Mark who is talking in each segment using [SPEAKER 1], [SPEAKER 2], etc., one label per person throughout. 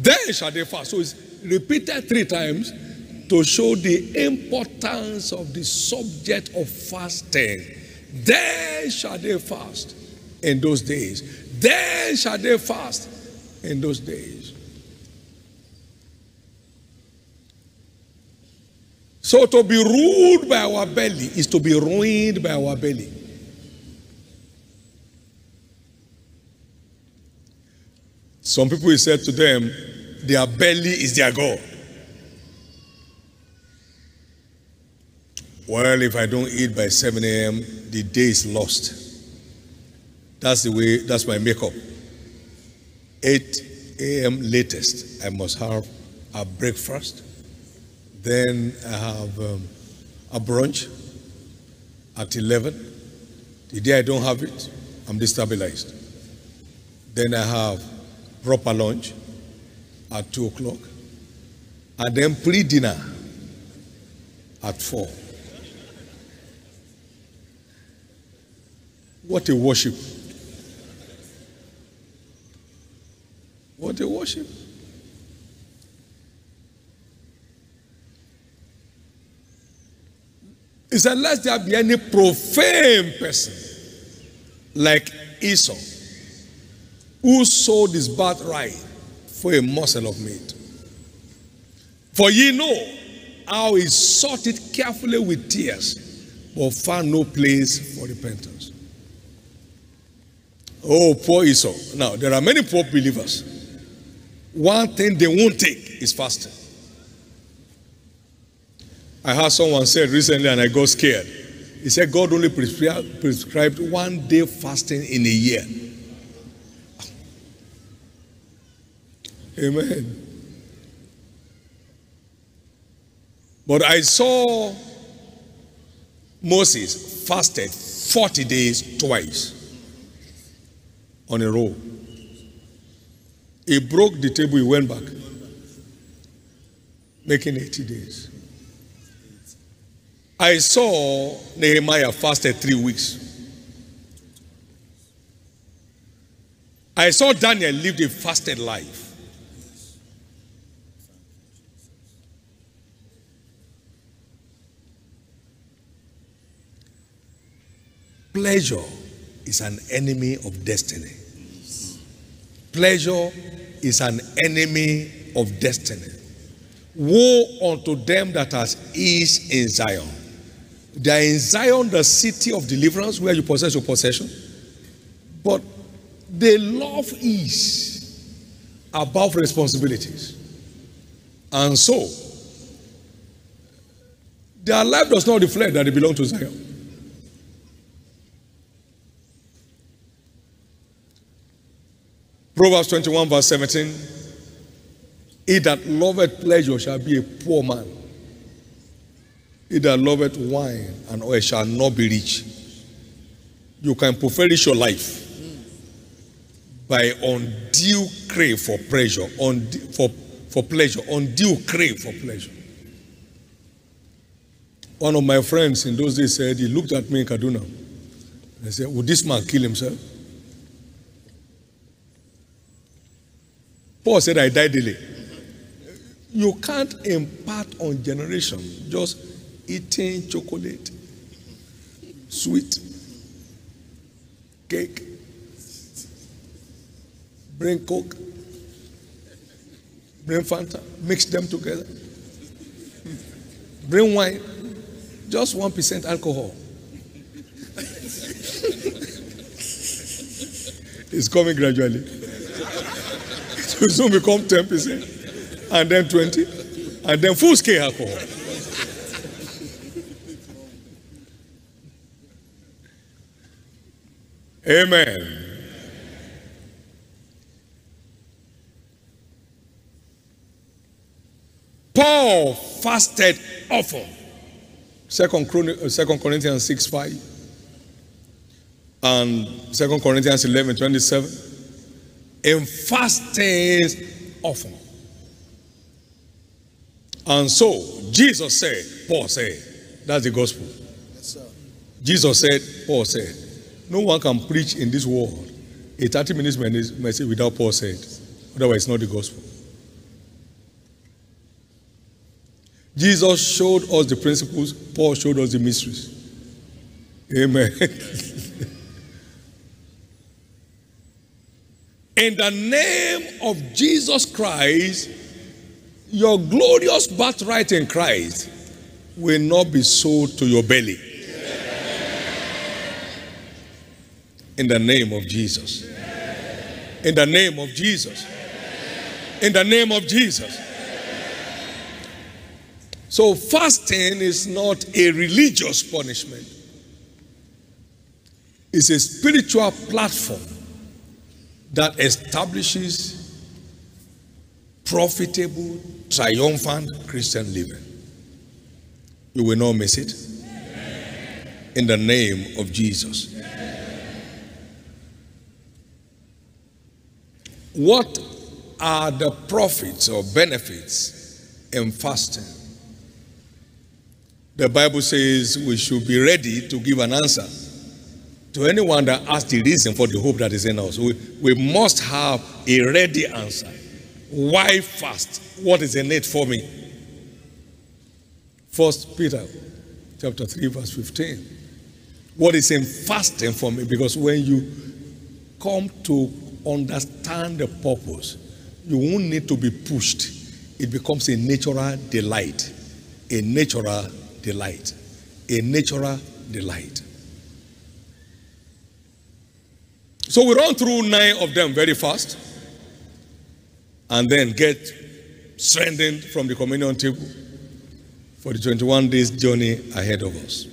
[SPEAKER 1] Then shall they fast. So it's repeated three times to show the importance of the subject of fasting. Then shall they fast in those days. Then shall they fast in those days. So to be ruled by our belly is to be ruined by our belly. Some people he said to them, their belly is their God. Well, if I don't eat by 7 a.m., the day is lost. That's the way, that's my makeup. 8 a.m. latest, I must have a breakfast. Then I have um, a brunch at 11. The day I don't have it, I'm destabilized. Then I have proper lunch at 2 o'clock. And then pre dinner at 4. What a worship! What a worship. Said, Lest there be any profane person like Esau, who sold his birthright for a morsel of meat. For ye know how he sought it carefully with tears, but found no place for repentance. Oh, poor Esau. Now, there are many poor believers. One thing they won't take is fasting. I heard someone said recently, and I got scared. He said God only prescribed one day fasting in a year. Amen. But I saw Moses fasted 40 days twice on a row. He broke the table, he went back, making 80 days. I saw Nehemiah fasted three weeks. I saw Daniel lived a fasted life. Pleasure is an enemy of destiny. Pleasure is an enemy of destiny. Woe unto them that has ease in Zion. They are in Zion, the city of deliverance, where you possess your possession. But they love ease above responsibilities. And so, their life does not reflect that they belong to Zion. Proverbs 21, verse 17. He that loveth pleasure shall be a poor man. He that loveth wine and oil shall not be rich. You can perish your life by undue crave for pleasure, undue, for, for pleasure, undue crave for pleasure. One of my friends in those days said, he looked at me in Kaduna and said, Would this man kill himself? Paul said, I die daily. You can't impart on generation just eating chocolate, sweet, cake, bring coke, bring Fanta, mix them together, bring wine, just 1% alcohol. it's coming gradually. Will soon become 10%, and then 20, and then full scale alcohol. Amen. Paul fasted often. Second, uh, Corinthians 6 5 and Second Corinthians 11 27 and fasteth often. And so Jesus said, Paul said, that's the gospel. Yes, Jesus said, Paul said, no one can preach in this world a 30 minutes message without Paul said. Otherwise, it's not the gospel. Jesus showed us the principles, Paul showed us the mysteries. Amen. In the name of Jesus Christ, your glorious birthright in Christ will not be sold to your belly. In the name of Jesus. In the name of Jesus. In the name of Jesus. So, fasting is not a religious punishment, it's a spiritual platform that establishes profitable, triumphant Christian living. You will not miss it. In the name of Jesus. What are the profits or benefits in fasting? The Bible says we should be ready to give an answer to anyone that asks the reason for the hope that is in us. We, we must have a ready answer. Why fast? What is in it for me? First Peter chapter 3, verse 15. What is in fasting for me? Because when you come to understand the purpose, you won't need to be pushed. It becomes a natural delight. A natural delight. A natural delight. So we run through nine of them very fast and then get strengthened from the communion table for the 21 days journey ahead of us.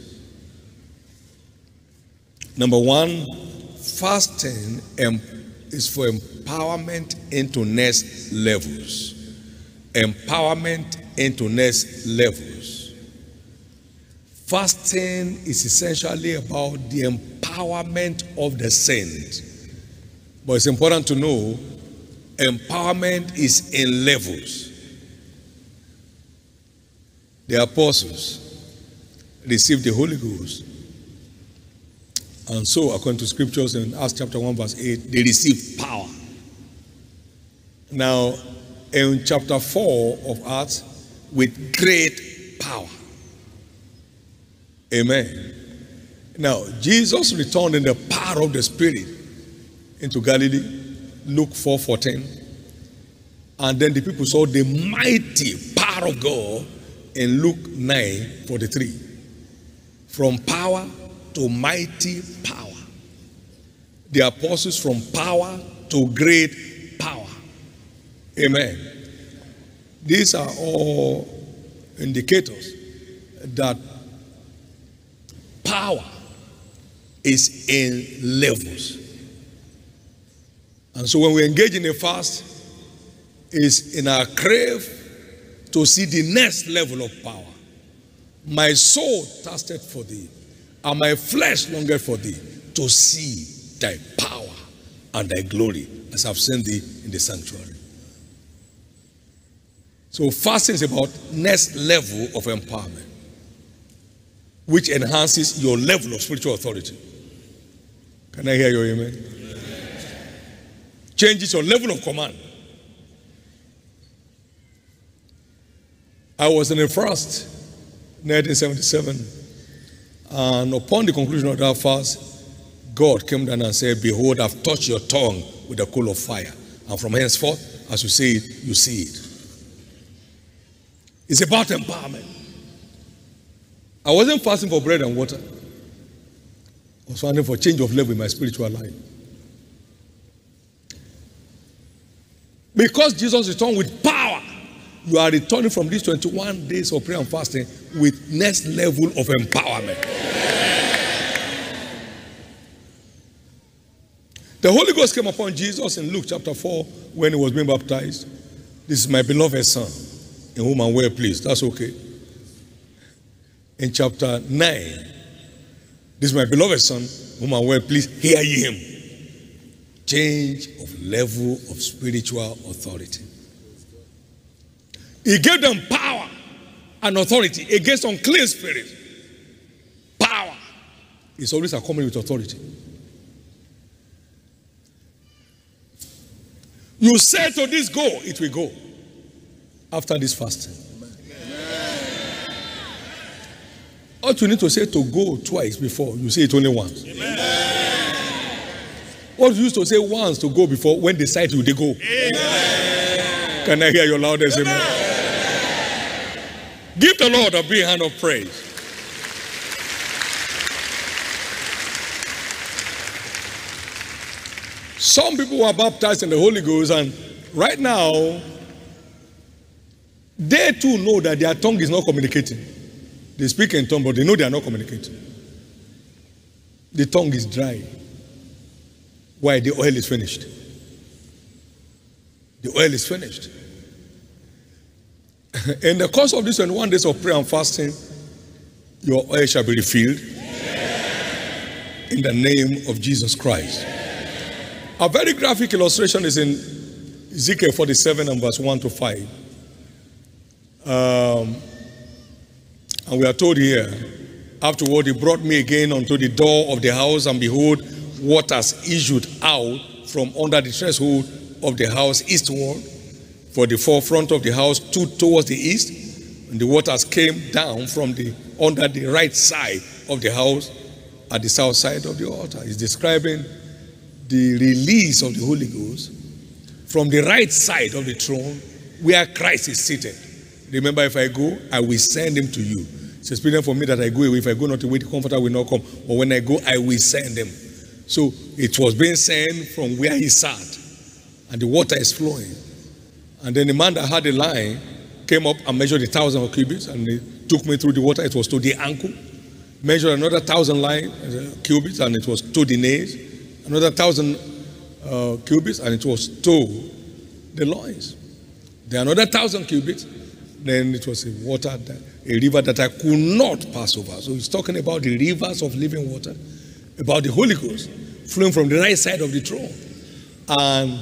[SPEAKER 1] Number one, fasting is for empowerment into next levels. Empowerment into next levels. Fasting is essentially about the empowerment of the saint. But it's important to know empowerment is in levels. The apostles received the Holy Ghost. And so, according to scriptures in Acts chapter 1, verse 8, they received power. Now, in chapter 4 of Acts, with great power. Amen. Now, Jesus returned in the power of the Spirit into Galilee, Luke 4 14. And then the people saw the mighty power of God in Luke 9 43. From power to mighty power. The apostles from power to great power. Amen. These are all indicators that power is in levels. And so when we engage in a fast, is in our crave to see the next level of power. My soul thirsted for thee, and my flesh longed for thee, to see thy power and thy glory, as I've seen thee in the sanctuary. So fasting is about next level of empowerment, which enhances your level of spiritual authority. Can I hear your amen? Changes your level of command. I was in the first 1977, and upon the conclusion of that fast, God came down and said, Behold, I've touched your tongue with a coal of fire. And from henceforth, as you say it, you see it. It's about empowerment. I wasn't fasting for bread and water. I was fasting for change of level in my spiritual life. Because Jesus returned with power, you are returning from these 21 days of prayer and fasting with next level of empowerment. The Holy Ghost came upon Jesus in Luke chapter 4 when he was being baptized. This is my beloved Son, in whom I'm well pleased. That's okay. In chapter 9, this is my beloved Son, whom I'm well pleased. Hear ye him. Change of level of spiritual authority. He gave them power and authority against unclean spirits. Power is always accompanied with authority. You say to this go, it will go after this fasting. What you need to say to go twice before, you say it only once. Amen. What you used to say once to go before, when they sight you, they go. Amen. Can I hear your loudest amen? amen? Give the Lord a big hand of praise. Some people were baptized in the Holy Ghost, and right now, they too know that their tongue is not communicating. They speak in tongue, but they know they are not communicating. The tongue is dry. Why? The oil is finished. The oil is finished. in the course of this 21 days of prayer and fasting, your oil shall be refilled in the name of Jesus Christ. A very graphic illustration is in Ezekiel 47 and verse 1 to 5. Um, and we are told here, afterward he brought me again unto the door of the house, and behold, waters issued out from under the threshold of the house eastward. For the forefront of the house stood towards the east, and the waters came down from the under the right side of the house at the south side of the altar. He's describing the release of the Holy Ghost from the right side of the throne where Christ is seated. Remember, if I go, I will send him to you. It's expedient for me that I go away. If I go not away, the comforter will not come. But when I go, I will send him. So it was being sent from where he sat, and the water is flowing. And then the man that had the line came up and measured a thousand of cubits, and he took me through the water. It was to the ankle. Measured another thousand line uh, cubits, and it was to the knees another thousand uh, cubits, and it was to the loins. Then another thousand cubits, then it was a water, that, a river that I could not pass over. So he's talking about the rivers of living water, about the Holy Ghost flowing from the right side of the throne. And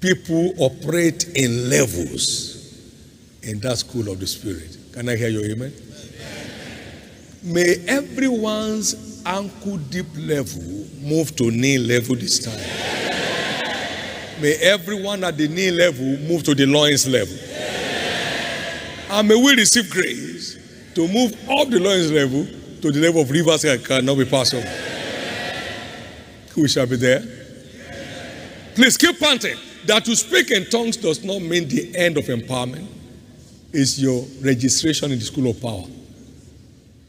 [SPEAKER 1] people operate in levels in that school of the Spirit. Can I hear your amen? May everyone's ankle deep level move to knee level this time. May everyone at the knee level move to the loins level. And may we receive grace to move up the loins level to the level of rivers that cannot be passed over. We shall be there. Please keep panting. That to speak in tongues does not mean the end of empowerment. It's your registration in the school of power.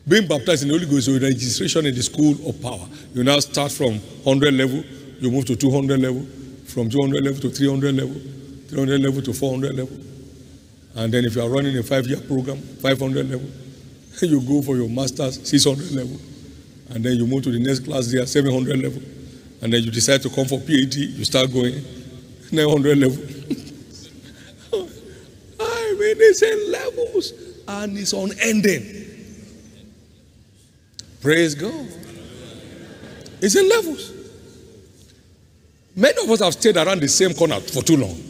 [SPEAKER 1] Being baptized in the Holy Ghost is your registration in the school of power. You now start from 100 level, you move to 200 level, from 200 level to 300 level, 300 level to 400 level. And then if you are running a five-year program, 500 level, you go for your master's, 600 level. And then you move to the next class there, 700 level. And then you decide to come for PhD, you start going 900 level. I mean, it's in levels and it's unending. Praise God. It's in levels. Many of us have stayed around the same corner for too long.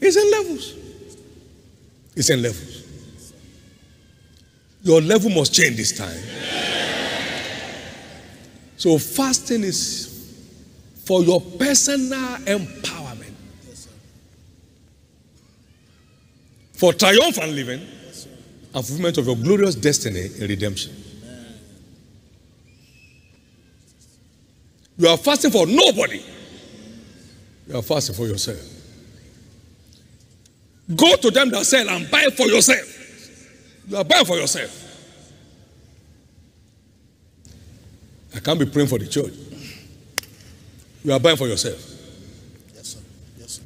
[SPEAKER 1] It's in levels. It's in levels. Your level must change this time. So fasting is for your personal empowerment. For triumphant living and fulfillment of your glorious destiny in redemption. You are fasting for nobody. You are fasting for yourself. Go to them that sell and buy for yourself. You are buying for yourself. I can't be praying for the church. You are buying for yourself.
[SPEAKER 2] Yes, sir. Yes, sir.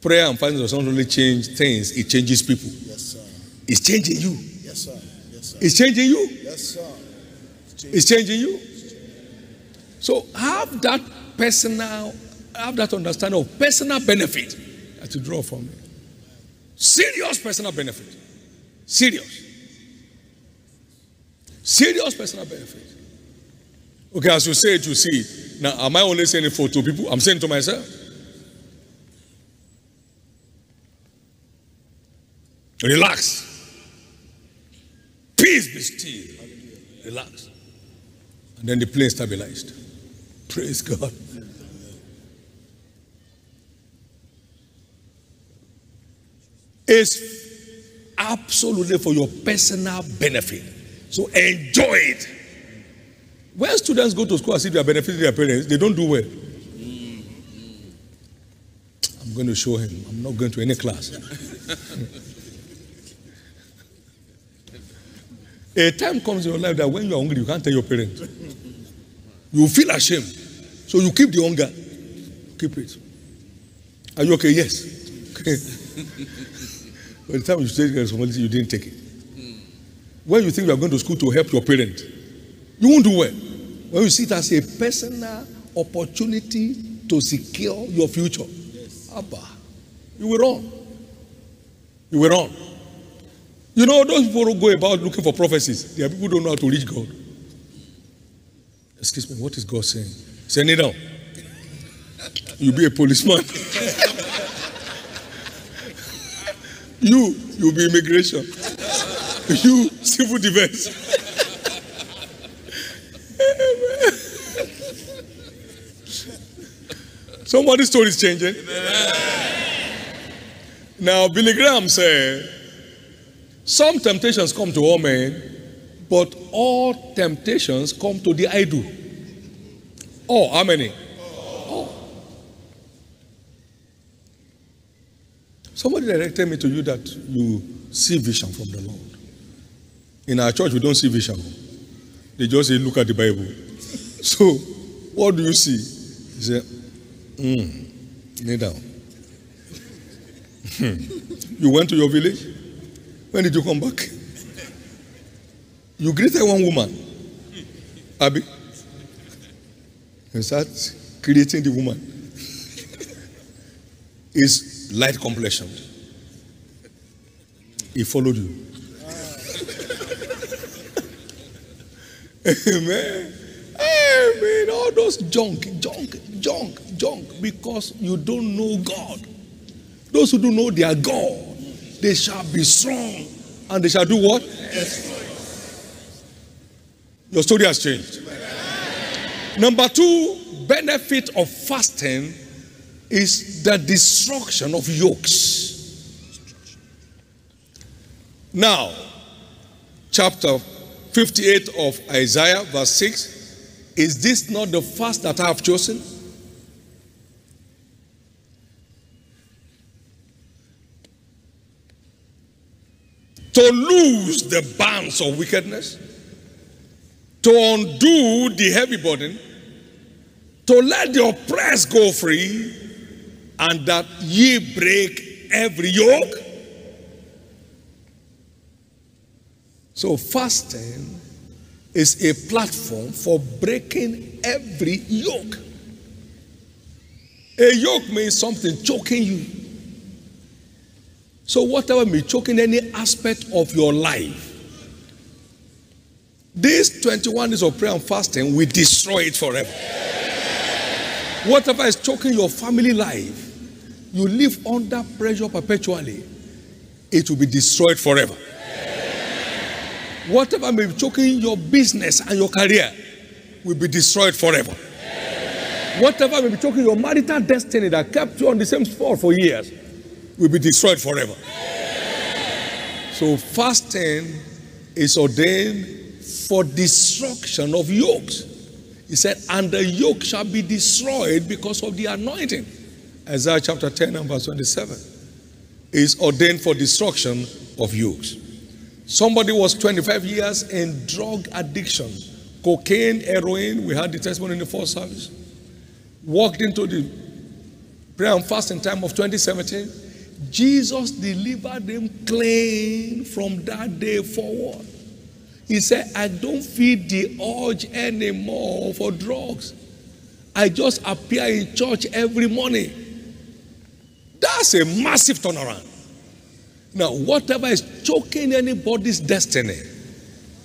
[SPEAKER 1] Prayer and fasting does not only change things, it changes people.
[SPEAKER 2] Yes, sir.
[SPEAKER 1] It's changing you.
[SPEAKER 2] Yes, sir. Yes, sir.
[SPEAKER 1] It's changing you.
[SPEAKER 2] Yes, sir.
[SPEAKER 1] It's changing you. So have that personal, have that understanding of personal benefit that you draw from it. Serious personal benefit. Serious. Serious personal benefit. Okay, as you say it, you see it. Now, am I only saying it for two people? I'm saying it to myself. Relax. Peace be still. Relax. And then the plane stabilized. Praise God. It's absolutely for your personal benefit. So enjoy it. When students go to school and see they are benefiting their parents, they don't do well. I'm going to show him. I'm not going to any class. A time comes in your life that when you're hungry, you can't tell your parents. You feel ashamed. So you keep the hunger. Keep it. Are you okay? Yes. Okay. By the time you take responsibility, you didn't take it. When you think you are going to school to help your parent, you won't do well. When you see it as a personal opportunity to secure your future, Abba, you will run. You will run. You know, those people go about looking for prophecies, there are people who don't know how to reach God. Excuse me, what is God saying? Send it down. You be a policeman. you, you be immigration. You, civil defense. Somebody's story is changing. Now, Billy Graham said, some temptations come to all men, but all temptations come to the idol. Oh, how many? Somebody directed me to you that you see vision from the Lord. In our church, we don't see vision. They just say, look at the Bible. So, what do you see? He said, mm, kneel down. you went to your village? When did you come back? You greeted one woman, Abby, and start creating the woman. Is light complexion. He followed you. Amen. Amen. All those junk, junk, junk, junk, because you don't know God. Those who don't know their God, they shall be strong and they shall do what? Your story has changed. Number two benefit of fasting is the destruction of yokes. Now, chapter 58 of Isaiah, verse 6 Is this not the fast that I have chosen? To loose the bands of wickedness, to undo the heavy burden, to let the oppressed go free, and that ye break every yoke. So, fasting is a platform for breaking every yoke. A yoke means something choking you. So, whatever may choke in any aspect of your life, these 21 days of prayer and fasting will destroy it forever. Whatever is choking your family life, you live under pressure perpetually, it will be destroyed forever. Whatever may be choking your business and your career will be destroyed forever. Whatever may be choking your marital destiny that kept you on the same spot for years will be destroyed forever. So, fasting is ordained for destruction of yokes. He said, and the yoke shall be destroyed because of the anointing. Isaiah chapter 10 and verse 27 is ordained for destruction of yokes. Somebody was 25 years in drug addiction, cocaine, heroin. We had the testimony in the first service. Walked into the prayer and fasting time of 2017. Jesus delivered them clean from that day forward. He said, I don't feel the urge anymore for drugs. I just appear in church every morning. That's a massive turnaround. Now, whatever is choking anybody's destiny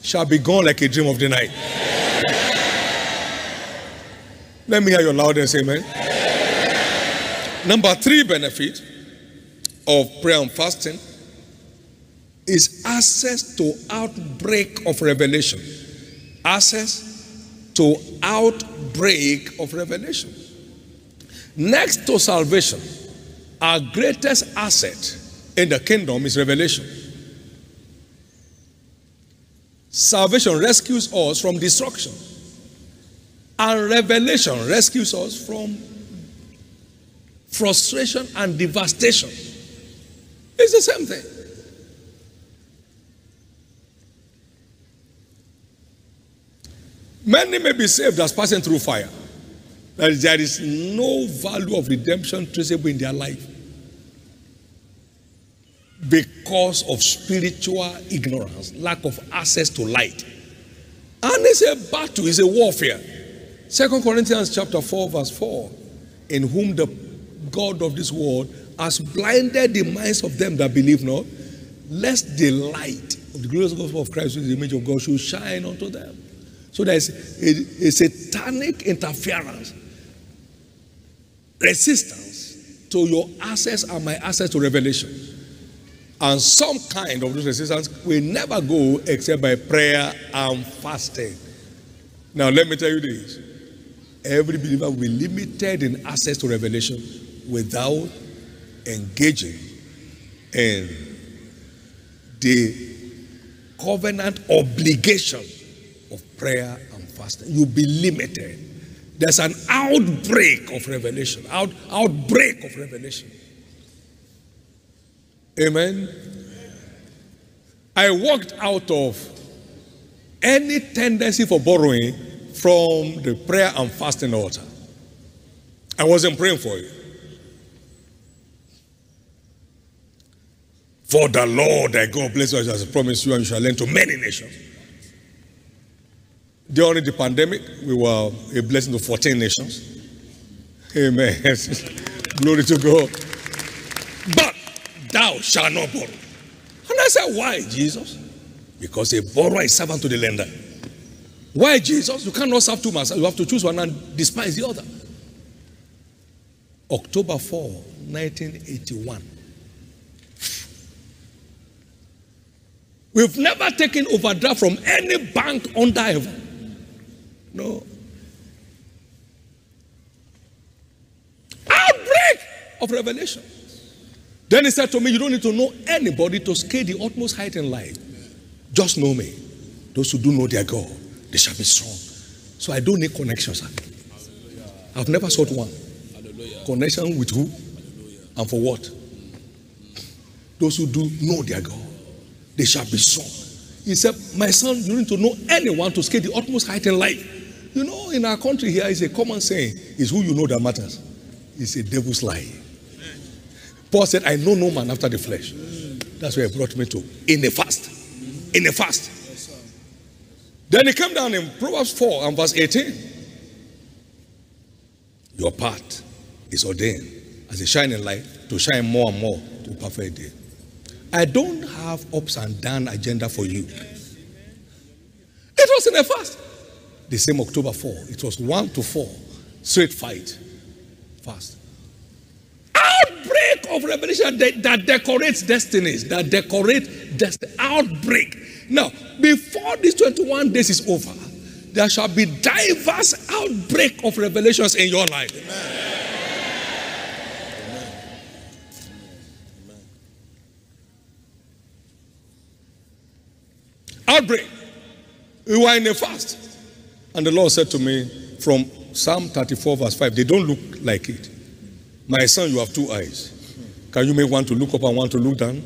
[SPEAKER 1] shall be gone like a dream of the night. Let me hear your loudest amen. Number three benefit of prayer and fasting is access to outbreak of revelation. Access to outbreak of revelation. Next to salvation, our greatest asset in the kingdom is revelation. Salvation rescues us from destruction. And revelation rescues us from frustration and devastation. It's the same thing. Many may be saved as passing through fire. That there is no value of redemption traceable in their life because of spiritual ignorance, lack of access to light. And it's a battle, it's a warfare. Second Corinthians chapter 4, verse 4. In whom the God of this world has blinded the minds of them that believe not, lest the light of the glorious gospel of Christ, with the image of God, should shine unto them. So there is a, a satanic interference, resistance to your access and my access to revelation. And some kind of resistance will never go except by prayer and fasting. Now, let me tell you this every believer will be limited in access to revelation without engaging in the covenant obligation prayer and fasting. You'll be limited. There's an outbreak of revelation, out, outbreak of revelation. Amen. I walked out of any tendency for borrowing from the prayer and fasting altar. I wasn't praying for you. For the Lord thy God bless us as I promised you, and you shall lend to many nations. During the pandemic, we were a blessing to 14 nations. Amen. Glory to God. But thou shalt not borrow. And I said, Why, Jesus? Because a borrower is servant to the lender. Why, Jesus? You cannot serve two masters. You have to choose one and despise the other. October 4, 1981. We've never taken overdraft from any bank under heaven. No. Outbreak of revelation. Then he said to me, You don't need to know anybody to scale the utmost height in life. Just know me. Those who do know their God, they shall be strong. So I don't need connections. Sir. I've never sought one. Connection with who? And for what? Those who do know their God, they shall be strong. He said, My son, you need to know anyone to scale the utmost height in life. You know, in our country here is a common saying, is who you know that matters. It's a devil's lie. Paul said, I know no man after the flesh. That's where he brought me to. In a fast. In a fast. Then he came down in Proverbs 4 and verse 18. Your path is ordained as a shining light to shine more and more to perfect day. I don't have ups and down agenda for you. It was in a fast. The same October 4. It was 1 to 4. Straight fight. Fast. Outbreak of revelation that, that decorates destinies. That decorate destiny. Outbreak. Now, before this 21 days is over, there shall be diverse outbreak of revelations in your life. Amen. Outbreak. We were in a fast. And the Lord said to me from Psalm 34, verse 5, they don't look like it. My son, you have two eyes. Can you make one to look up and one to look down?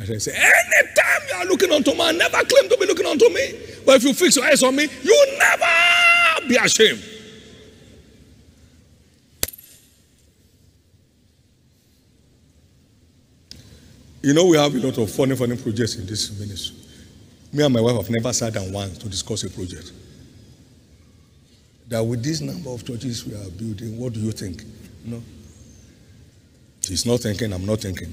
[SPEAKER 1] I said, anytime you are looking unto man, never claim to be looking unto me. But if you fix your eyes on me, you never be ashamed. You know, we have a lot of funny, funny projects in this ministry. Me and my wife have never sat down once to discuss a project. That with this number of churches we are building, what do you think? No. He's not thinking, I'm not thinking.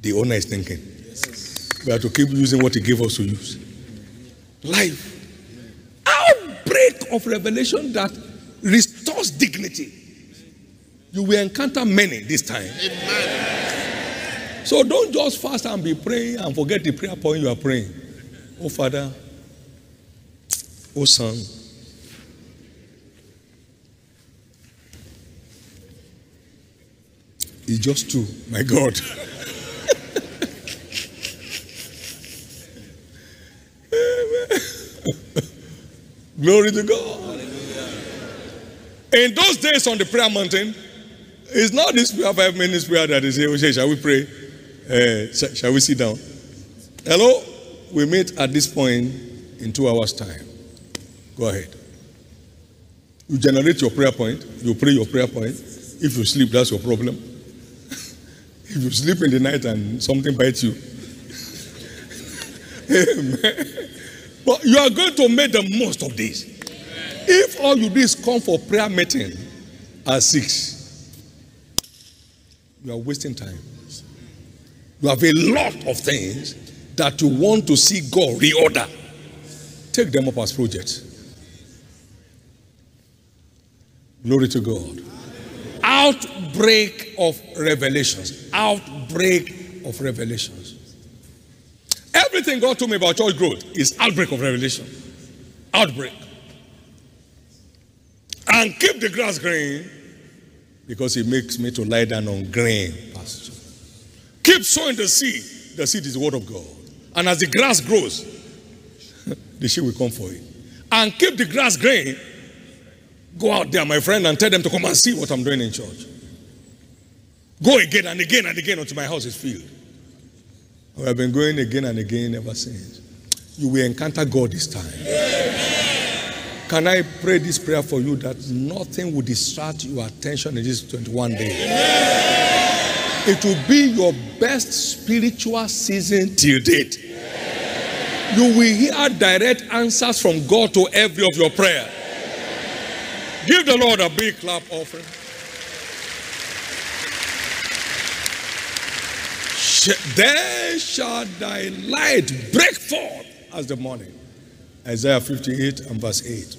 [SPEAKER 1] The owner is thinking. We have to keep using what he gave us to use. Life. Outbreak of revelation that restores dignity. You will encounter many this time. So don't just fast and be praying and forget the prayer point you are praying. Oh, Father. Oh, Son. It's just two. My God. Glory to God. In those days on the prayer mountain, it's not this prayer five minutes prayer that is here. Shall we pray? Uh, sh- shall we sit down? Hello? We meet at this point in two hours' time. Go ahead. You generate your prayer point. You pray your prayer point. If you sleep, that's your problem. If you sleep in the night and something bites you, Amen. But you are going to make the most of this. If all you do is come for prayer meeting at six, you are wasting time. You have a lot of things that you want to see God reorder. Take them up as projects. Glory to God. Outbreak of revelations. Outbreak of revelations. Everything God told me about church growth is outbreak of revelation. Outbreak. And keep the grass green because it makes me to lie down on green pasture. Keep sowing the seed. The seed is the word of God. And as the grass grows, the sheep will come for it. And keep the grass green. Go out there, my friend, and tell them to come and see what I'm doing in church. Go again and again and again until my house is filled. We have been going again and again ever since. You will encounter God this time. Can I pray this prayer for you that nothing will distract your attention in this 21 days? It will be your best spiritual season till date. You will hear direct answers from God to every of your prayer. Give the Lord a big clap offering. Then shall thy light break forth as the morning. Isaiah 58 and verse 8.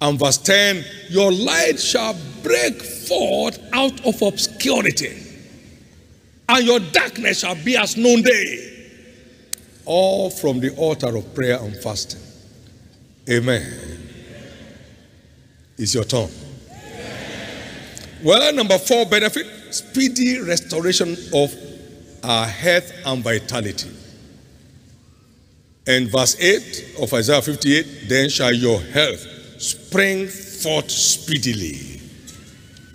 [SPEAKER 1] And verse 10 Your light shall break forth out of obscurity, and your darkness shall be as noonday. All from the altar of prayer and fasting. Amen. It's your turn. Well, number four benefit speedy restoration of our health and vitality. And verse 8 of Isaiah 58, then shall your health spring forth speedily.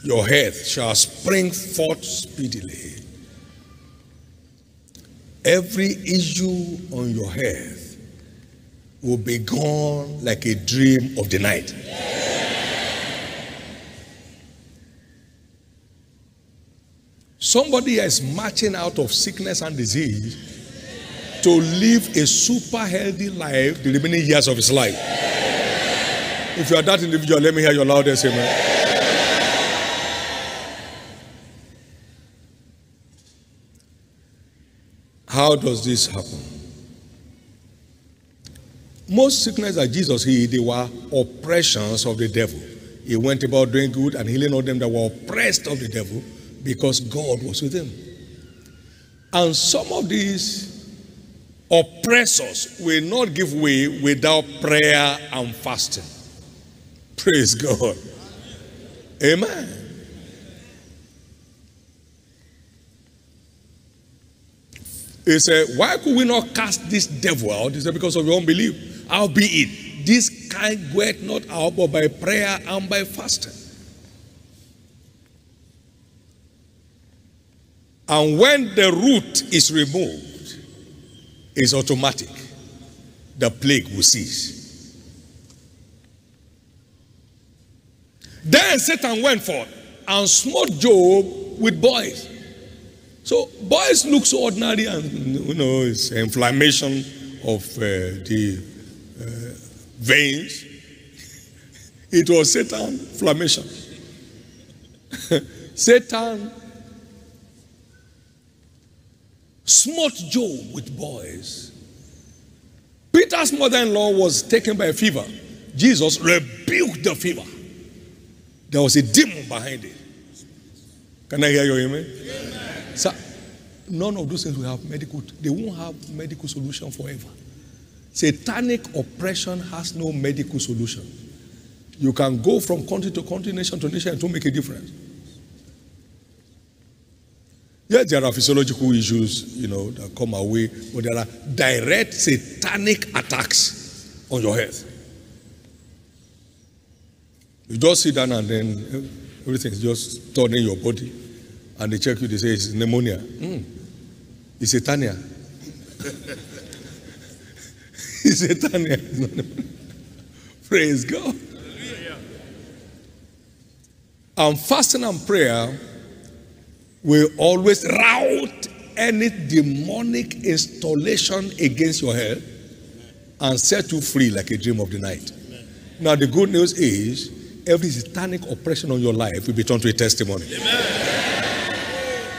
[SPEAKER 1] Your health shall spring forth speedily. Every issue on your health will be gone like a dream of the night. Somebody is marching out of sickness and disease to live a super healthy life the remaining years of his life. If you are that individual, let me hear your loudest amen. How does this happen? Most sickness that Jesus healed, they were oppressions of the devil. He went about doing good and healing all them that were oppressed of the devil because God was with him. And some of these oppressors will not give way without prayer and fasting. Praise God. Amen. He said, Why could we not cast this devil out? He said, Because of your unbelief. How be it? This kind goeth not out but by prayer and by fasting. And when the root is removed, it's automatic. The plague will cease. Then Satan went forth and smote Job with boils. So boils look so ordinary, and you know, it's inflammation of uh, the veins. It was Satan inflammation. Satan smote Job with boils. Peter's mother-in-law was taken by a fever. Jesus rebuked the fever. There was a demon behind it. Can I hear you amen? amen. So, none of those things will have medical, they won't have medical solution forever. Satanic oppression has no medical solution. You can go from country to country, nation to nation, and to make a difference. Yes, there are physiological issues, you know, that come away, but there are direct satanic attacks on your health. You just sit down and then everything's just in your body. And they check you, they say it's pneumonia. Mm. It's etania. it's etania. It's not pneumonia. Praise God. And fasting and prayer will always rout any demonic installation against your health and set you free like a dream of the night. Now, the good news is every satanic oppression on your life will be turned to a testimony. Amen.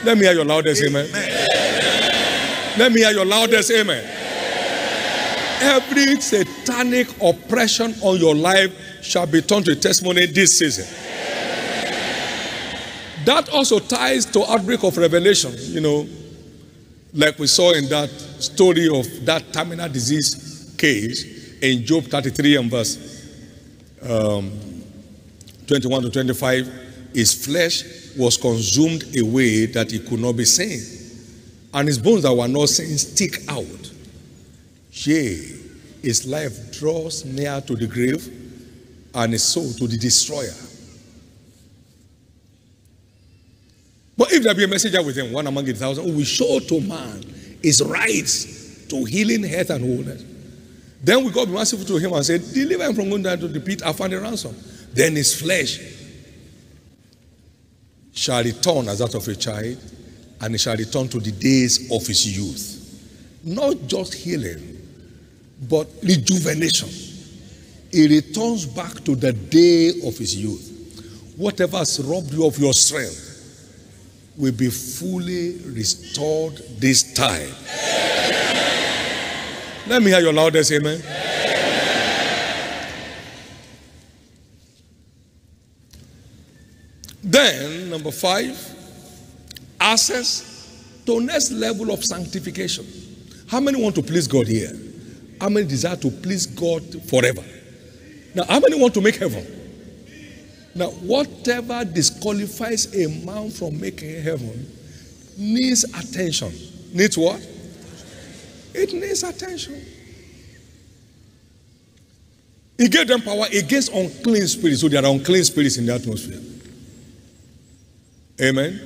[SPEAKER 1] Let me hear your loudest amen. amen. Let me hear your loudest amen. Every satanic oppression on your life shall be turned to testimony this season. That also ties to outbreak of revelation, you know, like we saw in that story of that terminal disease case in Job 33 and verse um, 21 to 25, his flesh was consumed away that he could not be seen, and his bones that were not seen stick out. Yea, his life draws near to the grave, and his soul to the destroyer. But if there be a messenger with him, one among a thousand, who will show to man his rights to healing, health, and wholeness. Then we God be merciful to him and say, Deliver him from going down to the pit, I found a ransom. Then his flesh shall return as that of a child, and he shall return to the days of his youth. Not just healing, but rejuvenation. He returns back to the day of his youth. Whatever has robbed you of your strength will be fully restored this time. Let me hear your loudest amen. Then, number five, access to next level of sanctification. How many want to please God here? How many desire to please God forever? Now, how many want to make heaven? Now, whatever disqualifies a man from making heaven needs attention. Needs what? It needs attention. He gave them power against unclean spirits. So there are unclean spirits in the atmosphere. Amen.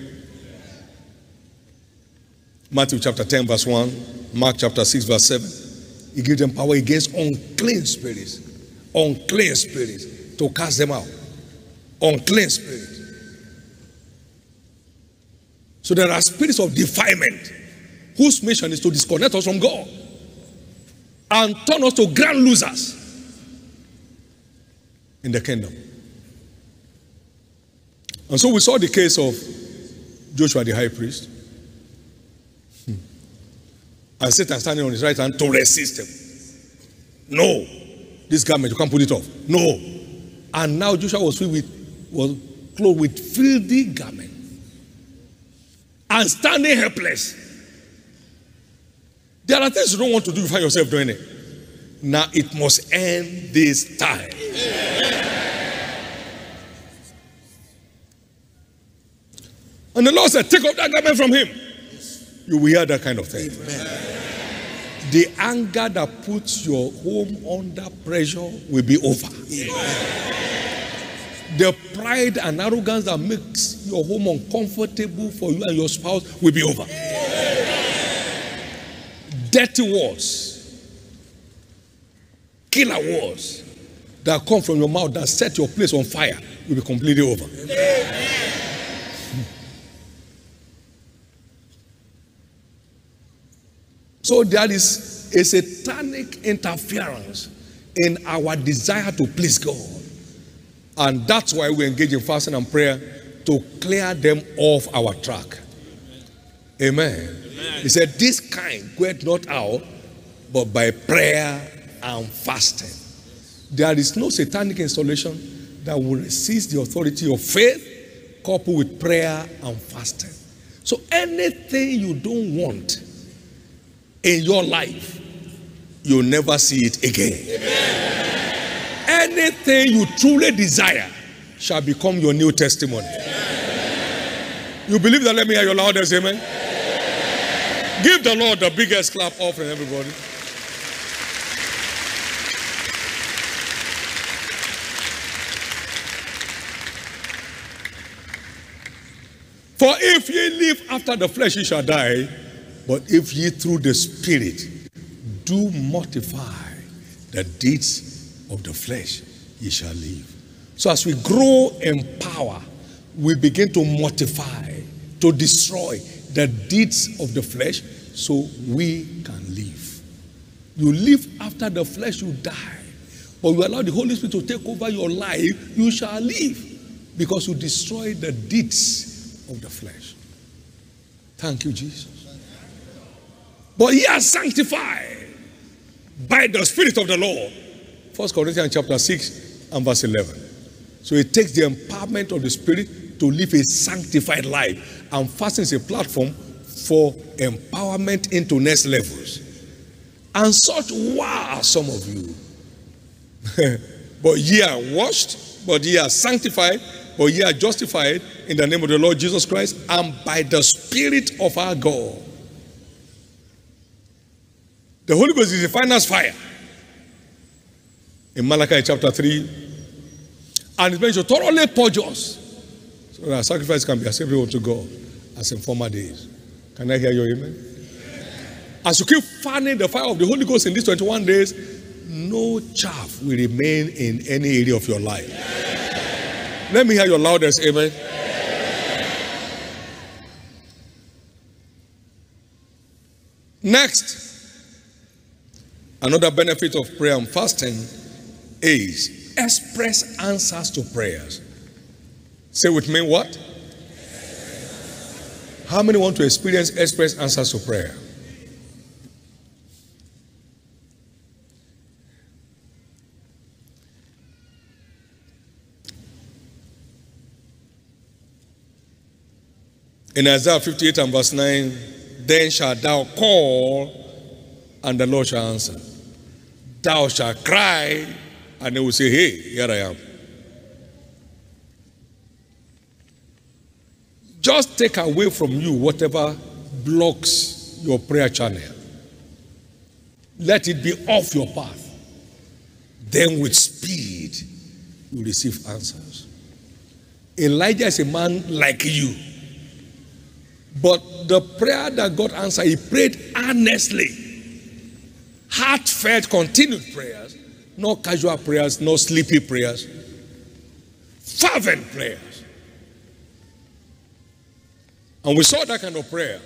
[SPEAKER 1] Matthew chapter 10, verse 1, Mark chapter 6, verse 7. He gave them power against unclean spirits. Unclean spirits to cast them out. Unclean spirits. So there are spirits of defilement whose mission is to disconnect us from God and turn us to grand losers in the kingdom. And so we saw the case of Joshua the high priest. And Satan standing on his right hand to resist him. No, this garment, you can't put it off. No. And now Joshua was filled with, was clothed with filthy garment and standing helpless. There are things you don't want to do, you find yourself doing it. Now it must end this time. And the Lord said, Take off that garment from him. You will hear that kind of thing. Amen. The anger that puts your home under pressure will be over. Amen. The pride and arrogance that makes your home uncomfortable for you and your spouse will be over. Amen. Dirty words, killer words that come from your mouth that set your place on fire will be completely over. Amen. So there is a satanic interference in our desire to please God. And that's why we engage in fasting and prayer to clear them off our track. Amen. Amen. He said, This kind goeth not out, but by prayer and fasting. There is no satanic installation that will resist the authority of faith coupled with prayer and fasting. So anything you don't want in your life, you'll never see it again. Amen. Anything you truly desire shall become your new testimony. Amen. You believe that? Let me hear your loudest amen. amen. Give the Lord the biggest clap offering, everybody. For if ye live after the flesh, ye shall die. But if ye through the Spirit do mortify the deeds of the flesh, ye shall live. So as we grow in power, we begin to mortify, to destroy the deeds of the flesh so we can live. You live after the flesh, you die. But you allow the Holy Spirit to take over your life, you shall live because you destroy the deeds of the flesh. Thank you, Jesus. But he has sanctified by the Spirit of the Lord. First Corinthians chapter 6 and verse 11. So it takes the empowerment of the Spirit to live a sanctified life. And fasting is a platform for empowerment into next levels. And such were some of you. but ye are washed, but ye are sanctified, but ye are justified in the name of the Lord Jesus Christ and by the Spirit of our God. The Holy Ghost is the finest fire. In Malachi chapter 3, and meant to thoroughly purge us so that sacrifice can be acceptable to God as in former days. Can I hear your amen? As you keep fanning the fire of the Holy Ghost in these 21 days, no chaff will remain in any area of your life. Let me hear your loudest amen. Next, another benefit of prayer and fasting is express answers to prayers. Say with me what? How many want to experience express answers to prayer? In Isaiah 58 and verse 9, then shalt thou call, and the Lord shall answer. Thou shalt cry, and they will say, Hey, here I am. Just take away from you whatever blocks your prayer channel. Let it be off your path. Then, with speed, you receive answers. Elijah is a man like you. But the prayer that God answered, he prayed earnestly, heartfelt, continued prayers, no casual prayers, no sleepy prayers, fervent prayers. And we saw that kind of prayer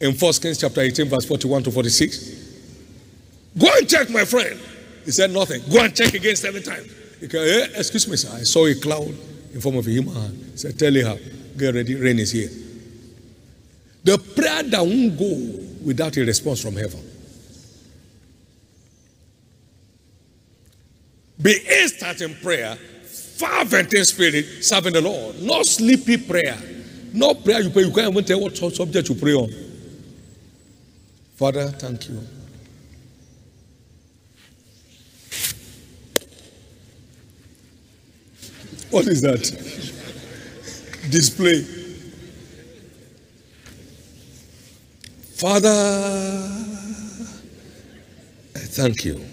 [SPEAKER 1] in 1 Kings chapter 18, verse 41 to 46. Go and check, my friend. He said nothing. Go and check again seven times. He said, eh, excuse me, sir. I saw a cloud in form of a human hand. He said, tell her, get ready, rain is here. The prayer that won't go without a response from heaven. Be instant in prayer, fervent in spirit, serving the Lord. No sleepy prayer. No prayer you pray. You can't even tell what subject you pray on. Father, thank you. What is that? Display. Father, I thank you.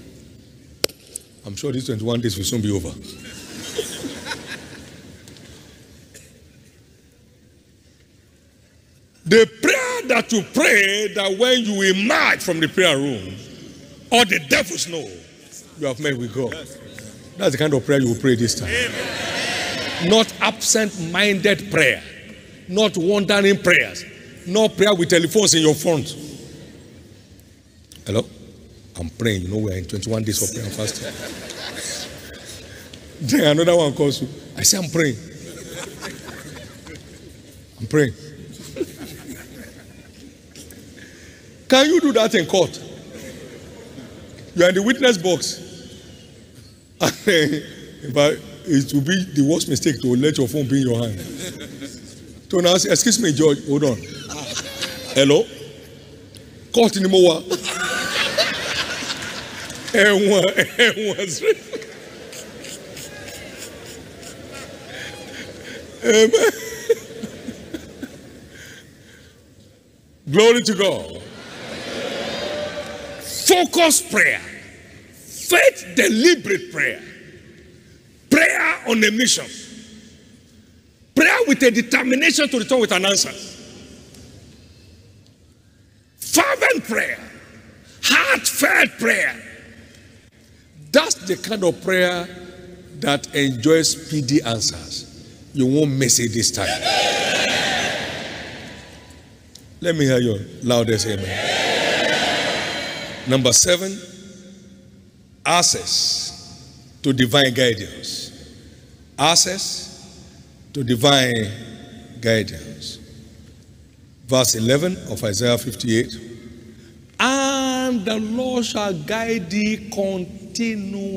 [SPEAKER 1] I'm sure these 21 days will soon be over. the prayer that you pray that when you emerge from the prayer room, all the devils know you have met with God. That's the kind of prayer you will pray this time. Not absent minded prayer, not wandering prayers, no prayer with telephones in your front. Hello? I'm praying. You know, we're in 21 days of prayer and fasting. then another one calls you. I say, I'm praying. I'm praying. Can you do that in court? You are in the witness box. but it will be the worst mistake to let your phone be in your hand. Excuse me, George, hold on. Hello? Court ni mo wà. Ẹ̀wọ̀n ẹ̀wọ̀n sí. Amen. Glory to God. Focus prayer. Faith deliberate prayer. Prayer on a mission. Prayer with a determination to return with an answer. Fervent prayer, heartfelt prayer. That's the kind of prayer that enjoys speedy answers. You won't miss it this time. Let me hear your loudest amen. Number seven, access to divine guidance. Access to divine guidance. Verse 11 of Isaiah 58. And the Lord shall guide thee continually.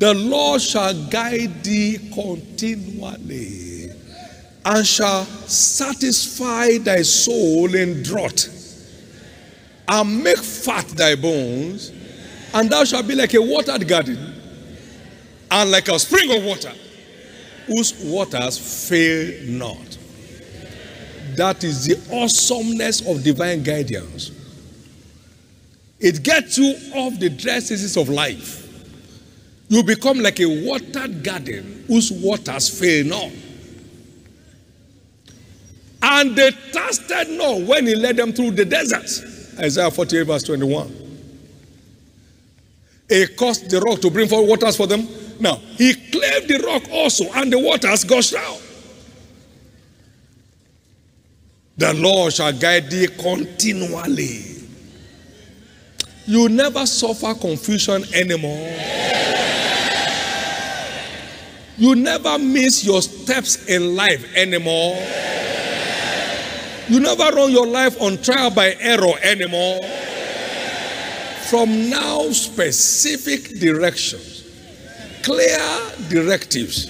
[SPEAKER 1] The Lord shall guide thee continually and shall satisfy thy soul in drought and make fat thy bones, and thou shalt be like a watered garden and like a spring of water whose waters fail not. That is the awesomeness of divine guidance. It gets you off the dresses of life. You become like a watered garden whose waters fail not. And they thirsted not when he led them through the desert. Isaiah 48, verse 21. He caused the rock to bring forth waters for them. Now, he cleft the rock also, and the waters gushed out. The Lord shall guide thee continually. You never suffer confusion anymore. You never miss your steps in life anymore. You never run your life on trial by error anymore. From now, specific directions, clear directives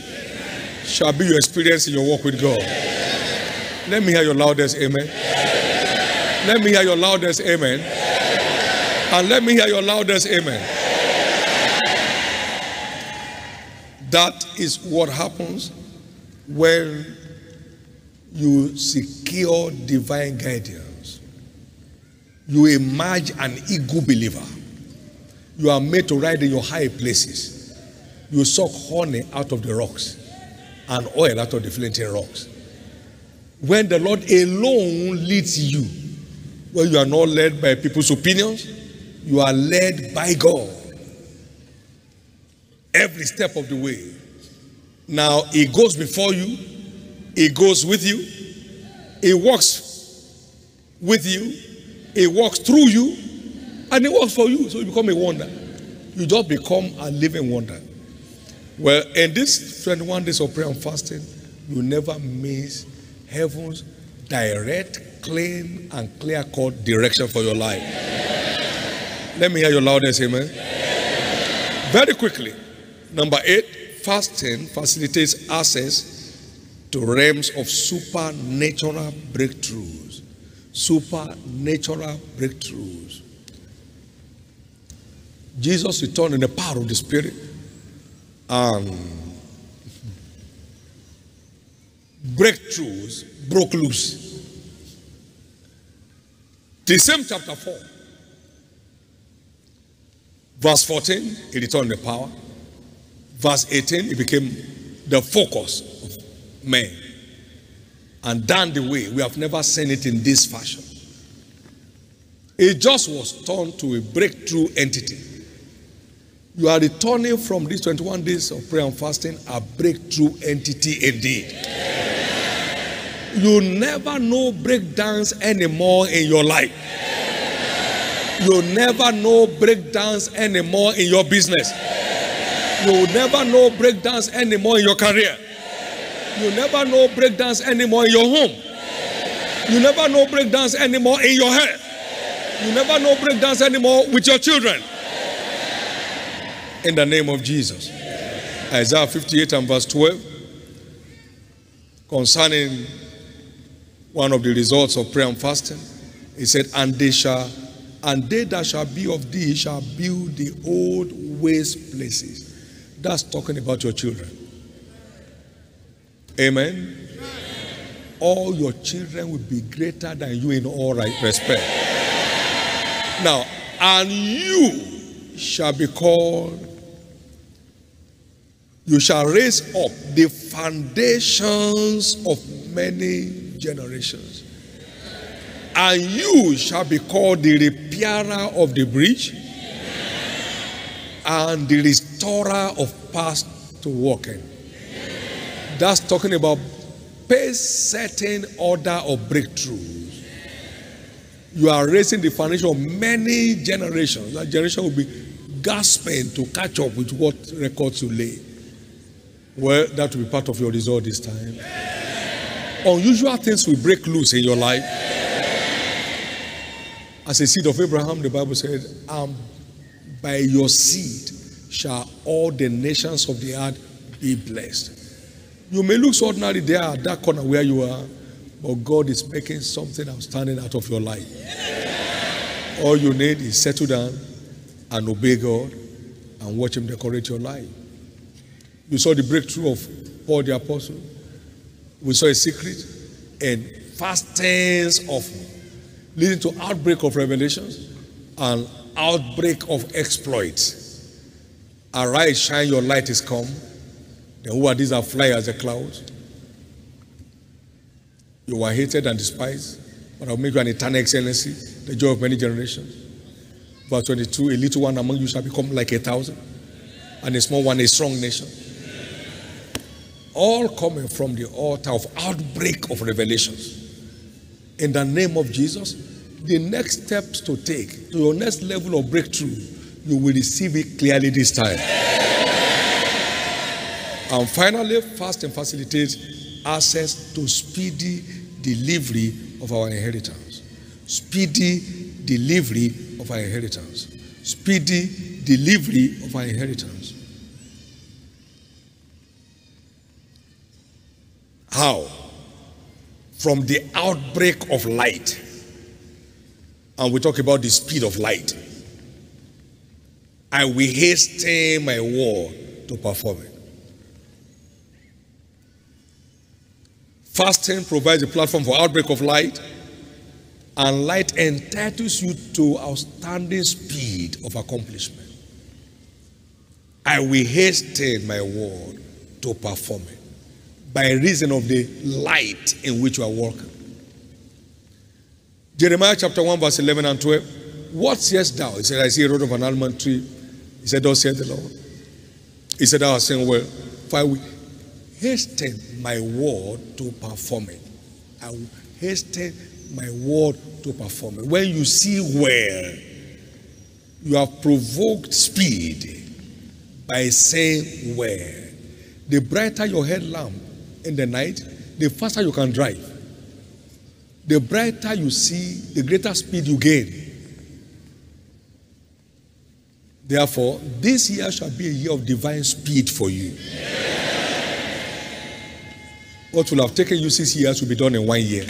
[SPEAKER 1] shall be your experience in your walk with God. Let me hear your loudest amen. Let me hear your loudest amen. And let me hear your loudest amen. That is what happens when you secure divine guidance. You emerge an ego believer. You are made to ride in your high places. You suck honey out of the rocks and oil out of the flinty rocks. When the Lord alone leads you, when you are not led by people's opinions, you are led by God. Every step of the way. Now, He goes before you, He goes with you, He walks with you, He walks through you, and He works for you. So you become a wonder. You just become a living wonder. Well, in this 21 days of prayer and fasting, you never miss heaven's direct, clean, and clear cut direction for your life. Let me hear your loudest amen. Very quickly. Number eight, fasting facilitates access to realms of supernatural breakthroughs. Supernatural breakthroughs. Jesus returned in the power of the Spirit. And breakthroughs broke loose. The same chapter 4, verse 14, he returned the power. Verse 18, it became the focus of men. And down the way, we have never seen it in this fashion. It just was turned to a breakthrough entity. You are returning from these 21 days of prayer and fasting a breakthrough entity indeed. You never know breakdowns anymore in your life. You never know breakdowns anymore in your business. You never know breakdowns anymore in your career. You never know breakdowns anymore in your home. You never know breakdowns anymore in your health. You never know breakdowns anymore with your children. In the name of Jesus. Isaiah 58 and verse 12 concerning one of the results of prayer and fasting. He said, And they shall, and they that shall be of thee shall build the old waste places. That's talking about your children. Amen. All your children will be greater than you in all right respect. Now, and you shall be called, You shall raise up the foundations of many generations. And you shall be called the repairer of the breach and the restorer of past to walk in. That's talking about pace setting order of breakthroughs. You are raising the foundation of many generations. That generation will be gasping to catch up with what records you lay. Well, that will be part of your result this time. Unusual things will break loose in your life. As a seed of Abraham, the Bible said, and by your seed shall all the nations of the earth be blessed. You may look so ordinary there at that corner where you are, but God is making something outstanding out of your life. All you need is settle down and obey God and watch Him decorate your life. You saw the breakthrough of Paul the Apostle. We saw a secret and fastings of leading to outbreak of revelations and outbreak of exploits. Arise, shine, your light is come. Then who are these that fly as a cloud? You were hated and despised, but I'll make you an eternal excellency, the joy of many generations. Verse 22, a little one among you shall become like a thousand, and a small one a strong nation. All coming from the altar of outbreak of revelations. In the name of Jesus, the next steps to take to your next level of breakthrough, you will receive it clearly this time. And finally, fast and facilitate access to speedy delivery of our inheritance. Speedy delivery of our inheritance. Speedy delivery of our inheritance. How? From the outbreak of light. And we talk about the speed of light. I will hasten my word to perform it. Fasting provides a platform for outbreak of light, and light entitles you to outstanding speed of accomplishment. I will hasten my word to perform it by reason of the light in which you are walking. Jeremiah chapter 1, verse 11 and 12. What sayest thou? He said, I see a road of an almond tree. He said, Thus said the Lord. He said, I was saying, Well, if I will hasten my word to perform it, I will hasten my word to perform it. When you see where you have provoked speed by saying where, the brighter your headlamp in the night, the faster you can drive. The brighter you see, the greater speed you gain. Therefore, this year shall be a year of divine speed for you. What will have taken you six years will be done in one year.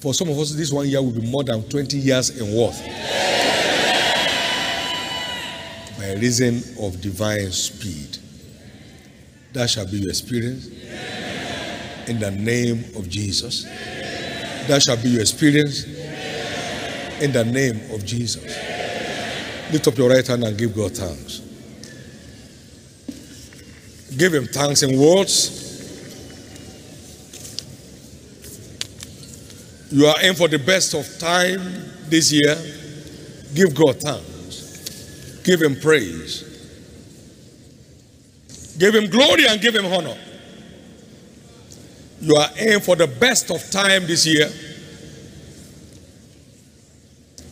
[SPEAKER 1] For some of us, this one year will be more than 20 years in worth. By reason of divine speed. That shall be your experience. In the name of Jesus. That shall be your experience. In the name of Jesus. Lift up your right hand and give God thanks. Give him thanks in words. You are in for the best of time this year. Give God thanks. Give him praise. Give him glory and give him honor. You are in for the best of time this year.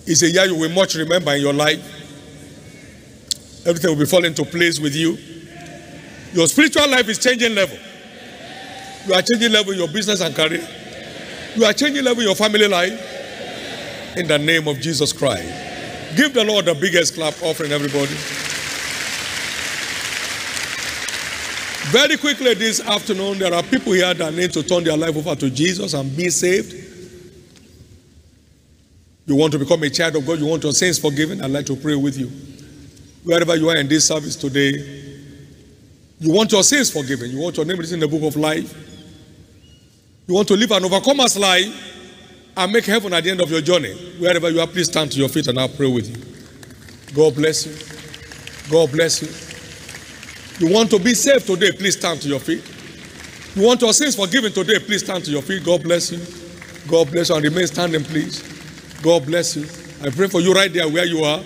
[SPEAKER 1] It's a year you will much remember in your life. Everything will be falling into place with you. Your spiritual life is changing level. You are changing level in your business and career. You are changing level in your family life. In the name of Jesus Christ. Give the Lord the biggest clap offering, everybody. Very quickly this afternoon, there are people here that need to turn their life over to Jesus and be saved. You want to become a child of God, you want your sins forgiven, I'd like to pray with you. Wherever you are in this service today, you want your sins forgiven, you want your name written in the book of life, you want to live an overcomer's life and make heaven at the end of your journey. Wherever you are, please stand to your feet and I'll pray with you. God bless you. God bless you. You want to be saved today, please stand to your feet. You want your sins forgiven today, please stand to your feet. God bless you. God bless you and remain standing, please. God bless you. I pray for you right there where you are.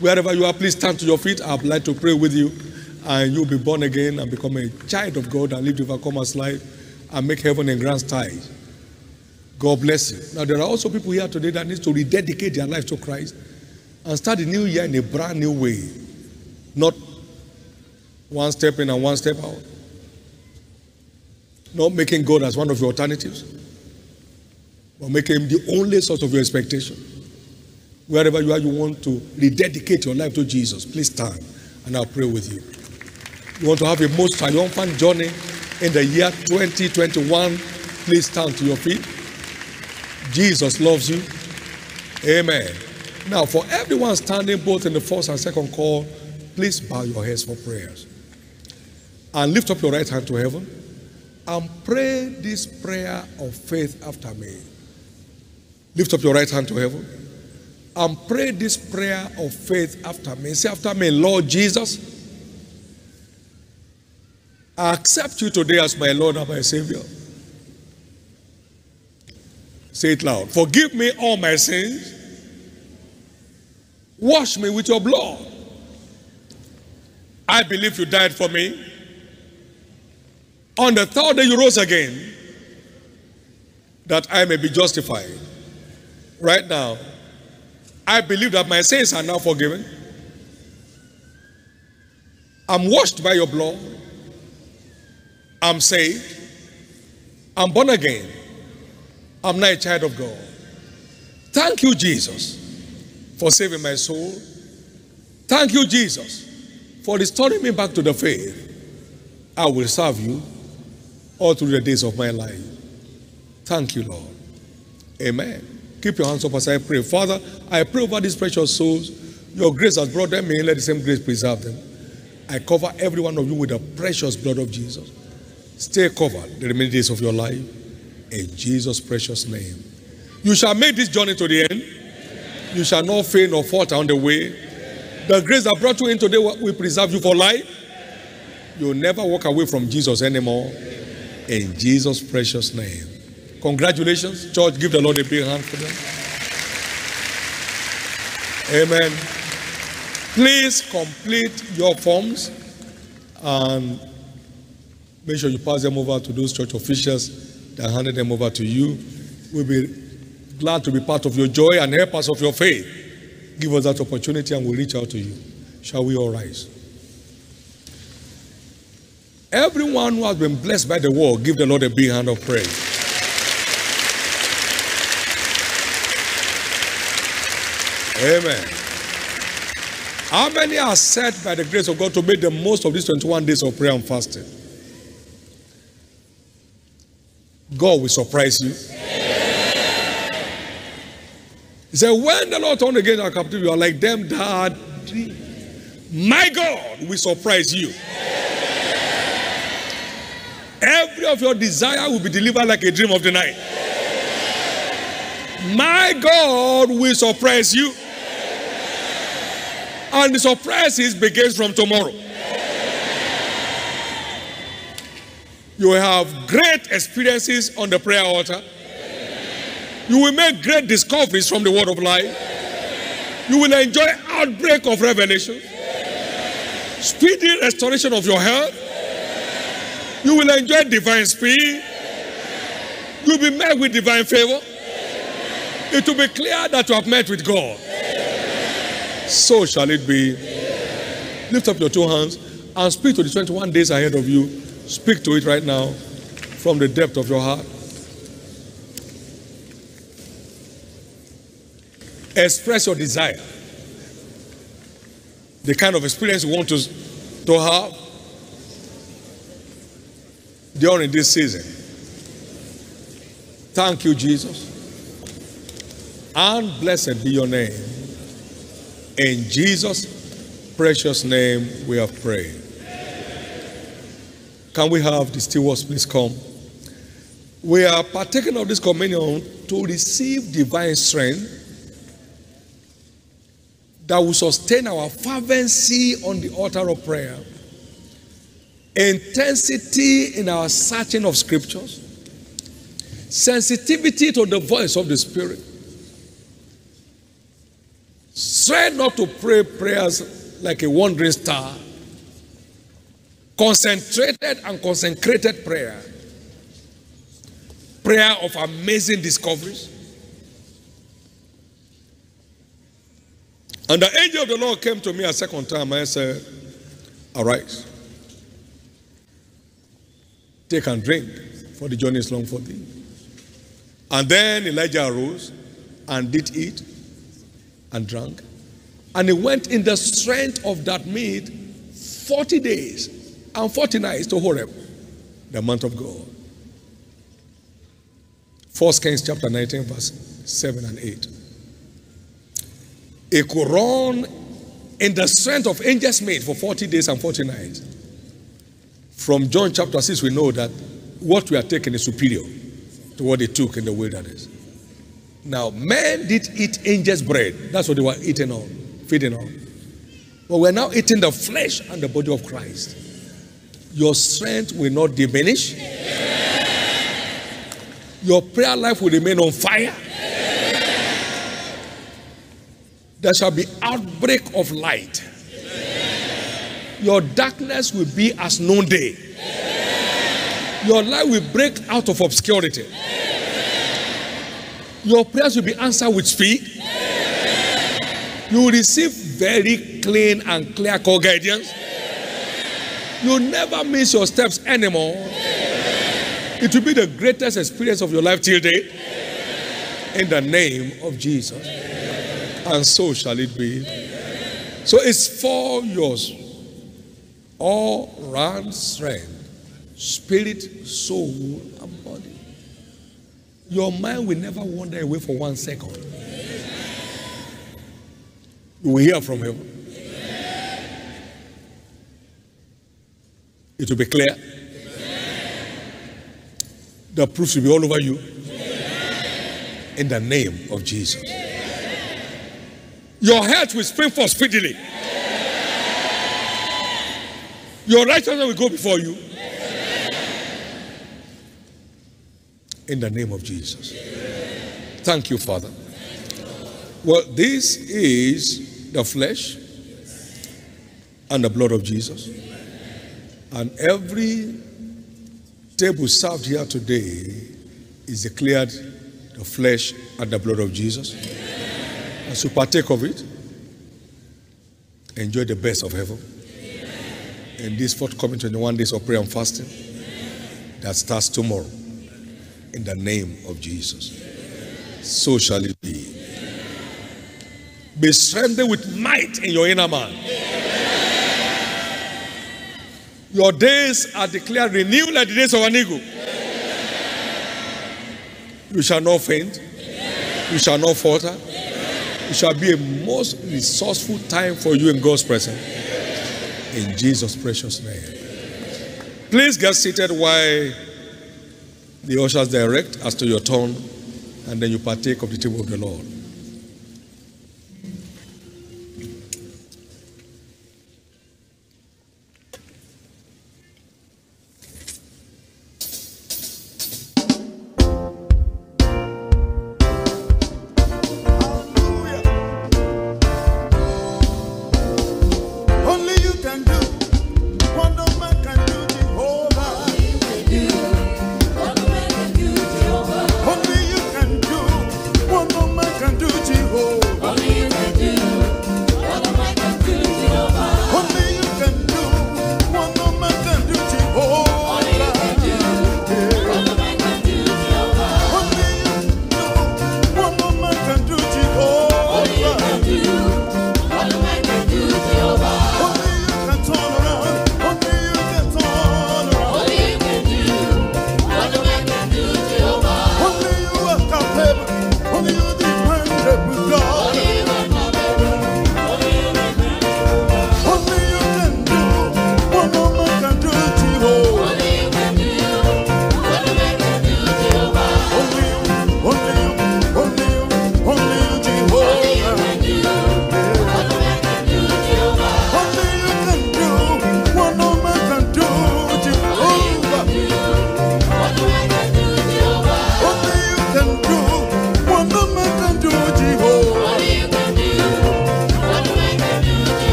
[SPEAKER 1] Wherever you are, please stand to your feet. I'd like to pray with you. And you'll be born again and become a child of God and live the overcomer's life and make heaven and grand tide. God bless you. Now, there are also people here today that need to rededicate their life to Christ and start the new year in a brand new way. Not one step in and one step out. Not making God as one of your alternatives, but making Him the only source of your expectation. Wherever you are, you want to rededicate your life to Jesus, please stand and I'll pray with you. You want to have a most triumphant journey in the year 2021, please stand to your feet. Jesus loves you. Amen. Now, for everyone standing both in the first and second call, please bow your heads for prayers. And lift up your right hand to heaven and pray this prayer of faith after me. Lift up your right hand to heaven and pray this prayer of faith after me. Say after me, Lord Jesus, I accept you today as my Lord and my Savior. Say it loud. Forgive me all my sins. Wash me with your blood. I believe you died for me. On the third day, you rose again that I may be justified. Right now, I believe that my sins are now forgiven. I'm washed by your blood. I'm saved. I'm born again. I'm now a child of God. Thank you, Jesus, for saving my soul. Thank you, Jesus, for restoring me back to the faith. I will serve you all through the days of my life. Thank you, Lord. Amen. Keep your hands up as I pray. Father, I pray over these precious souls. Your grace has brought them in. Let the same grace preserve them. I cover every one of you with the precious blood of Jesus. Stay covered the remaining days of your life. In Jesus' precious name. You shall make this journey to the end. You shall not fail nor falter on the way. The grace that brought you in today will preserve you for life. You'll never walk away from Jesus anymore. In Jesus' precious name. Congratulations, church. Give the Lord a big hand for them. Amen. Please complete your forms and make sure you pass them over to those church officials that handed them over to you. We'll be glad to be part of your joy and help us of your faith. Give us that opportunity and we'll reach out to you. Shall we all rise? Everyone who has been blessed by the word, give the Lord a big hand of praise. Amen. How many are set by the grace of God to make the most of these 21 days of prayer and fasting? God will surprise you. He said, When the Lord turned against our captivity, you are like them that My God will surprise you. Every of your desire will be delivered like a dream of the night. My God will surprise you. And the surprises begins from tomorrow. You will have great experiences on the prayer altar. You will make great discoveries from the word of life. You will enjoy outbreak of revelation. Speedy restoration of your health. You will enjoy divine speed. You'll be met with divine favor. It will be clear that you have met with God. So shall it be. Lift up your two hands and speak to the 21 days ahead of you. Speak to it right now from the depth of your heart. Express your desire. The kind of experience you want to, to have during this season. Thank you, Jesus. And blessed be your name. In Jesus' precious name, we have prayed. Can we have the stewards please come? We are partaking of this communion to receive divine strength, that will sustain our fervency on the altar of prayer, intensity in our searching of scriptures, sensitivity to the voice of the Spirit, strength not to pray prayers like a wandering star, concentrated and consecrated prayer, prayer of amazing discoveries. And the angel of the Lord came to me a second time and said, Arise, take and drink, for the journey is long for thee. And then Elijah arose and did eat and drank. And he went in the strength of that meat 40 days and 40 nights to Horeb, the month of God. 1 Kings chapter 19, verse 7 and 8. He could run in the strength of angels made for 40 days and 40 nights. From John chapter 6, we know that what we are taking is superior to what they took in the wilderness. Now, men did eat angels' bread. That's what they were eating on, feeding on. But we're now eating the flesh and the body of Christ. Your strength will not diminish. Your prayer life will remain on fire. There shall be outbreak of light. Your darkness will be as noonday. Your light will break out of obscurity. Your prayers will be answered with speed. You will receive very clean and clear guidance. You'll never miss your steps anymore. It will be the greatest experience of your life till date. In the name of Jesus. And so shall it be. So it's for yours all round strength, spirit, soul, and body. Your mind will never wander away for one second. You will hear from him. It will be clear. The proofs will be all over you. In the name of Jesus. Your health will spring forth speedily. Your righteousness will go before you. In the name of Jesus. Thank you, Father. Well, this is the flesh and the blood of Jesus. And every table served here today is declared the flesh and the blood of Jesus. As you partake of it, enjoy the best of heaven in this forthcoming 21 days of prayer and fasting that starts tomorrow. In the name of Jesus. So shall it be. Be strengthened with might in your inner man. Your days are declared renewed like the days of an eagle. You shall not faint. You shall not falter. It shall be a most resourceful time for you in God's presence. In Jesus' precious name. Please get seated while the ushers direct as to your turn, and then you partake of the table of the Lord.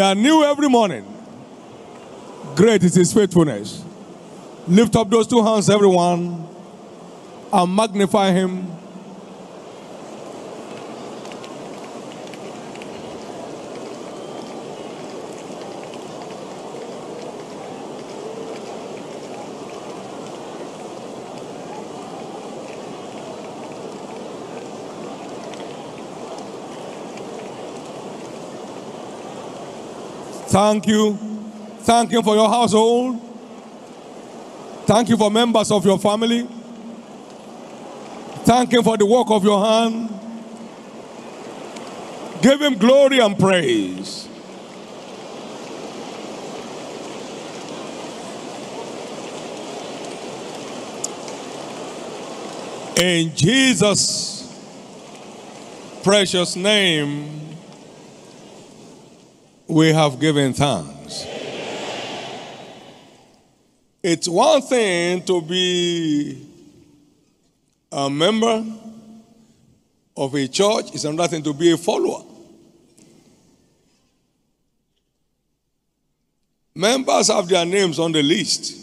[SPEAKER 1] They are new every morning. Great is his faithfulness. Lift up those two hands, everyone, and magnify him. Thank you. Thank you for your household. Thank you for members of your family. Thank Him for the work of your hand. Give Him glory and praise. In Jesus' precious name, we have given thanks. It's one thing to be a member of a church, it's another thing to be a follower. Members have their names on the list,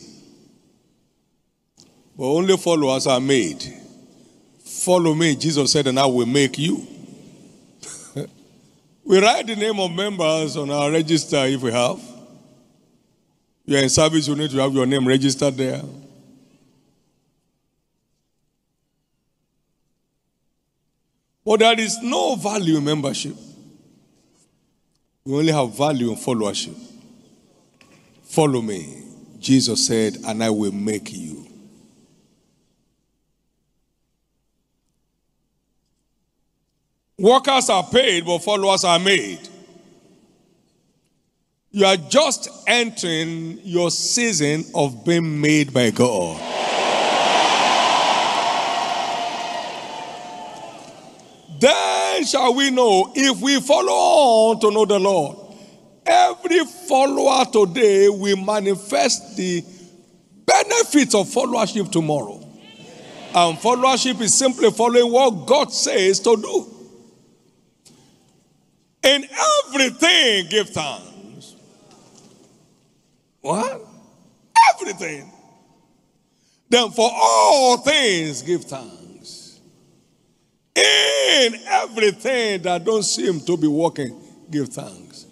[SPEAKER 1] but only followers are made. Follow me, Jesus said, and I will make you. We write the name of members on our register if we have. You're in service, you need to have your name registered there. But there is no value in membership. We only have value in followership. Follow me, Jesus said, and I will make you. Workers are paid, but followers are made. You are just entering your season of being made by God. Then shall we know if we follow on to know the Lord. Every follower today will manifest the benefits of followership tomorrow. And followership is simply following what God says to do. In everything, give thanks. What? Everything. Then for all things, give thanks. In everything that don't seem to be working, give thanks.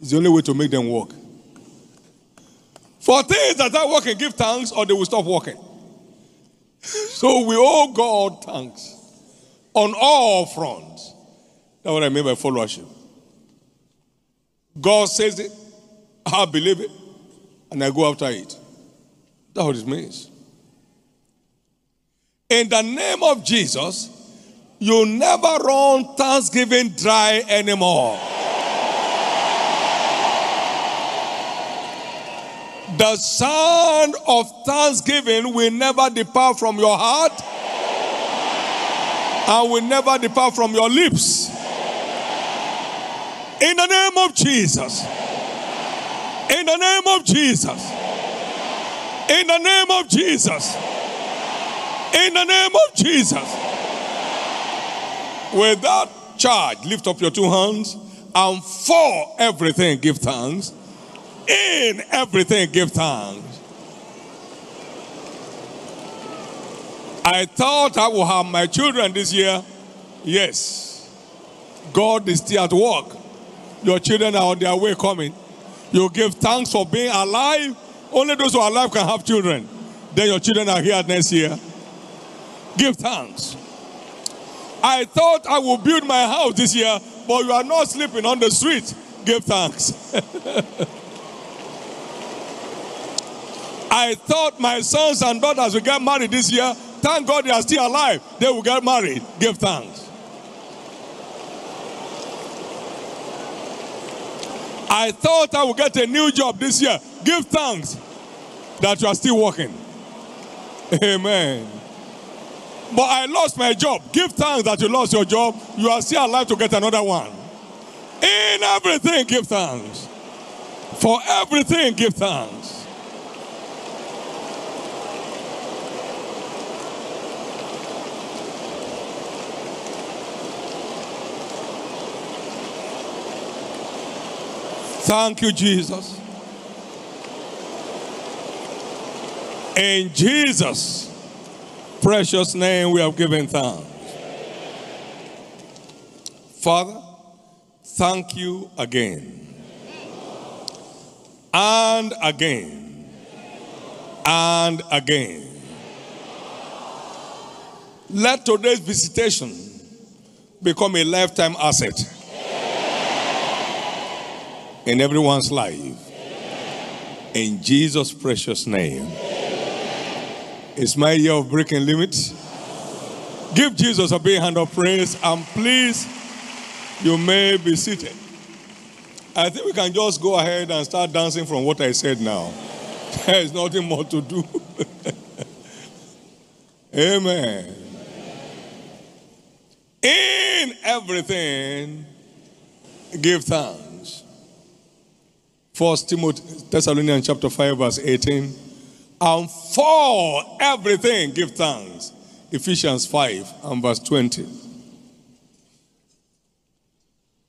[SPEAKER 1] It's the only way to make them work. For things that are working, give thanks, or they will stop working. So we owe God thanks on all fronts. That's what I mean by followership. God says it, I believe it, and I go after it. That's what it means. In the name of Jesus, you never run Thanksgiving dry anymore. The sound of thanksgiving will never depart from your heart and will never depart from your lips. In the name of Jesus. In the name of Jesus. In the name of Jesus. In the name of Jesus. With that charge, lift up your two hands and for everything give thanks. In everything give thanks. I thought I would have my children this year. Yes. God is still at work. Your children are on their way coming. You give thanks for being alive. Only those who are alive can have children. Then your children are here next year. Give thanks. I thought I would build my house this year, but you are not sleeping on the street. Give thanks. I thought my sons and daughters will get married this year. Thank God they are still alive. They will get married. Give thanks. I thought I would get a new job this year. Give thanks that you are still working. Amen. But I lost my job. Give thanks that you lost your job. You are still alive to get another one. In everything, give thanks. For everything, give thanks. Thank you, Jesus. In Jesus' precious name, we have given thanks. Father, thank you again and again and again. Let today's visitation become a lifetime asset in everyone's life. In Jesus' precious name. It's my year of breaking limits. Give Jesus a big hand of praise and please, you may be seated. I think we can just go ahead and start dancing from what I said now. There is nothing more to do. Amen. In everything, give thanks. First Timothy Thessalonians chapter 5, verse 18. And for everything, give thanks. Ephesians 5 and verse 20.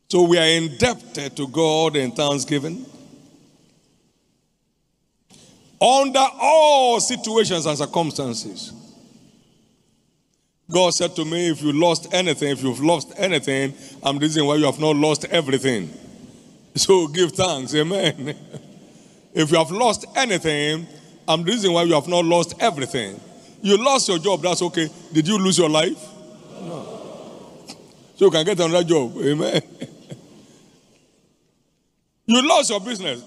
[SPEAKER 1] So we are indebted to God in thanksgiving. Under all situations and circumstances. God said to me, if you lost anything, if you've lost anything, I'm the reason why you have not lost everything. So give thanks. Amen. If you have lost anything, I'm the reason why you have not lost everything. You lost your job, that's okay. Did you lose your life? No. So you can get another job. Amen. You lost your business.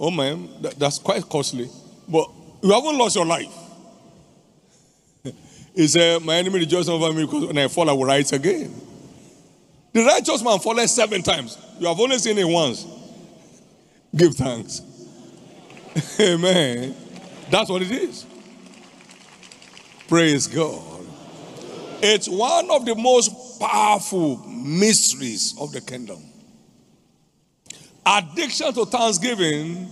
[SPEAKER 1] Oh man, that, that's quite costly. But you haven't lost your life. He said, My enemy rejoices over me because when I fall, I will rise again. The righteous man fallen seven times. You have only seen it once. Give thanks. Amen. That's what it is. Praise God. It's one of the most powerful mysteries of the kingdom. Addiction to thanksgiving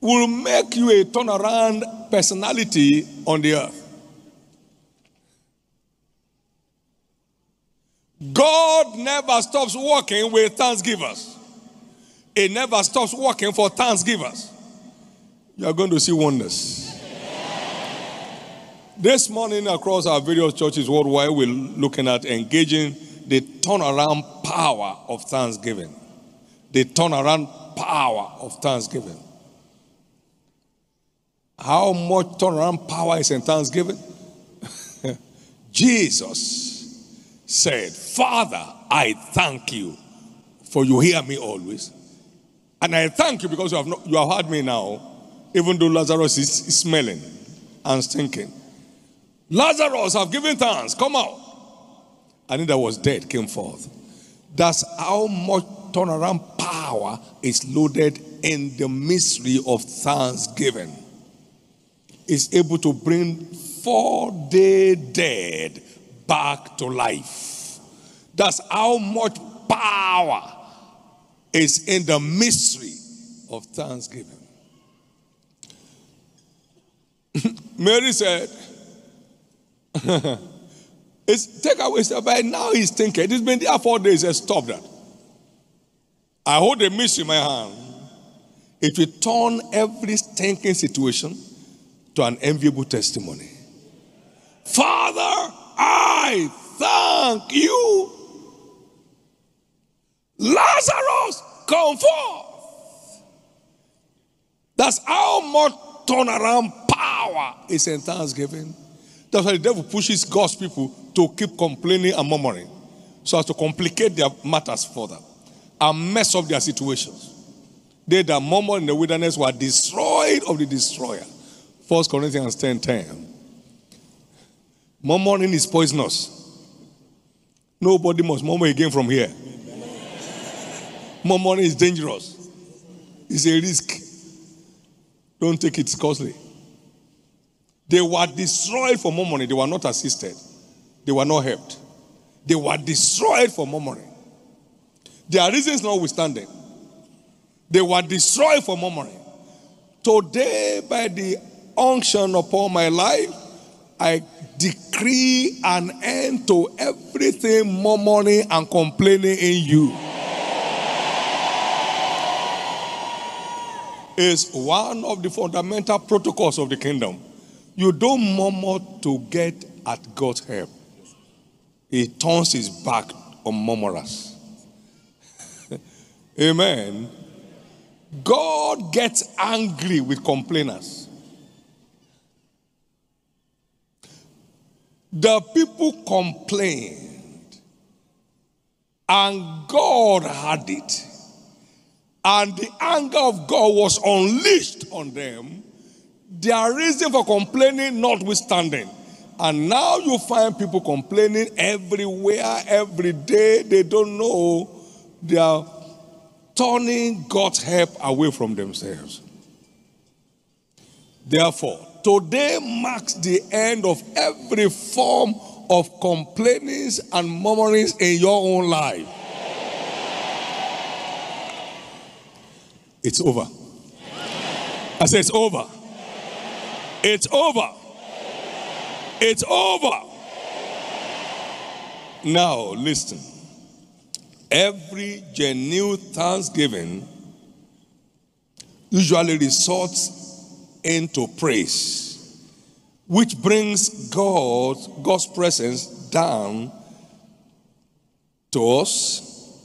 [SPEAKER 1] will make you a turnaround personality on the earth. God never stops working with thanksgivers. He never stops working for thanksgivers. You are going to see wonders. This morning, across our various churches worldwide, we're looking at engaging the turnaround power of thanksgiving. The turnaround power of thanksgiving. How much turnaround power is in thanksgiving? Jesus said, Father, I thank you for you hear me always. And I thank you because you have, not, you have heard me now, even though Lazarus is, smelling and stinking. Lazarus have given thanks, come out. And he that was dead came forth. That's how much turnaround power is loaded in the mystery of thanksgiving. Is able to bring four day dead back to life. That's how much power is in the mystery of thanksgiving. Mary said, it's take away stuff. By now he's thinking. It's been there four days. Says, Stop that. I hold a mystery in my hand. It will turn every stinking situation to an enviable testimony. Father, I thank you. Lazarus, come forth. That's how much turnaround power is in thanksgiving. That's why the devil pushes God's people to keep complaining and murmuring so as to complicate their matters further and mess up their situations. They that murmur in the wilderness were destroyed of the destroyer. 1 Corinthians 10 10. Murmuring is poisonous. Nobody must murmur again from here. Murmuring is dangerous. It's a risk. Don't take it costly. They were destroyed for money. They were not assisted. They were not helped. They were destroyed for money. Their reasons notwithstanding. They were destroyed for money. Today, by the unction upon my life, I decree an end to everything murmuring and complaining in you. is one of the fundamental protocols of the kingdom. You don't murmur to get at God's help. He turns his back on murmurers. Amen. God gets angry with complainers. The people complained, and God had it. And the anger of God was unleashed on them. Their reason for complaining, notwithstanding. And now you find people complaining everywhere, every day. They don't know. They are turning God's help away from themselves. Therefore, today marks the end of every form of complainings and murmurings in your own life. It's over. I said, It's over. It's over. It's over. Now, listen. Every genuine thanksgiving usually results into praise, which brings God, God's presence down to us,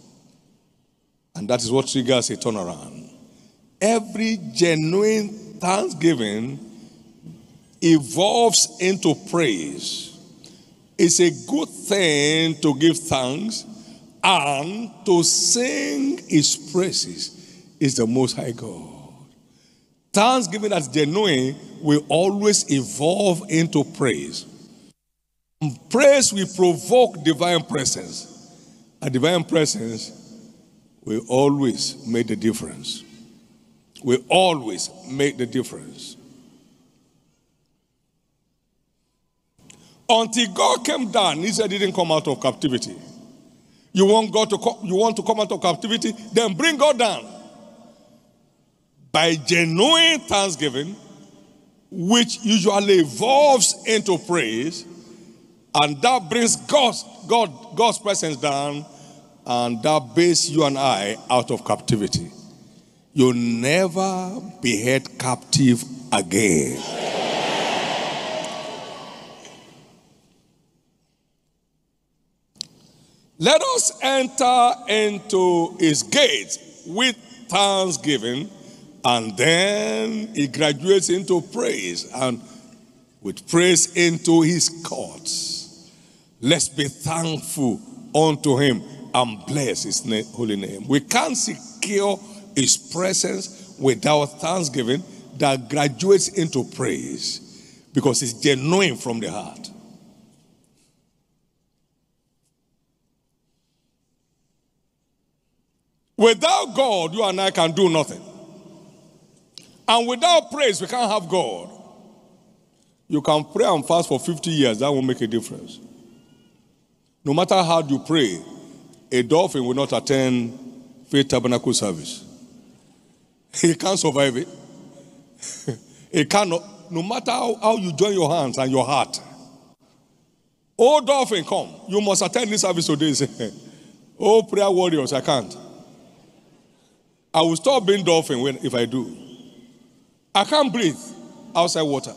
[SPEAKER 1] and that is what triggers a turnaround. Every genuine thanksgiving evolves into praise. It's a good thing to give thanks and to sing his praises is the most high God. Thanksgiving that's genuine will always evolve into praise. Praise will provoke divine presence. A divine presence will always make the difference. Will always make the difference. Until God came down, he didn't come out of captivity. You want God to come, you want to come out of captivity? Then bring God down. By genuine thanksgiving, which usually evolves into praise, and that brings God's, God, God's presence down, and that bases you and I out of captivity. You'll never be held captive again. Let us enter into his gates with thanksgiving, and then he graduates into praise, and with praise into his courts. Let's be thankful unto him and bless his na- holy name. We can't secure his presence without thanksgiving that graduates into praise because it's genuine from the heart. Without God, you and I can do nothing. And without praise, we can't have God. You can pray and fast for 50 years, that won't make a difference. No matter how you pray, a dolphin will not attend faith tabernacle service. He can't survive it. he cannot, no matter how, how you join your hands and your heart. Oh, dolphin, come. You must attend this service today. Oh, prayer warriors, I can't. I will stop being dolphin when, if I do. I can't breathe outside water.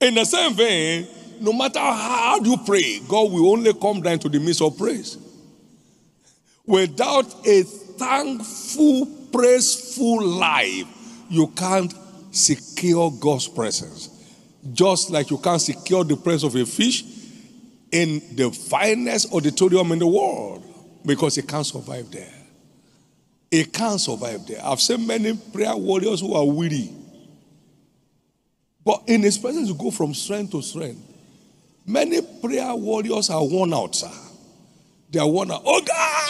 [SPEAKER 1] In the same vein, no matter how you pray, God will only come down to the midst of praise. Without a thankful, praiseful life, you can't secure God's presence. Just like you can't secure the presence of a fish in the finest auditorium in the world because it can't survive there. It can't survive there. I've seen many prayer warriors who are weary. But in his presence, you go from strength to strength. Many prayer warriors are worn out, sir. They are worn out. Oh, God!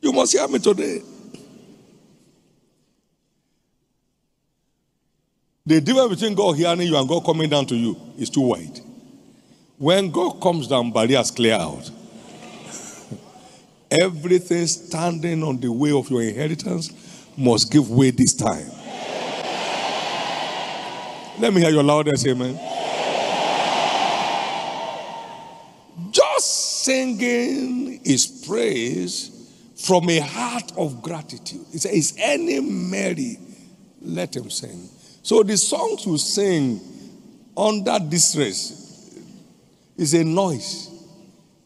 [SPEAKER 1] You must hear me today. The difference between God hearing you and God coming down to you is too wide. When God comes down, barriers clear out. Everything standing on the way of your inheritance must give way this time. Let me hear your loudest amen. Just singing his praise from a heart of gratitude. Is any merry? Let him sing. So the songs you sing under distress is a noise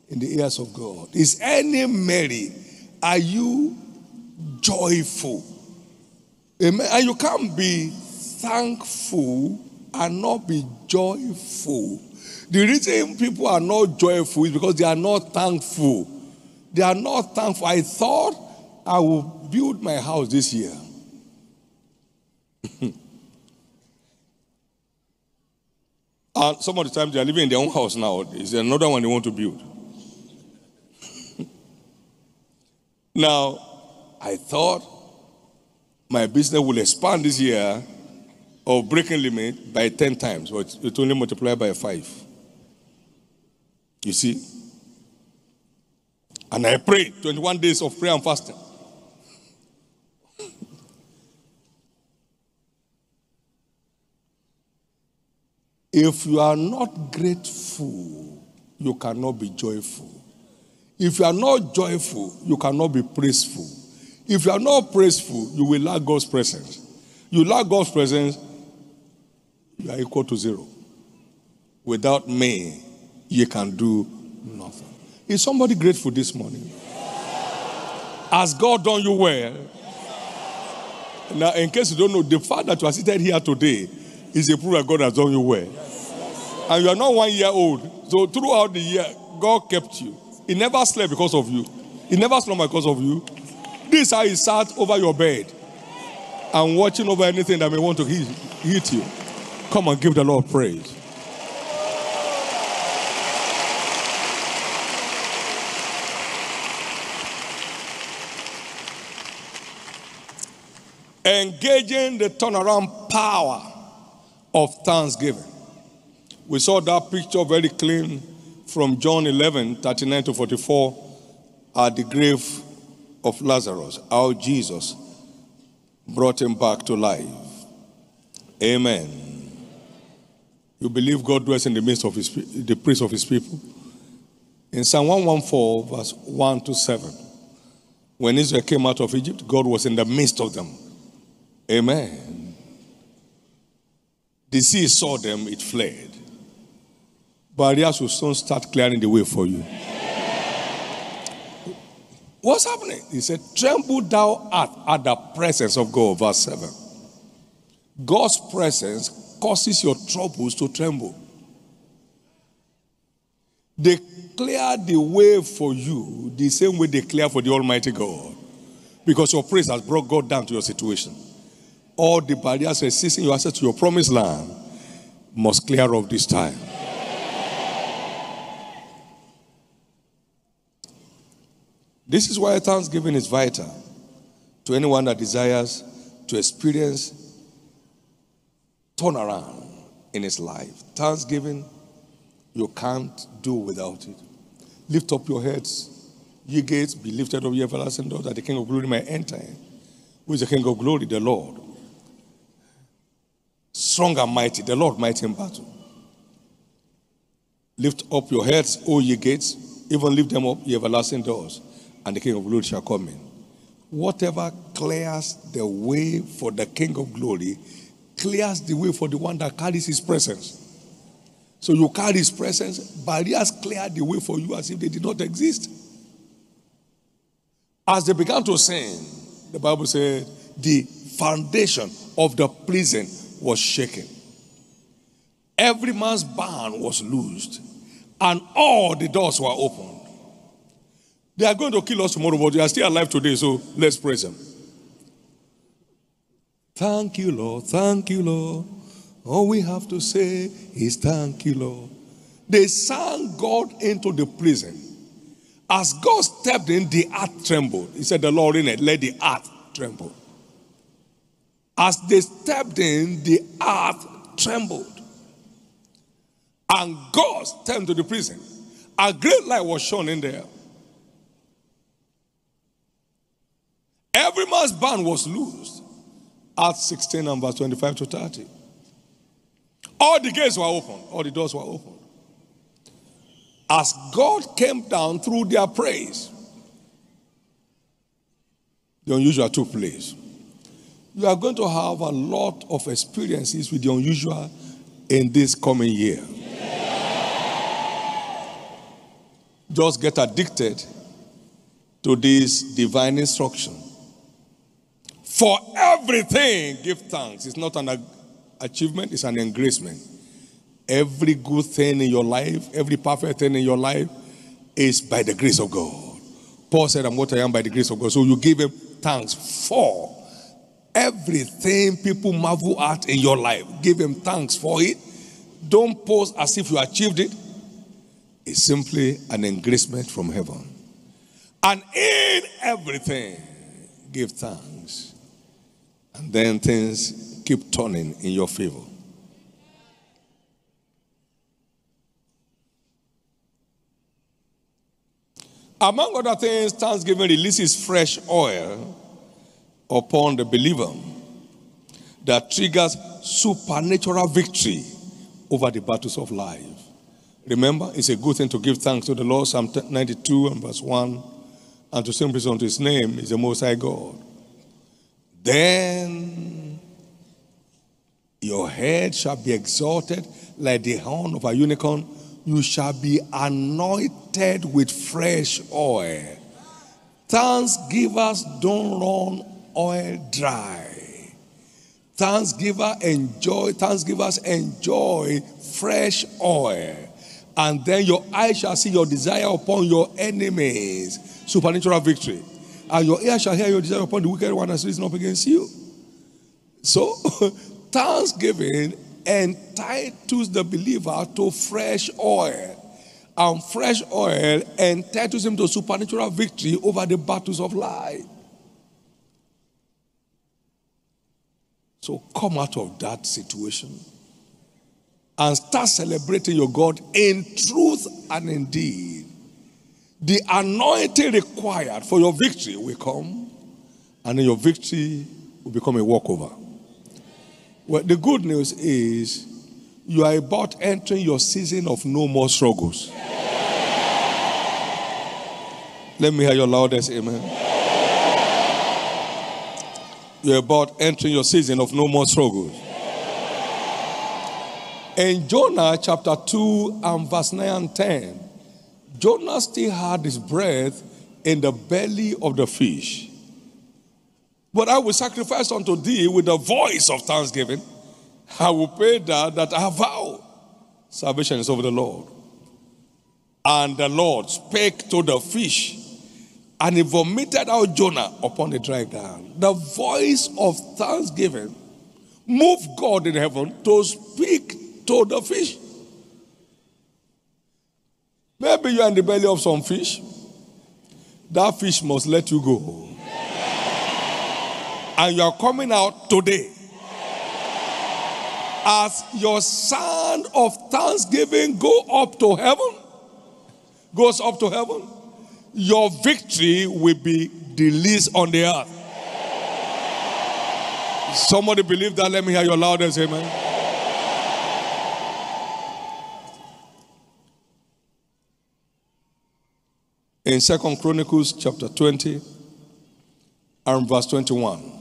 [SPEAKER 1] in the ears of God. Is any merry? Are you joyful? Amen. And you can't be thankful and not be joyful. The reason people are not joyful is because they are not thankful. They are not thankful. I thought I will build my house this year. and ah, some of the time they are living in their own house now. Is there another one they want to build. Now, I thought my business will expand this year of breaking limit by 10 times, but it only multiplied by 5. You see? And I prayed 21 days of prayer and fasting. If you are not grateful, you cannot be joyful. If you are not joyful, you cannot be praiseful. If you are not praiseful, you will lack God's presence. You lack God's presence, you are equal to zero. Without me, you can do nothing. Is somebody grateful this morning? Has God done you well? Now, in case you don't know, the fact that you are seated here today is a proof that God has done you well. And you are not one year old. So throughout the year, God kept you. He never slept because of you. He never slept because of you. This is how he sat over your bed and watching over anything that may want to hit, hit you. Come and give the Lord praise. Engaging the turnaround power of thanksgiving. We saw that picture very clean from John 11 39 to 44 at the grave of Lazarus, how Jesus brought him back to life. Amen. You believe God dwells in the midst of his, the praise of his people? In Psalm 114, verse 1 to 7, when Israel came out of Egypt, God was in the midst of them. Amen. The sea saw them, it fled. Barriers will soon start clearing the way for you. What's happening? He said, Tremble thou art at the presence of God, verse 7. God's presence causes your troubles to tremble. They clear the way for you the same way they clear for the Almighty God. Because your praise has brought God down to your situation. All the barriers resisting your access to your promised land must clear off this time. This is why thanksgiving is vital to anyone that desires to experience turnaround in his life. Thanksgiving, you can't do without it. Lift up your heads, ye gates, be lifted up, ye everlasting doors, that the King of glory may enter in. Who is the King of glory? The Lord. Strong and mighty, the Lord mighty in battle. Lift up your heads, O ye gates, even lift them up, ye everlasting doors and the King of glory shall come in. Whatever clears the way for the King of glory clears the way for the one that carries his presence. So you carry his presence, barriers clear the way for you as if they did not exist. As they began to sing, the Bible said, the foundation of the prison was shaken. Every man's bond was loosed, and all the doors were opened. They are going to kill us tomorrow, but they are still alive today, so let's praise them. Thank you, Lord. Thank you, Lord. All we have to say is thank you, Lord. They sang God into the prison. As God stepped in, the earth trembled. He said, The Lord in it, let the earth tremble. As they stepped in, the earth trembled. And God stepped into the prison. A great light was shown in there. Every man's band was loosed. Acts 16 and verse 25 to 30. All the gates were open, all the doors were open. As God came down through their praise, the unusual took place. You are going to have a lot of experiences with the unusual in this coming year. Just get addicted to this divine instruction. For everything, give thanks. It's not an achievement, it's an engracement. Every good thing in your life, every perfect thing in your life is by the grace of God. Paul said, I'm what I am by the grace of God. So you give him thanks for everything people marvel at in your life. Give him thanks for it. Don't pose as if you achieved it. It's simply an engracement from heaven. And in everything, give thanks. And then things keep turning in your favor. Among other things, Thanksgiving releases fresh oil upon the believer that triggers supernatural victory over the battles of life. Remember, it's a good thing to give thanks to the Lord. Psalm 92 and verse 1 and to sing praise unto his name is the Most High God. Then your head shall be exalted like the horn of a unicorn. You shall be anointed with fresh oil. Thanksgivers don't run oil dry. Thanksgiver enjoy, thanksgivers enjoy fresh oil. And then your eyes shall see your desire upon your enemies. Supernatural victory. And your ear shall hear your desire upon the wicked one that's risen up against you. So, thanksgiving entitles the believer to fresh oil. And fresh oil entitles him to supernatural victory over the battles of life. So come out of that situation and start celebrating your God in truth and in deed. The anointing required for your victory will come, and then your victory will become a walkover. Well, the good news is you are about entering your season of no more struggles. Let me hear your loudest amen. You're about entering your season of no more struggles. In Jonah chapter 2 and verse 9 and 10, Jonah still had his breath in the belly of the fish. But I will sacrifice unto thee with the voice of thanksgiving. I will pay that that I vow. Salvation is over the Lord. And the Lord spake to the fish and he vomited out Jonah upon the dry ground. The voice of thanksgiving moved God in heaven to speak to the fish. Maybe you are in the belly of some fish. That fish must let you go. And you are coming out today. As your sound of thanksgiving go up to heaven, goes up to heaven, your victory will be released on the earth. Somebody believe that? Let me hear your loudest amen. In Second Chronicles chapter 20 and verse 21.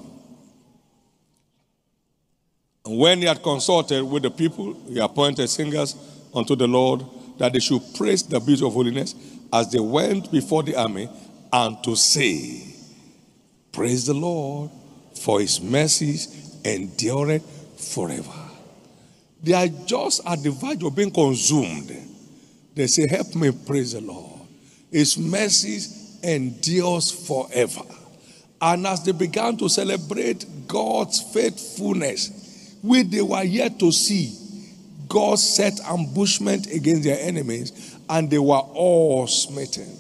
[SPEAKER 1] And when he had consulted with the people, he appointed singers unto the Lord that they should praise the beauty of holiness as they went before the army and to say, Praise the Lord, for his mercies endureth forever. They are just at the verge of being consumed. They say, Help me praise the Lord. His mercies endures forever. And as they began to celebrate God's faithfulness, which they were yet to see, God set ambushment against their enemies and they were all smitten.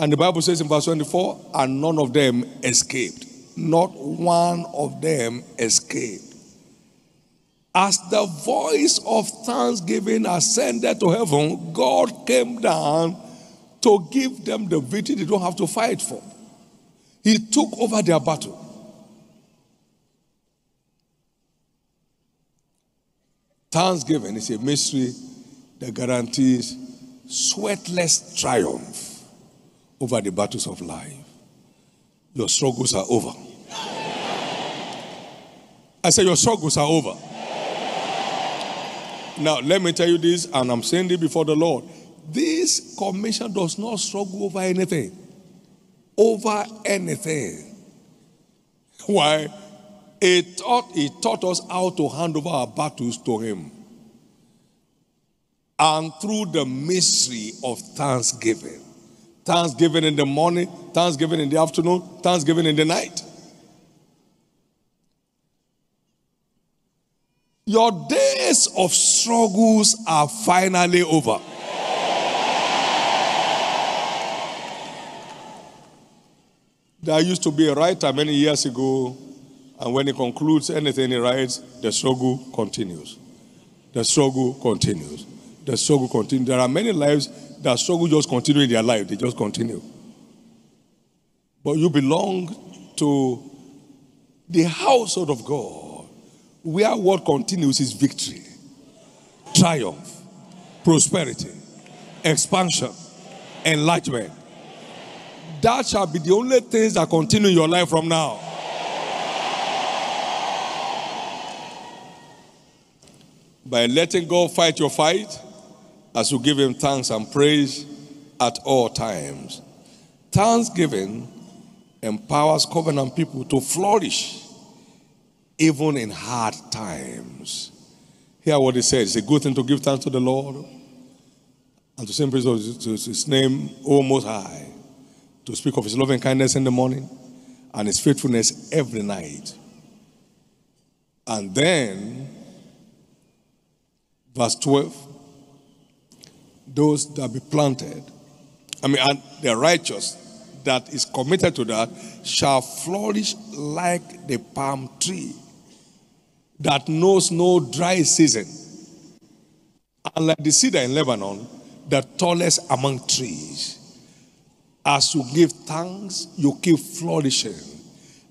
[SPEAKER 1] And the Bible says in verse 24, and none of them escaped. Not one of them escaped. As the voice of thanksgiving ascended to heaven, God came down to give them the victory they don't have to fight for. He took over their battle. Thanksgiving is a mystery that guarantees sweatless triumph over the battles of life. your struggles are over. I said, Your struggles are over. Now, let me tell you this, and I'm saying it before the Lord. This commission does not struggle over anything. Over anything. Why? It taught, it taught us how to hand over our battles to Him. And through the mystery of thanksgiving. Thanksgiving in the morning, thanksgiving in the afternoon, thanksgiving in the night. Your days of struggles are finally over. There used to be a writer many years ago, and when he concludes anything he writes, the struggle continues. The struggle continues. The struggle continues. There are many lives that struggle just continue in their life, they just continue. But you belong to the household of God, where what continues is victory, triumph, prosperity, expansion, enlargement. That shall be the only things that continue in your life from now. By letting God fight your fight, as you give Him thanks and praise at all times. Thanksgiving empowers covenant people to flourish even in hard times. Hear what He says. It's a good thing to give thanks to the Lord and to sing praise to His name, O Most High to speak of his loving kindness in the morning and his faithfulness every night. And then, verse 12, those that be planted, I mean, and the righteous that is committed to that shall flourish like the palm tree that knows no dry season. And like the cedar in Lebanon, the tallest among trees. As you give thanks, you keep flourishing.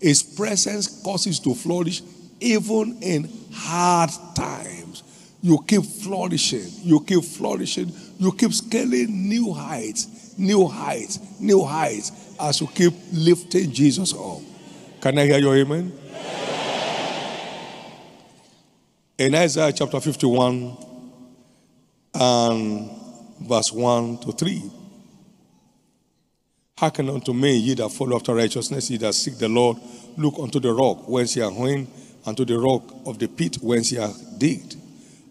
[SPEAKER 1] His presence causes to flourish even in hard times. You keep flourishing. You keep flourishing. You keep scaling new heights, new heights, new heights as you keep lifting Jesus up. Can I hear your amen? In Isaiah chapter 51 and verse 1 to 3. Hearken unto me, ye that follow after righteousness, ye that seek the Lord. Look unto the rock whence ye are hewn, and to the rock of the pit whence ye are digged.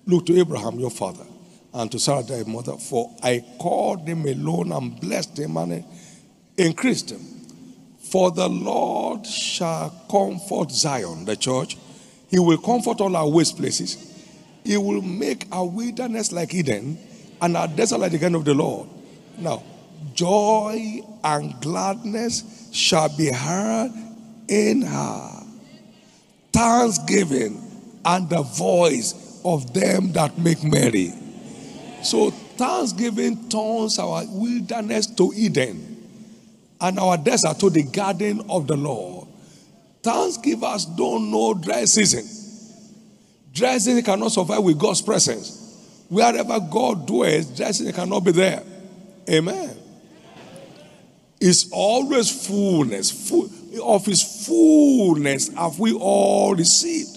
[SPEAKER 1] Look to Abraham your father, and to Sarah thy mother, for I called him alone and blessed him and increased him. For the Lord shall comfort Zion, the church. He will comfort all our waste places. He will make our wilderness like Eden and our desert like the garden of the Lord. Now, joy and gladness shall be heard in her. Thanksgiving and the voice of them that make merry. So, thanksgiving turns our wilderness to Eden and our desert to the garden of the Lord. Thanksgivers don't know dry season. Dry season cannot survive with God's presence. Wherever God dwells, dry season cannot be there. Amen is always fullness. Full, of his fullness have we all received.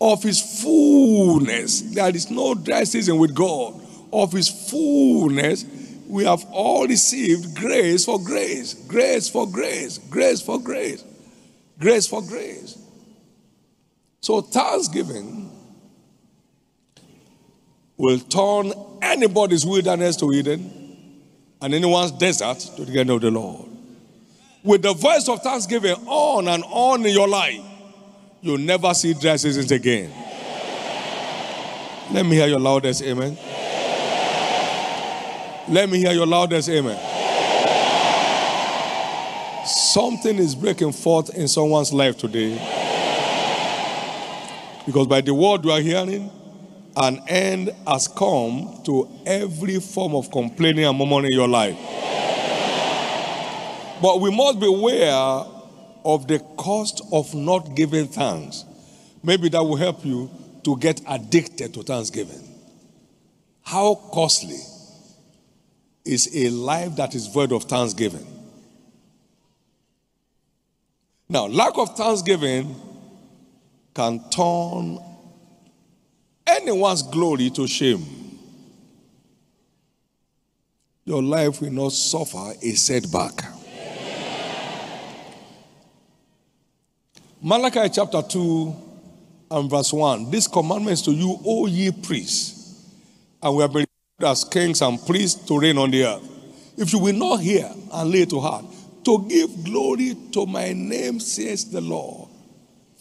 [SPEAKER 1] Of his fullness, there is no dry season with God. Of his fullness, we have all received grace for grace, grace for grace, grace for grace, grace for grace. So, thanksgiving will turn anybody's wilderness to Eden and anyone's desert to the end of the Lord. With the voice of thanksgiving on and on in your life, you'll never see dry seasons again. Let me hear your loudest amen. Let me hear your loudest amen. Something is breaking forth in someone's life today. Because by the word you are hearing, an end has come to every form of complaining and murmuring in your life. But we must be aware of the cost of not giving thanks. Maybe that will help you to get addicted to thanksgiving. How costly is a life that is void of thanksgiving? Now, lack of thanksgiving can turn anyone's glory to shame. Your life will not suffer a setback. Malachi chapter 2 and verse 1. This commandment is to you, O ye priests, and we have been as kings and priests to reign on the earth. If you will not hear and lay to heart, to give glory to my name, says the Lord,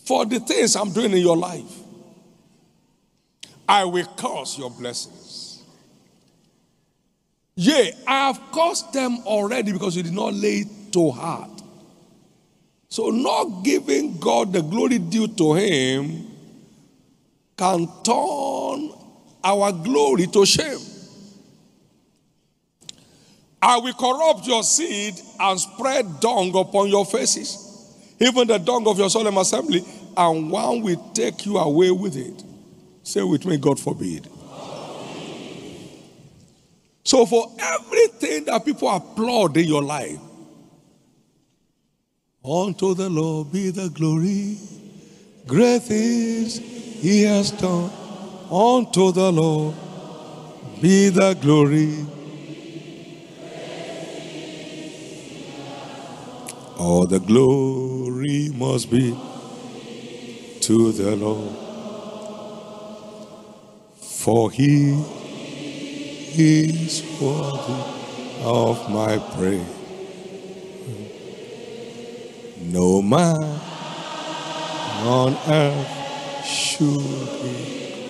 [SPEAKER 1] for the things I'm doing in your life, I will cause your blessings. Yea, I have caused them already because you did not lay it to heart. So, not giving God the glory due to Him can turn our glory to shame. I will corrupt your seed and spread dung upon your faces, even the dung of your solemn assembly, and one will take you away with it. Say with me, God forbid. So, for everything that people applaud in your life, unto the Lord be the glory, great things he has done. Unto the Lord be the glory. All the glory must be to the Lord. For he is worthy of my praise. No man on earth should be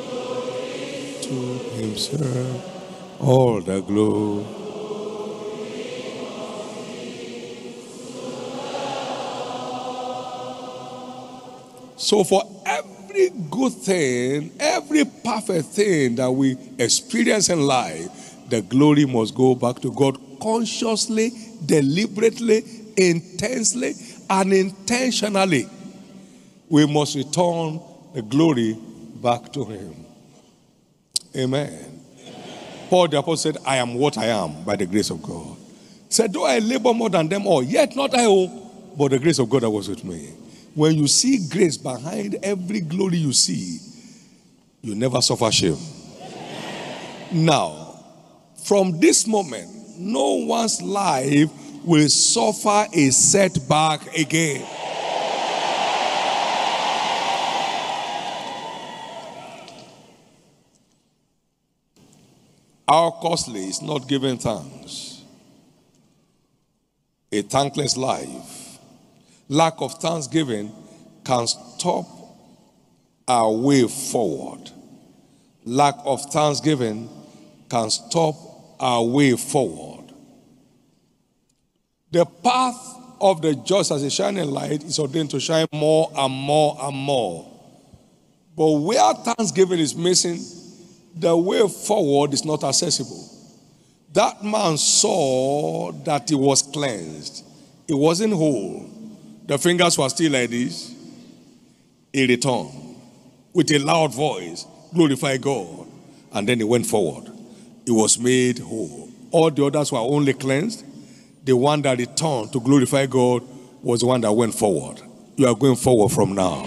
[SPEAKER 1] to himself all the glory. So, for every good thing, every perfect thing that we experience in life, the glory must go back to God consciously, deliberately, intensely, and intentionally. We must return the glory back to Him. Amen. Paul the apostle said, I am what I am by the grace of God. Said, though I labor more than them all, yet not I, but the grace of God that was with me. When you see grace behind every glory you see, you never suffer shame. Now, from this moment, no one's life will suffer a setback again. Our costly is not giving thanks. A thankless life, lack of thanksgiving can stop our way forward. Lack of thanksgiving can stop our way forward. The path of the just as a shining light is ordained to shine more and more and more. But where thanksgiving is missing, the way forward is not accessible. That man saw that he was cleansed, he wasn't whole. The fingers were still like this. He returned with a loud voice, glorify God. And then he went forward. He was made whole. All the others were only cleansed. The one that returned to glorify God was the one that went forward. You are going forward from now.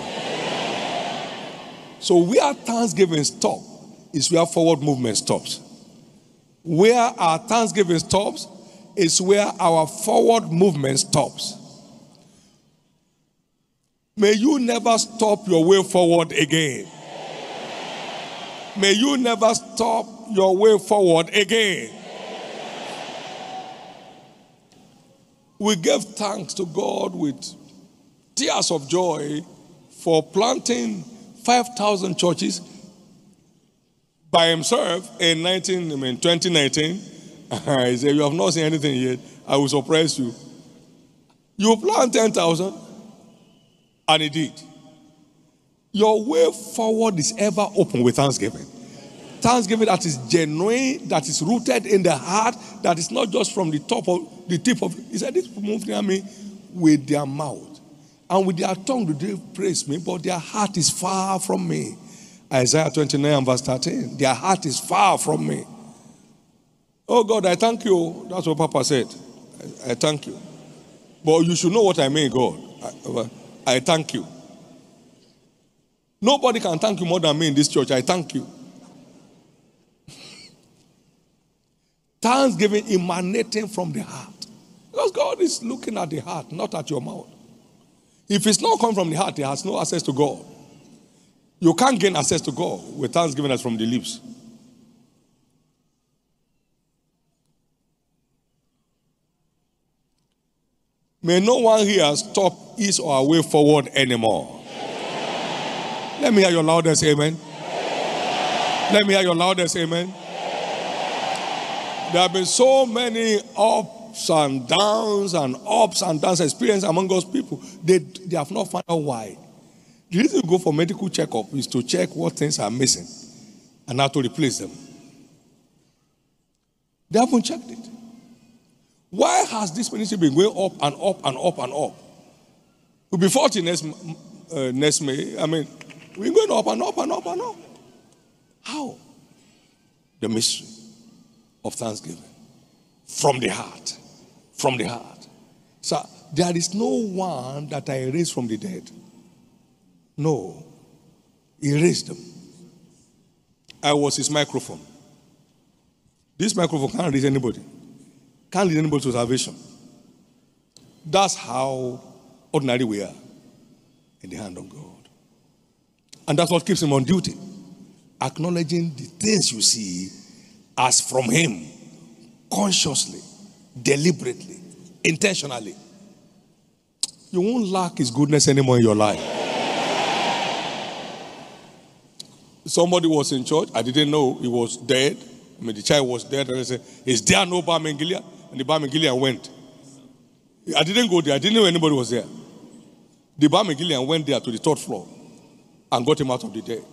[SPEAKER 1] So where thanksgiving stops is where forward movement stops. Where our thanksgiving stops is where our forward movement stops. May you never stop your way forward again. May you never stop your way forward again. We give thanks to God with tears of joy for planting 5,000 churches by himself in 19, I mean, 2019. he said, You have not seen anything yet. I will surprise you. You plant 10,000, and he did. Your way forward is ever open with thanksgiving. Thanksgiving that is genuine, that is rooted in the heart, that is not just from the top of the tip of. He said, This move near me with their mouth. And with their tongue do they praise me, but their heart is far from me. Isaiah 29 verse 13. Their heart is far from me. Oh God, I thank you. That's what Papa said. I, I thank you. But you should know what I mean, God. I, I thank you. Nobody can thank you more than me in this church. I thank you. Thanksgiving emanating from the heart. Because God is looking at the heart, not at your mouth. If it's not coming from the heart, it has no access to God. You can't gain access to God with thanksgiving as from the lips. May no one here stop his or her way forward anymore. Let me hear your loudest amen. Let me hear your loudest amen. There have been so many ups and downs and ups and downs experience among God's people. They, they have not found out why. The reason you go for medical checkup is to check what things are missing and how to replace them. They haven't checked it. Why has this ministry been going up and up and up and up? We'll be 40 next, uh, next May. I mean, we're going up and up and up and up. How? The mystery of thanksgiving from the heart. From the heart. So there is no one that I raised from the dead. No. He raised them. I was his microphone. This microphone can't reach anybody. Can't lead anybody to salvation. That's how ordinary we are in the hand of God. And that's what keeps him on duty. Acknowledging the things you see as from him, consciously, deliberately, intentionally. You won't lack his goodness anymore in your life. Somebody was in church. I didn't know he was dead. I mean, the child was dead. And I said, Is there no Bar Mengilia? And the Bar Mengilia went. I didn't go there. I didn't know anybody was there. The Bar Mengilia went there to the third floor and got him out of the dead.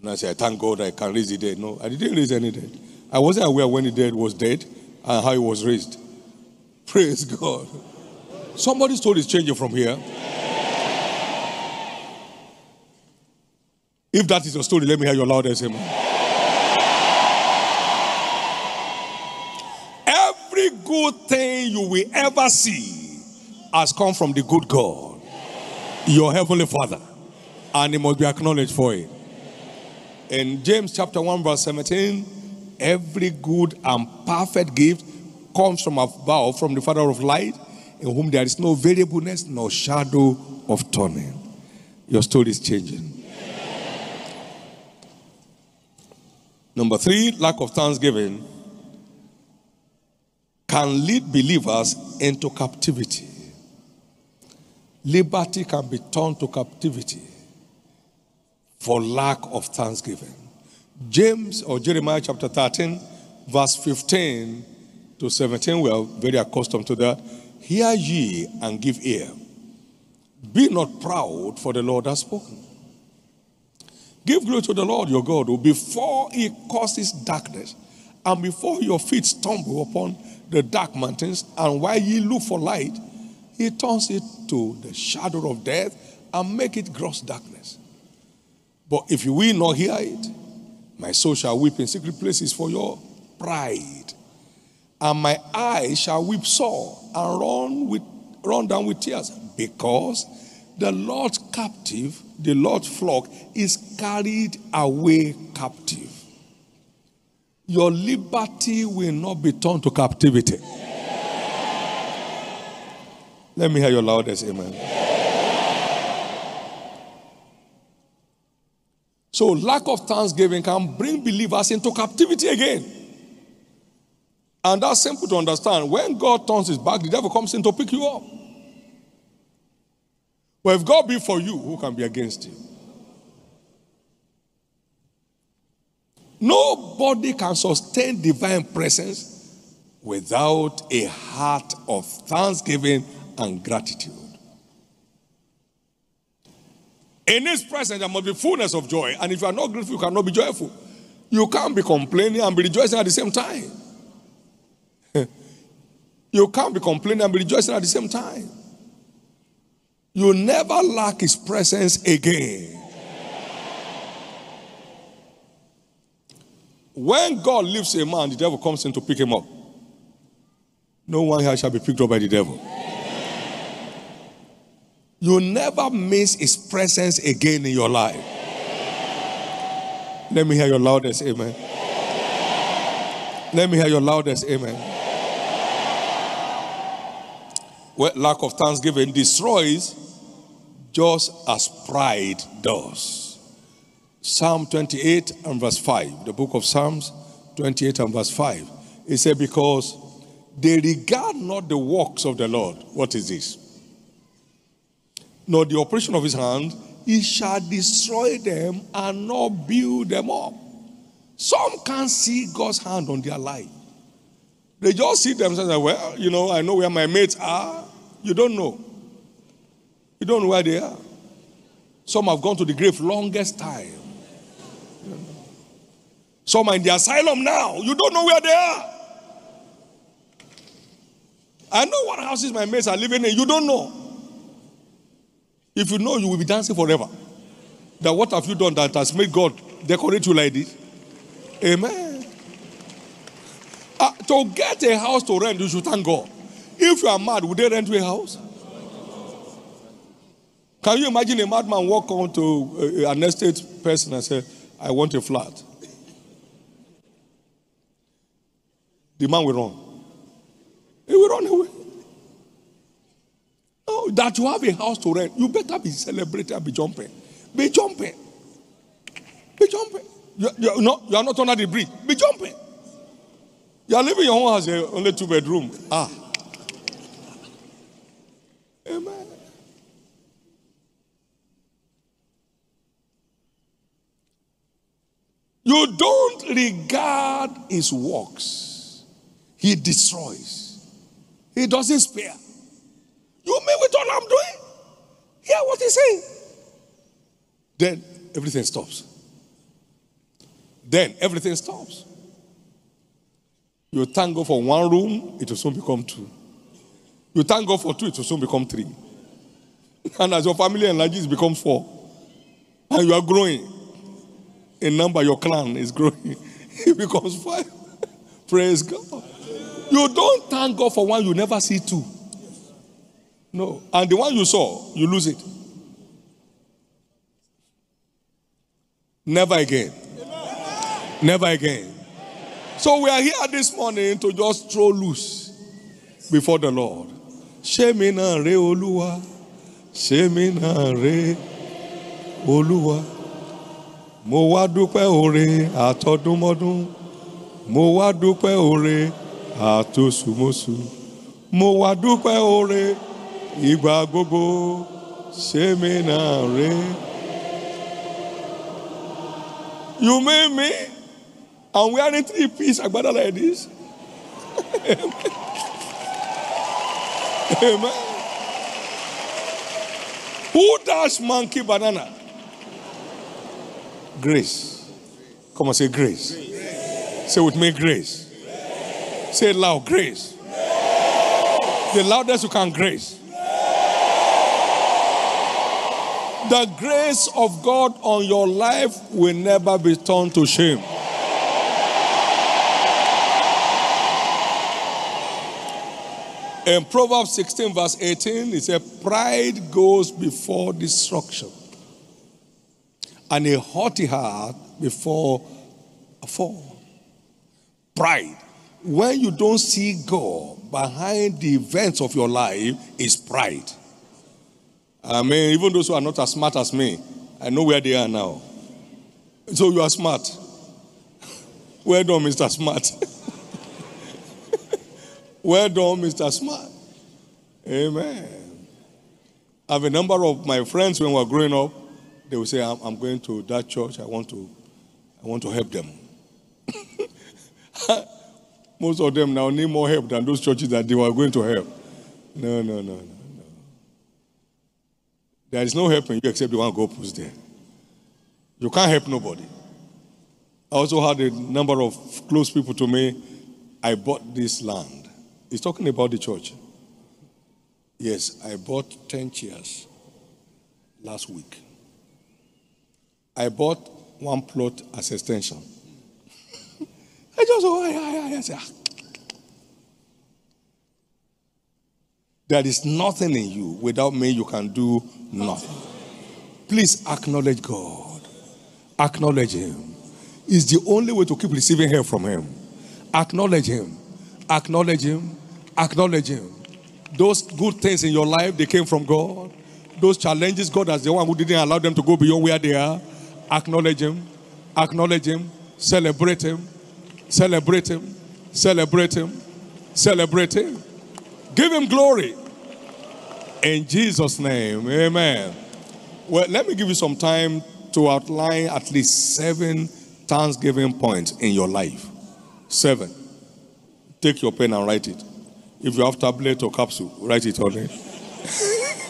[SPEAKER 1] And I said, I thank God I can raise the dead. No, I didn't raise any dead. I wasn't aware when the dead was dead and how he was raised. Praise God. Somebody's story is changing from here. If that is your story, let me hear your loudest amen. Every good thing you will ever see has come from the good God, your heavenly Father, and it must be acknowledged for it. In James chapter 1, verse 17, every good and perfect gift comes from above, from the Father of light, in whom there is no variableness nor shadow of turning. Your story is changing. Number three, lack of thanksgiving can lead believers into captivity. Liberty can be turned to captivity for lack of thanksgiving. James or Jeremiah chapter 13, verse 15 to 17, we are very accustomed to that. Hear ye and give ear. Be not proud, for the Lord has spoken. Give glory to the Lord your God, who before he causes darkness, and before your feet stumble upon the dark mountains, and while ye look for light, he turns it to the shadow of death and make it gross darkness. But if you will not hear it, my soul shall weep in secret places for your pride, and my eyes shall weep sore and run with run down with tears, because the Lord's captive, the Lord's flock, is carried away captive. Your liberty will not be turned to captivity. Let me hear your loudest amen. So, lack of thanksgiving can bring believers into captivity again. And that's simple to understand. When God turns his back, the devil comes in to pick you up. But if God be for you, who can be against you? Nobody can sustain divine presence without a heart of thanksgiving and gratitude. In His presence, there must be fullness of joy. And if you are not grateful, you cannot be joyful. You can't be complaining and be rejoicing at the same time. you can't be complaining and be rejoicing at the same time. You never lack His presence again. When God leaves a man, the devil comes in to pick him up. No one here shall be picked up by the devil. You never miss his presence again in your life. Let me hear your loudest amen. Let me hear your loudest amen. Well, lack of thanksgiving destroys just as pride does. Psalm 28 and verse 5, the book of Psalms 28 and verse 5. It said, Because they regard not the works of the Lord. What is this? Nor the operation of his hand, he shall destroy them and not build them up. Some can't see God's hand on their life. They just see themselves well, you know, I know where my mates are. You don't know. You don't know where they are. Some have gone to the grave longest time. Some are in the asylum now. You don't know where they are. I know what houses my mates are living in. You don't know. If you know, you will be dancing forever. That what have you done that has made God decorate you like this? Amen. Uh, to get a house to rent, you should thank God. If you are mad, would they rent you a house? Can you imagine a madman walk on to an estate person and say, I want a flat? The man will run. He will run away. Oh, that you have a house to rent, you better be celebrating and be jumping. Be jumping. Be jumping. You, you, not, you are not under the bridge. Be jumping. You are living your own house, eh, only two bedroom. Ah. Amen. You don't regard his works. He destroys. He doesn't spare. You mean with all I'm doing? Hear what he's saying. Then everything stops. Then everything stops. You thank God for one room, it will soon become two. You thank God for two, it will soon become three. And as your family enlarges, it becomes four. And you are growing in number, your clan is growing. It becomes five. Praise God. You don't thank God for one, you never see two. No. And the one you saw, you lose it. Never again. Never again. So we are here this morning to just throw loose before the Lord. Ṣé mi náà rè Olúwa? Ṣé mi náà rè Olúwa? Mo wá dúpẹ́ oore àtọdúnmọ́dún. Mo wá dúpẹ́ oore àtosùmọ́sù. Mo wá dúpẹ́ oore ìgbà gbogbo. Ṣé náà rè? You mean me? I'm wearing three piece agbada like this. Amen. Who does monkey banana? Grace. Come on, say grace. Say with me, grace. Say loud, grace. The loudest you can, grace. The grace of God on your life will never be turned to shame. In Proverbs 16, verse 18, it says, Pride goes before destruction, and a haughty heart before a fall. Pride. When you don't see God behind the events of your life, is pride. I mean, even those who are not as smart as me, I know where they are now. So you are smart. Well done, Mr. Smart. well done, Mr. Smart. Amen. I have a number of my friends when we were growing up, they would say, I'm, I'm going to that church, I want to, I want to help them. Most of them now need more help than those churches that they were going to help. No, no, no, no, no. There is no help helping you except the one God puts there. You can't help nobody. I also had a number of close people to me. I bought this land. He's talking about the church. Yes, I bought 10 chairs last week. I bought one plot as extension. I just, oh, I, I, I, I ah. There is nothing in you. Without me, you can do nothing. Please acknowledge God. Acknowledge Him. It's the only way to keep receiving help from Him. Acknowledge Him. Acknowledge Him. Acknowledge Him. Those good things in your life, they came from God. Those challenges, God as the one who didn't allow them to go beyond where they are. Acknowledge Him. Acknowledge Him. Celebrate Him. Celebrate Him. Celebrate Him. Celebrate Him. Give Him glory. In Jesus' name, amen. Well, let me give you some time to outline at least seven thanksgiving points in your life. Seven. Take your pen and write it. If you have tablet or capsule, write it on it.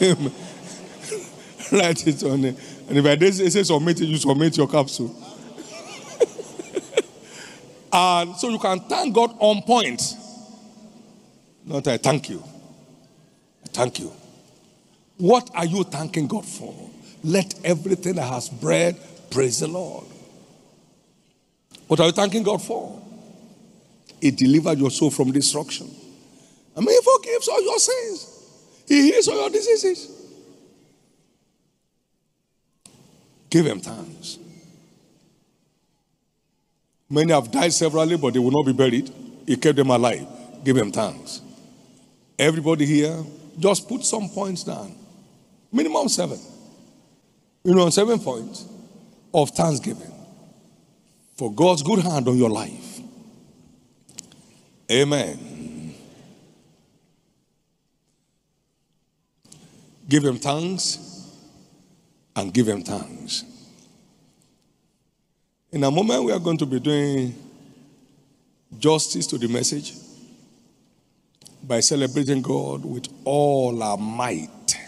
[SPEAKER 1] write it on it. And if I say submit it, you submit your capsule. And so you can thank God on point. Not I thank you. Thank you. What are you thanking God for? Let everything that has bread praise the Lord. What are you thanking God for? He delivered your soul from destruction. I mean, He forgives all your sins, He heals all your diseases. Give Him thanks. Many have died severally, but they will not be buried. He kept them alive. Give Him thanks. Everybody here, just put some points down. Minimum seven. You know, seven points of thanksgiving for God's good hand on your life. Amen. Give him thanks and give him thanks. In a moment, we are going to be doing justice to the message by celebrating God with all our might.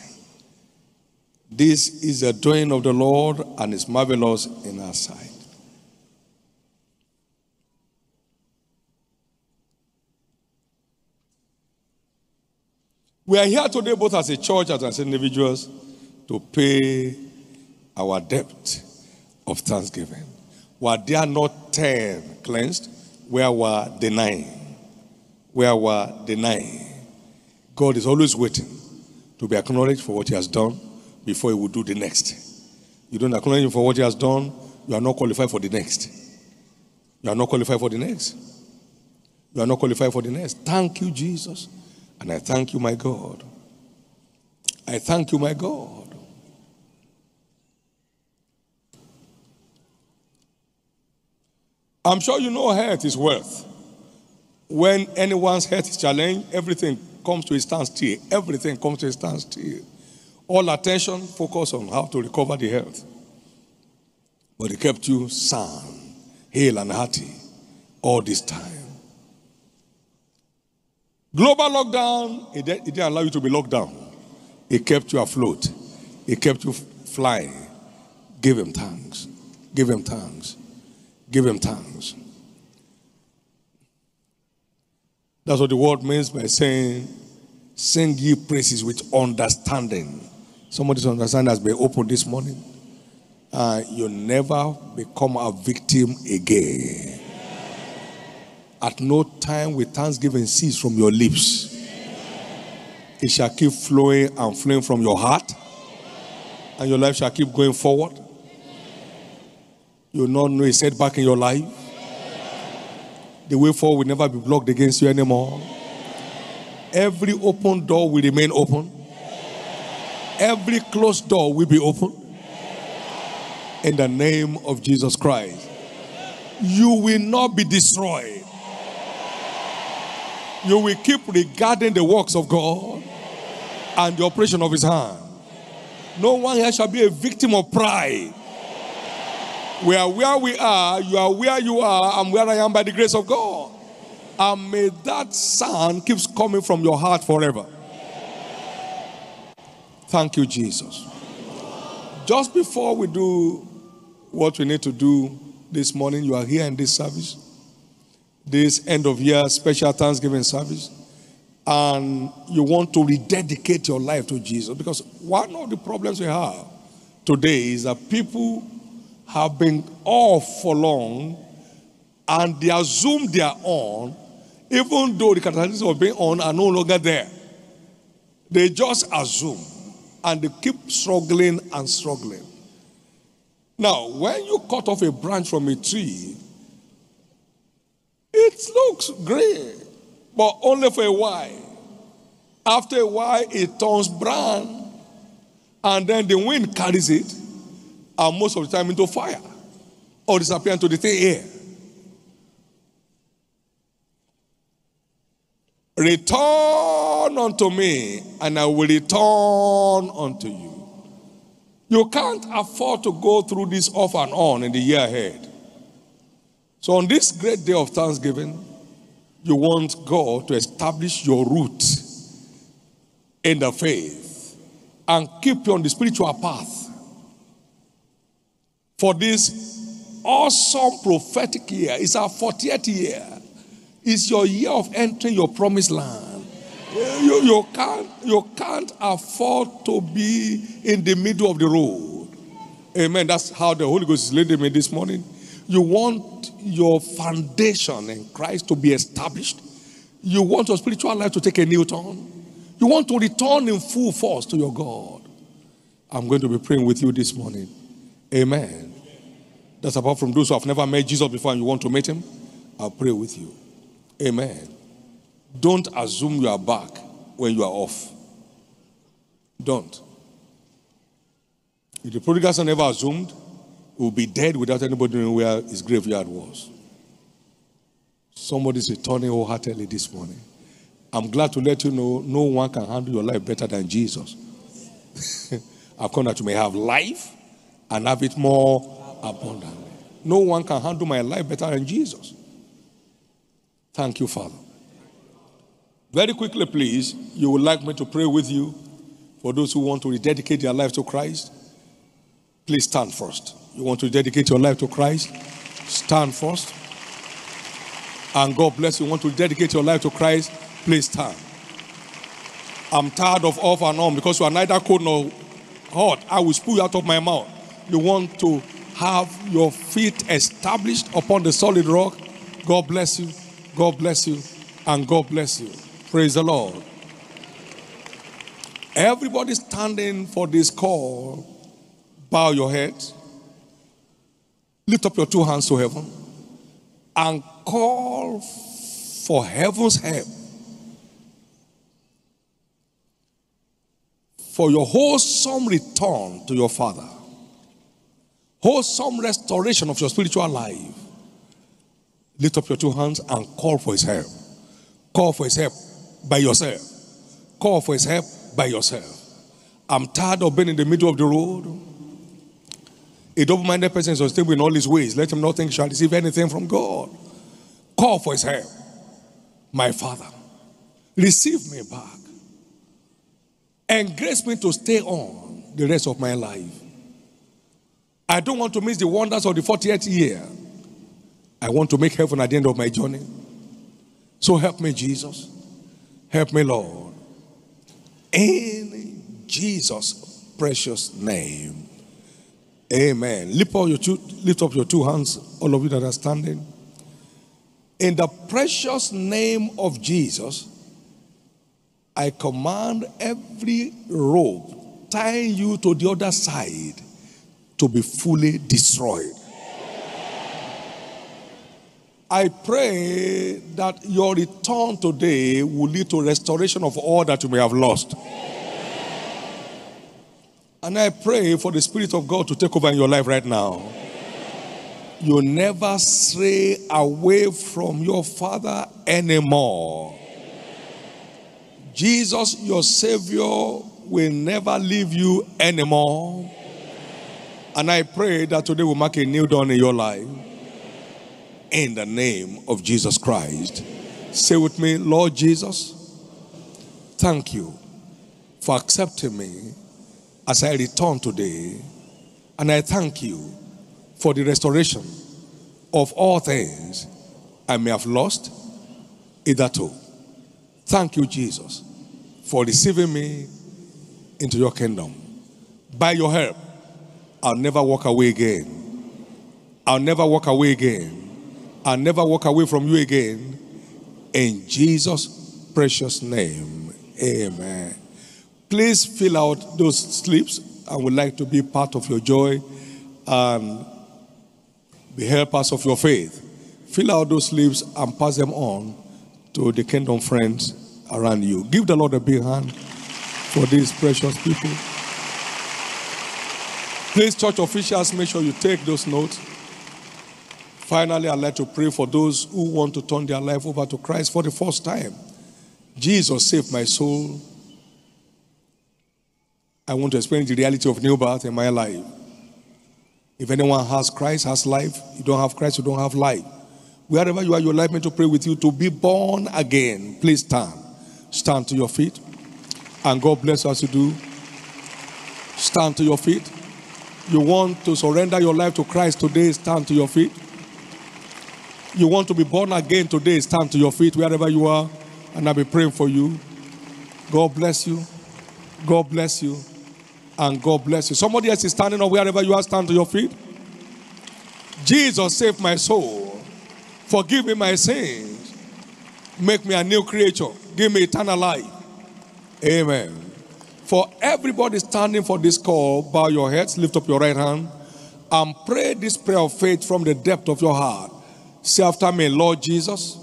[SPEAKER 1] This is the doing of the Lord and is marvelous in our sight. We are here today, both as a church and as individuals, to pay our debt of thanksgiving. Were there not 10 cleansed? Where were the nine? Where were the nine? God is always waiting to be acknowledged for what He has done before He will do the next. You don't acknowledge Him for what He has done, you are not qualified for the next. You are not qualified for the next. You are not qualified for the next. Thank you, Jesus. And I thank you, my God. I thank you, my God. I'm sure you know health is wealth. When anyone's health is challenged, everything comes to a standstill. Everything comes to a standstill. All attention focus on how to recover the health. But he kept you sound, hale, and hearty all this time. Global lockdown, it didn't allow you to be locked down. It kept you afloat. It kept you flying. Give him thanks. Give him thanks. Give him thanks. That's what the word means by saying, Sing ye praises with understanding. Somebody's understanding has been opened this morning. Uh, you never become a victim again. At no time will thanksgiving cease from your lips. It shall keep flowing and flowing from your heart, and your life shall keep going forward. You will not know a setback in your life. The way forward will never be blocked against you anymore. Every open door will remain open. Every closed door will be open. In the name of Jesus Christ. You will not be destroyed. You will keep regarding the works of God and the operation of his hand. No one here shall be a victim of pride. We are where we are, you are where you are, and where I am by the grace of God. And may that sound keeps coming from your heart forever. Thank you, Jesus. Just before we do what we need to do this morning, you are here in this service, this end of year special Thanksgiving service, and you want to rededicate your life to Jesus. Because one of the problems we have today is that people have been off for long and they assume they are on, even though the characteristics of being on are no longer there. They just assume and they keep struggling and struggling. Now, when you cut off a branch from a tree, it looks great, but only for a while. After a while, it turns brown, and then the wind carries it, and most of the time into fire or disappear into the thin air. Return unto me, and I will return unto you. You can't afford to go through this off and on in the year ahead. So, on this great day of Thanksgiving, you want God to establish your root in the faith and keep you on the spiritual path for this awesome prophetic year. It's our 40th year. It's your year of entering your promised land. You, you, can't, you can't afford to be in the middle of the road. Amen. That's how the Holy Ghost is leading me this morning. You want your foundation in Christ to be established. You want your spiritual life to take a new turn. You want to return in full force to your God. I'm going to be praying with you this morning. Amen. That's apart from those who have never met Jesus before and you want to meet him. I'll pray with you. Amen. Don't assume you are back when you are off. Don't. If the prodigal son never assumed, he will be dead without anybody knowing where his graveyard was. Somebody's returning wholeheartedly this morning. I'm glad to let you know no one can handle your life better than Jesus. I've come that you may have life and have it more abundantly. No one can handle my life better than Jesus. Thank you, Father. Very quickly, please, you would like me to pray with you for those who want to rededicate their life to Christ. Please stand first. You want to dedicate your life to Christ? Stand first. And God bless you. you want to dedicate your life to Christ? Please stand. I'm tired of off and on because you are neither cold nor hot. I will spew you out of my mouth. You want to have your feet established upon the solid rock? God bless you. God bless you. And God bless you. Praise the Lord. Everybody standing for this call, bow your head. Lift up your two hands to heaven and call for heaven's help for your wholesome return to your Father, wholesome restoration of your spiritual life. Lift up your two hands and call for His help. Call for His help by yourself. Call for His help by yourself. I'm tired of being in the middle of the road. A double minded person is unstable in all his ways. Let him not think he shall receive anything from God. Call for his help. My Father, receive me back and grace me to stay on the rest of my life. I don't want to miss the wonders of the 40th year. I want to make heaven at the end of my journey. So help me, Jesus. Help me, Lord. In Jesus' precious name. Amen. Lift up, your two, lift up your two hands, all of you that are standing. In the precious name of Jesus, I command every rope tying you to the other side to be fully destroyed. I pray that your return today will lead to restoration of all that you may have lost. And I pray for the Spirit of God to take over in your life right now. You never stray away from your Father anymore. Jesus, your Savior, will never leave you anymore. And I pray that today will mark a new dawn in your life. In the name of Jesus Christ. Say with me, Lord Jesus, thank you for accepting me as I return today. And I thank you for the restoration of all things I may have lost hitherto. Thank you, Jesus, for receiving me into your kingdom. By your help, I'll never walk away again. I'll never walk away again. I'll never walk away from you again. In Jesus' precious name, amen. Please fill out those slips. I would like to be part of your joy and be helpers of your faith. Fill out those slips and pass them on to the kingdom friends around you. Give the Lord a big hand for these precious people. Please, church officials, make sure you take those notes. Finally, I'd like to pray for those who want to turn their life over to Christ for the first time. Jesus saved my soul. I want to experience the reality of new birth in my life. If anyone has Christ, has life. You don't have Christ, you don't have life. Wherever you are, you would like me to pray with you to be born again. Please stand. Stand to your feet. And God bless us to do. Stand to your feet. You want to surrender your life to Christ today, stand to your feet. You want to be born again today, stand to your feet wherever you are, and I'll be praying for you. God bless you. God bless you. And God bless you. Somebody else is standing up wherever you are, stand to your feet. Jesus save my soul. Forgive me my sins. Make me a new creature. Give me eternal life. Amen. For everybody standing for this call, bow your heads, lift up your right hand, and pray this prayer of faith from the depth of your heart. Say after me, Lord Jesus.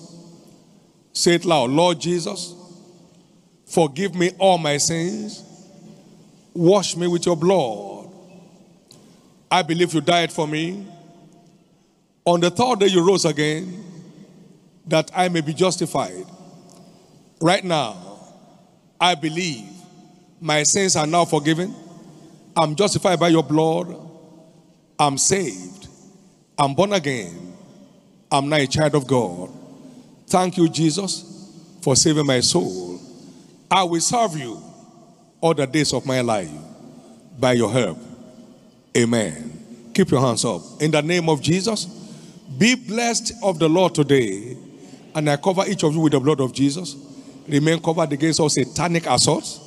[SPEAKER 1] Say it loud, Lord Jesus, forgive me all my sins. Wash me with your blood. I believe you died for me. On the third day, you rose again, that I may be justified. Right now, I believe my sins are now forgiven. I'm justified by your blood. I'm saved. I'm born again. I'm now a child of God. Thank you, Jesus, for saving my soul. I will serve you all the days of my life by your help. Amen. Keep your hands up. In the name of Jesus, be blessed of the Lord today. And I cover each of you with the blood of Jesus. Remain covered against all satanic assaults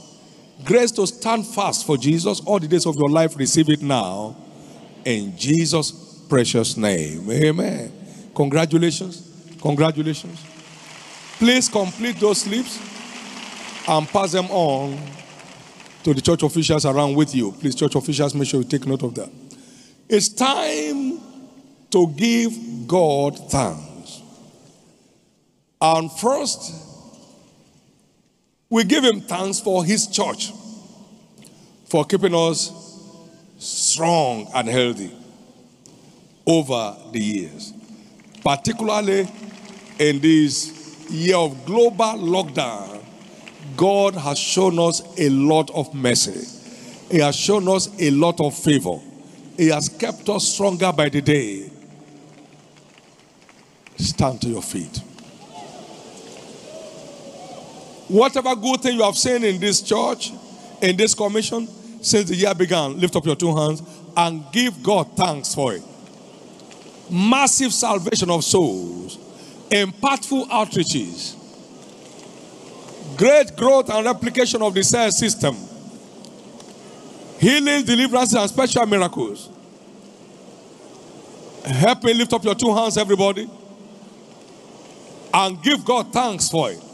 [SPEAKER 1] Grace to stand fast for Jesus all the days of your life, receive it now. In Jesus' precious name. Amen. Congratulations. Congratulations. Please complete those slips and pass them on to the church officials around with you. Please, church officials, make sure you take note of that. It's time to give God thanks. And first, we give him thanks for his church, for keeping us strong and healthy over the years, particularly in this year of global lockdown. God has shown us a lot of mercy. He has shown us a lot of favor. He has kept us stronger by the day. Stand to your feet. Whatever good thing you have seen in this church, in this commission, since the year began, lift up your two hands and give God thanks for it. Massive salvation of souls, impactful outreaches, great growth and replication of the cell system, healing, deliverances, and special miracles. Help me lift up your two hands, everybody, and give God thanks for it.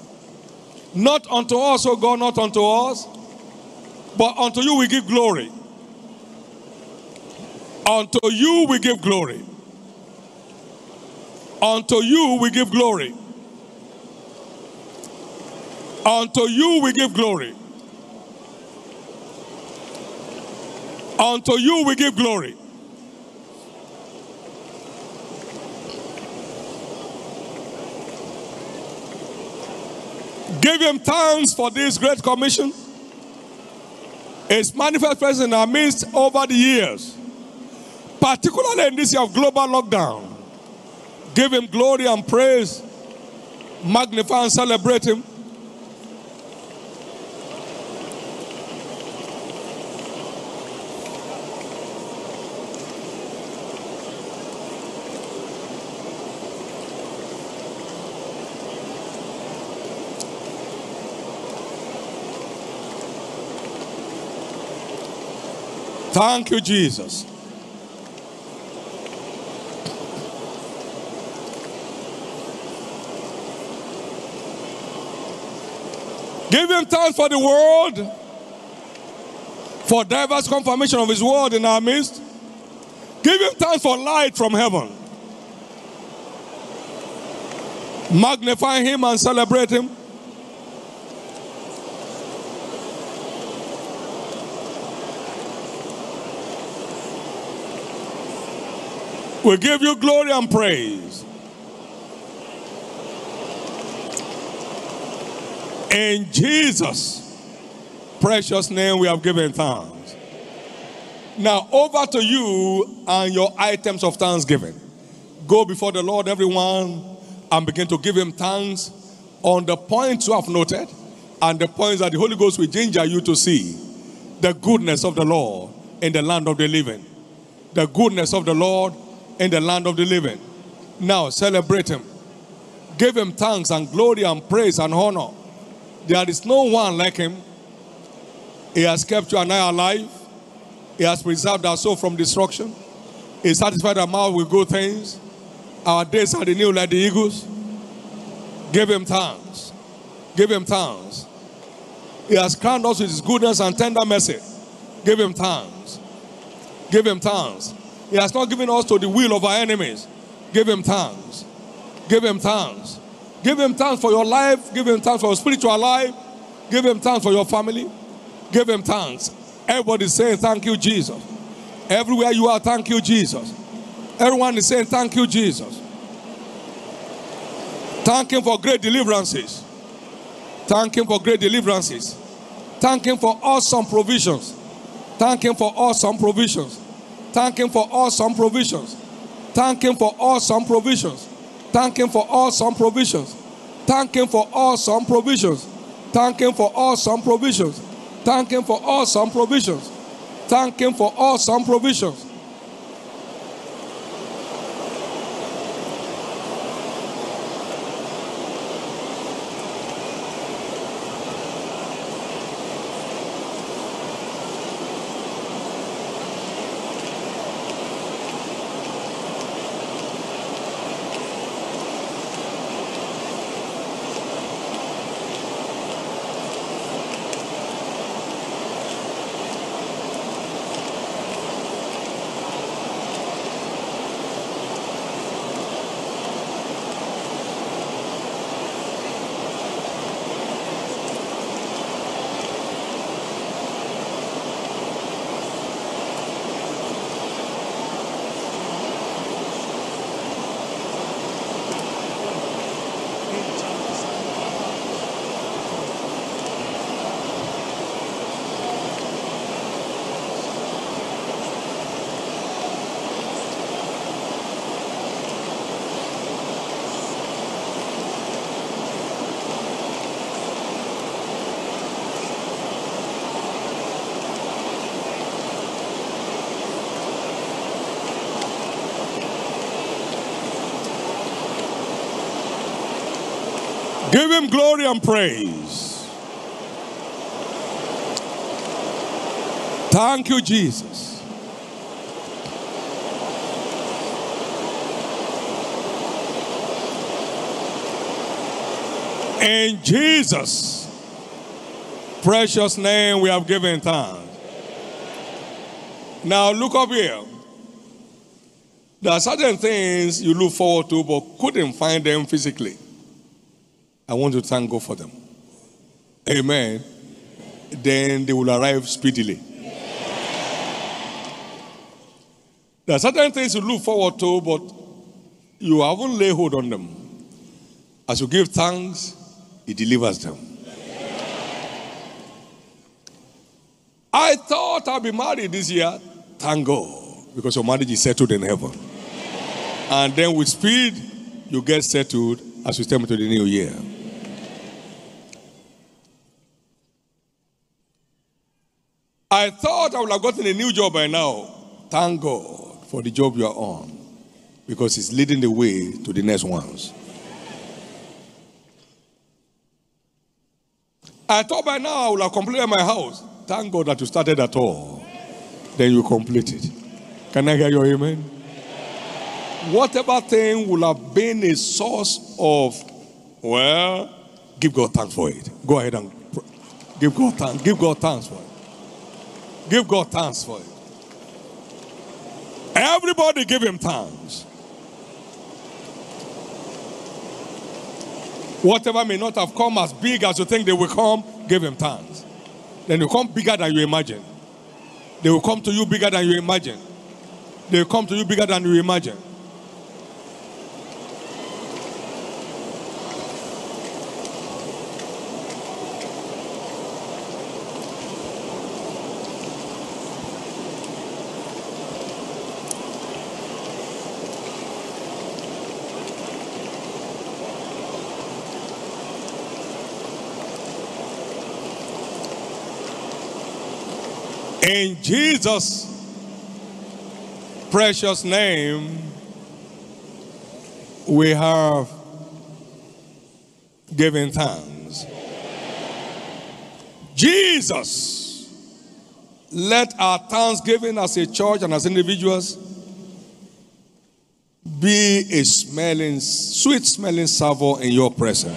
[SPEAKER 1] Not unto us, O God, not unto us, but unto you we give glory. Unto you we give glory. Unto you we give glory. Unto you we give glory. Unto you we give glory. Give him thanks for this great commission. It's manifest presence in our midst over the years, particularly in this year of global lockdown. Give him glory and praise, magnify and celebrate him. Thank you, Jesus. Give him thanks for the world for diverse confirmation of his word in our midst. Give him thanks for light from heaven. Magnify him and celebrate him. We give you glory and praise. In Jesus' precious name, we have given thanks. Now, over to you and your items of thanksgiving. Go before the Lord, everyone, and begin to give him thanks on the points you have noted and the points that the Holy Ghost will ginger you to see the goodness of the Lord in the land of the living. The goodness of the Lord in the land of the living. Now, celebrate him. Give him thanks and glory and praise and honor. There is no one like him. He has kept you and I alive. He has preserved our soul from destruction. He satisfied our mouth with good things. Our days are renewed like the eagles. Give him thanks. Give him thanks. He has crowned us with his goodness and tender mercy. Give him thanks. Give him thanks. He has not given us to the will of our enemies. Give him thanks. Give him thanks. Give him thanks for your life. Give him thanks for your spiritual life. Give him thanks for your family. Give him thanks. Everybody saying, Thank you, Jesus. Everywhere you are, thank you, Jesus. Everyone is saying, Thank you, Jesus. Thank Him for great deliverances. Thank Him for great deliverances. Thank Him for awesome provisions. Thank Him for awesome provisions. Thank Him for awesome provisions. Thank Him for awesome provisions. Thank Him for awesome provisions. Thank Him for awesome provisions. Thank Him for awesome provisions. Thank Him for awesome provisions. Thank Him for awesome provisions. Give him glory and praise. Thank you, Jesus. In Jesus' precious name, we have given thanks. Now, look up here. There are certain things you look forward to, but couldn't find them physically. I want to thank God for them. Amen. Then they will arrive speedily. There are certain things you look forward to, but you haven't laid hold on them. As you give thanks, He delivers them. I thought I'd be married this year. Thank God, because your marriage is settled in heaven. And then with speed, you get settled as we step into the new year. I thought I would have gotten a new job by now. Thank God for the job you are on because it's leading the way to the next ones. I thought by now I would have completed my house. Thank God that you started at all. Then you complete it. Can I hear your amen? Whatever thing will have been a source of, well, give God thanks for it. Go ahead and give God thanks. Give God thanks for it. Give God thanks for it. Everybody give him thanks. Whatever may not have come as big as you think they will come, give him thanks. Then they come bigger than you imagine. They will come to you bigger than you imagine. They will come to you bigger than you imagine. In Jesus' precious name, we have given thanks. Jesus, let our thanksgiving as a church and as individuals be a smelling, sweet smelling savour in your presence.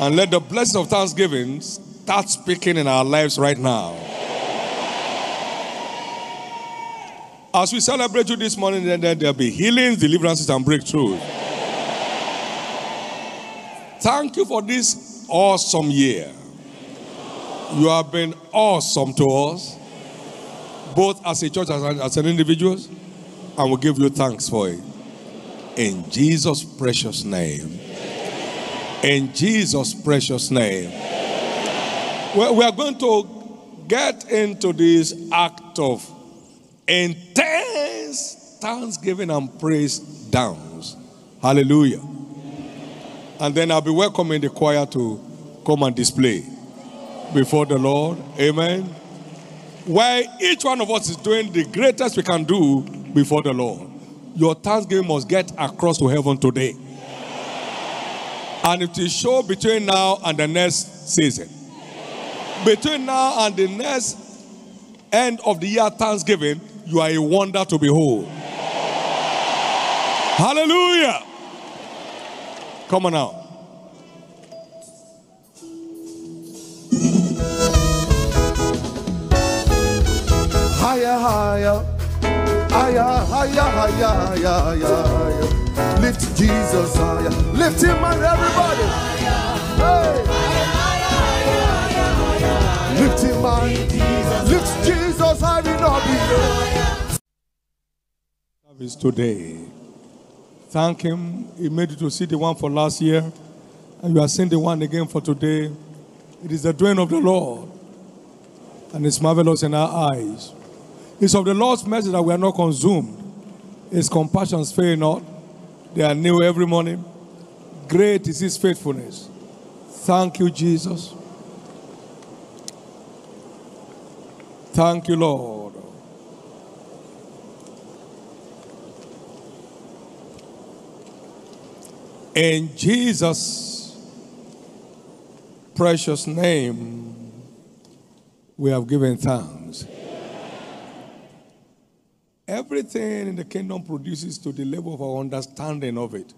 [SPEAKER 1] And let the blessing of thanksgiving start speaking in our lives right now. As we celebrate you this morning, then there'll be healings, deliverances, and breakthroughs. Thank you for this awesome year. You have been awesome to us, both as a church and as an individuals, and we give you thanks for it. In Jesus' precious name. In Jesus' precious name. We are going to get into this act of intense thanksgiving and praise downs. Hallelujah. And then I'll be welcoming the choir to come and display before the Lord. Amen. While each one of us is doing the greatest we can do before the Lord, your thanksgiving must get across to heaven today. And it will show between now and the next season. Between now and the next end of the year Thanksgiving, you are a wonder to behold. Hallelujah. Come on now.
[SPEAKER 2] Higher, higher, higher, higher, higher, higher, higher. Lift Jesus higher. Lift him higher, everybody. Hey. Lift him high. Lift Jesus high in our
[SPEAKER 1] service today. Thank Him. He made you to see the one for last year, and you are seeing the one again for today. It is the doing of the Lord, and it's marvelous in our eyes. It's of the Lord's mercy that we are not consumed. His compassions fail not, they are new every morning. Great is His faithfulness. Thank you, Jesus. Thank you, Lord. In Jesus' precious name, we have given thanks. Everything in the kingdom produces to the level of our understanding of it.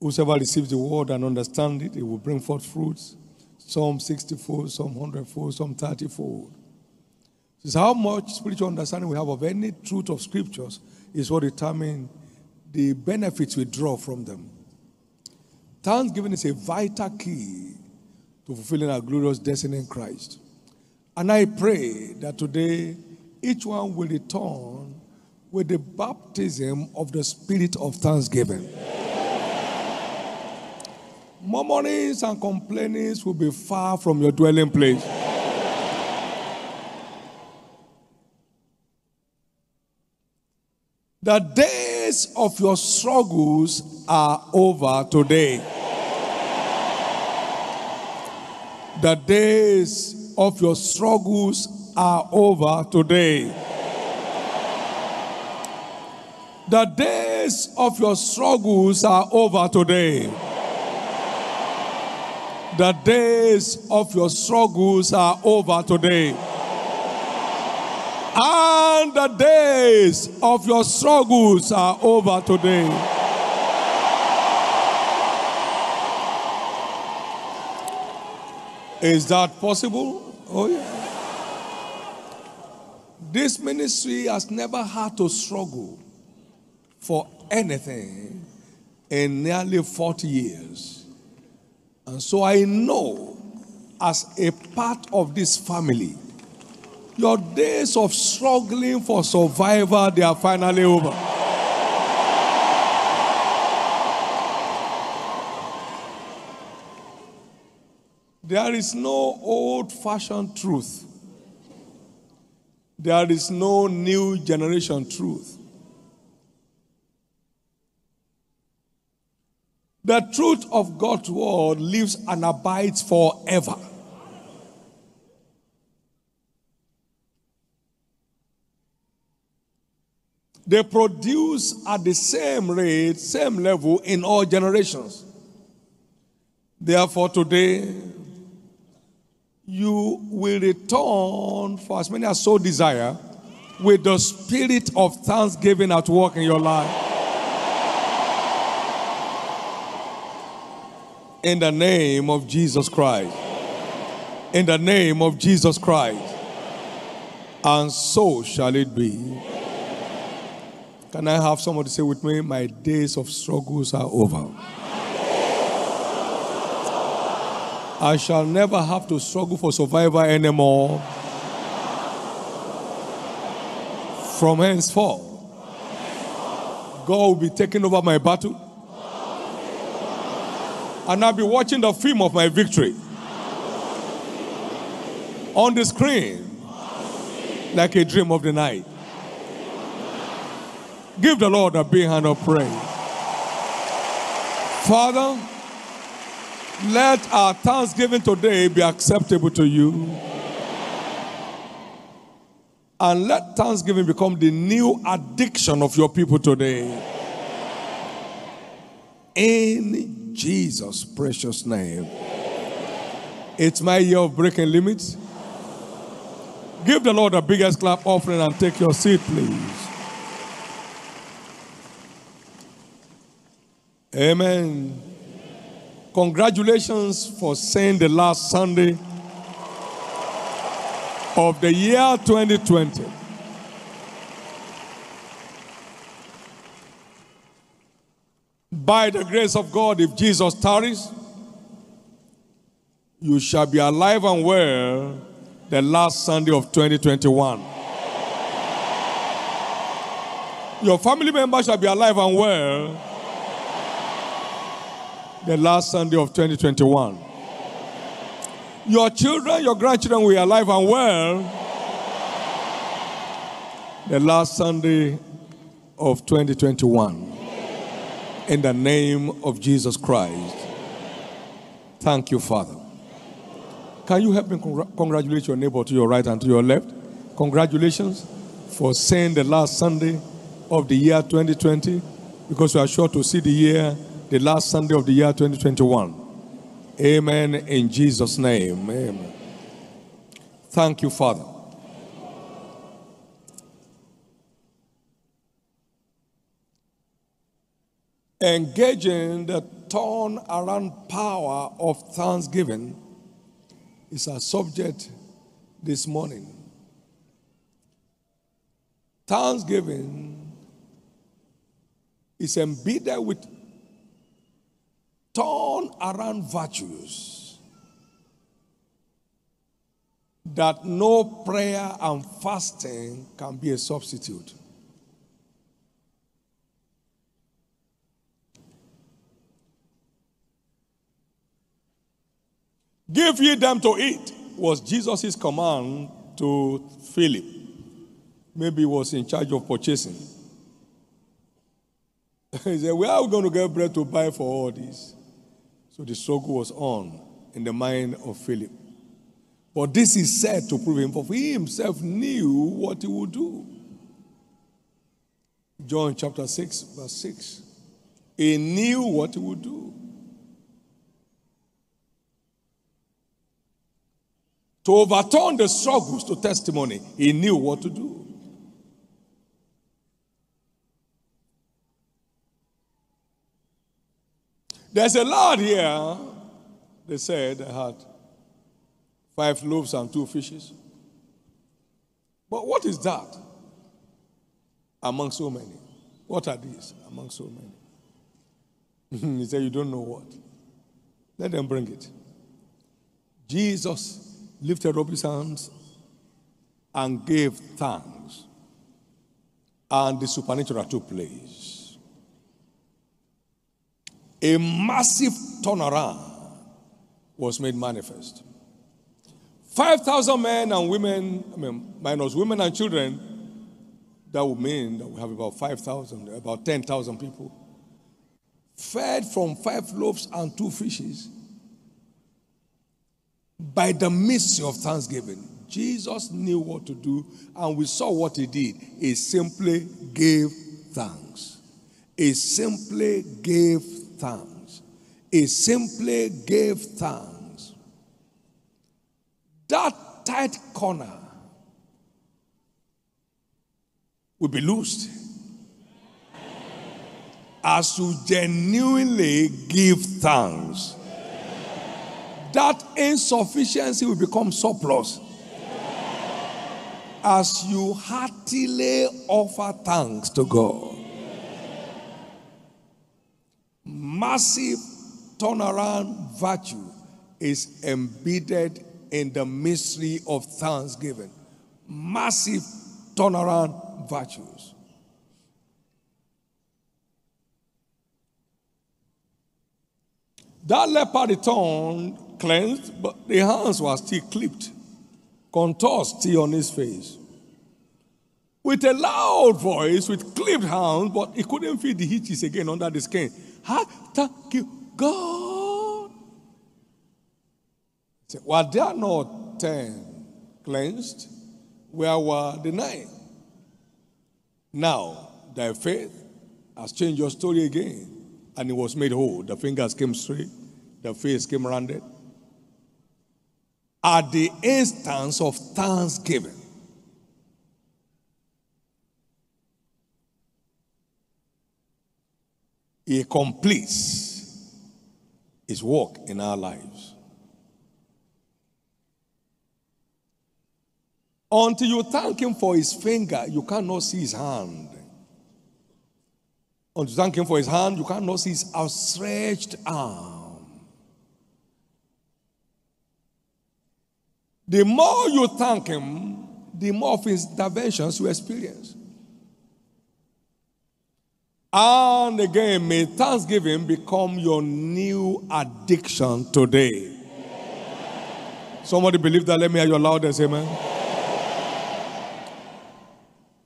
[SPEAKER 1] Whosoever receives the word and understands it, it will bring forth fruits. Some 60 fold, some 100 fold, some 30 fold. Is how much spiritual understanding we have of any truth of scriptures is what determines the benefits we draw from them. Thanksgiving is a vital key to fulfilling our glorious destiny in Christ. And I pray that today each one will return with the baptism of the spirit of thanksgiving. Murmurings and complainings will be far from your dwelling place. The days of your struggles are over today. The days of your struggles are over today. The days of your struggles are over today. The days of your struggles are over today. And the days of your struggles are over today. Is that possible? Oh, yeah. This ministry has never had to struggle for anything in nearly 40 years. And so I know, as a part of this family, your days of struggling for survival, they are finally over. There is no old fashioned truth. There is no new generation truth. The truth of God's word lives and abides forever. They produce at the same rate, same level in all generations. Therefore, today, you will return for as many as so desire with the spirit of thanksgiving at work in your life. In the name of Jesus Christ. In the name of Jesus Christ. And so shall it be. Can I have somebody say with me, My days of struggles are over? I shall never have to struggle for survival anymore. From henceforth, God will be taking over my battle. And I'll be watching the film of my victory on the screen like a dream of the night. Give the Lord a big hand of praise. Father, let our thanksgiving today be acceptable to you. And let thanksgiving become the new addiction of your people today. In Jesus' precious name. It's my year of breaking limits. Give the Lord the biggest clap offering and take your seat, please. Amen. Congratulations for saying the last Sunday of the year 2020. By the grace of God, if Jesus tarries, you shall be alive and well the last Sunday of 2021. Your family members shall be alive and well the last Sunday of 2021. Your children, your grandchildren will be alive and well the last Sunday of 2021. In the name of Jesus Christ. Thank you, Father. Can you help me congr- congratulate your neighbor to your right and to your left? Congratulations for saying the last Sunday of the year 2020 because you are sure to see the year the last Sunday of the year 2021. Amen. In Jesus' name. Amen. Thank you, Father. Engaging the turn around power of thanksgiving is our subject this morning. Thanksgiving is embedded with turn around virtues that no prayer and fasting can be a substitute. Give ye them to eat was Jesus' command to Philip. Maybe he was in charge of purchasing. he said, Where are we going to get bread to buy for all this? So the struggle was on in the mind of Philip. But this is said to prove him, for he himself knew what he would do. John chapter 6, verse 6. He knew what he would do. To overturn the struggles to testimony, he knew what to do. There's a lad here, they said, that had Five loaves and two fishes. But what is that among so many? What are these among so many? he said, You don't know what. Let them bring it. Jesus lifted up his hands and gave thanks, and the supernatural took place. A massive turnaround was made manifest. 5,000 men and women, I mean, minus women and children, that would mean that we have about 5,000, about 10,000 people, fed from five loaves and two fishes by the mystery of thanksgiving. Jesus knew what to do, and we saw what he did. He simply gave thanks. He simply gave thanks. He simply gave thanks that tight corner will be loosed as you genuinely give thanks. That insufficiency will become surplus as you heartily offer thanks to God. Massive turnaround virtue is embedded in the mystery of thanksgiving. Massive turnaround virtues. That leper returned cleansed, but the hands were still clipped, contours still on his face. With a loud voice, with clipped hands, but he couldn't feel the hitches again under the skin. Thank you, God. Were there not ten cleansed? Where were the nine? Now, thy faith has changed your story again, and it was made whole. The fingers came straight, the face came rounded. At the instance of thanksgiving, he completes his work in our lives. Until you thank him for his finger, you cannot see his hand. Until you thank him for his hand, you cannot see his outstretched arm. The more you thank him, the more of his interventions you experience. And again, may thanksgiving become your new addiction today. Somebody believe that? Let me hear your loudest amen.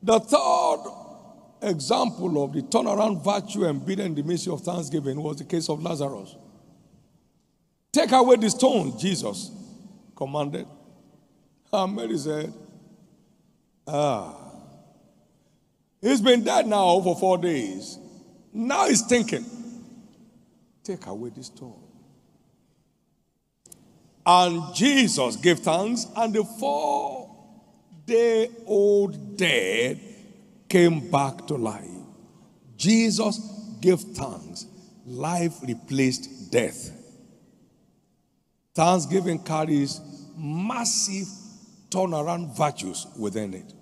[SPEAKER 1] The third example of the turnaround virtue embedded in the mystery of thanksgiving was the case of Lazarus. Take away the stone, Jesus commanded. And Mary said, Ah, he's been dead now for four days. Now he's thinking, Take away this stone. And Jesus gave thanks, and the four day old dead came back to life. Jesus gave thanks. Life replaced death. Thanksgiving carries massive turnaround virtues within it.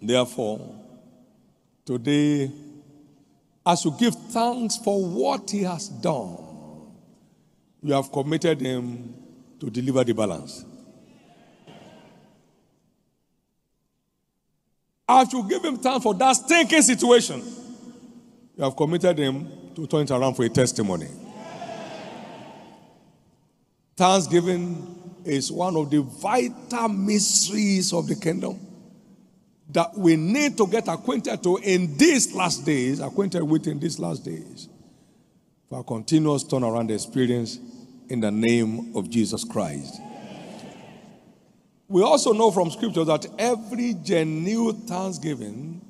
[SPEAKER 1] Therefore, today, as you give thanks for what he has done, you have committed him to deliver the balance. As you give him time for that stinking situation, you have committed him to turn it around for a testimony. Thanksgiving is one of the vital mysteries of the kingdom that we need to get acquainted to in these last days, acquainted with in these last days, for a continuous turnaround experience in the name of Jesus Christ. We also know from scripture that every genuine thanksgiving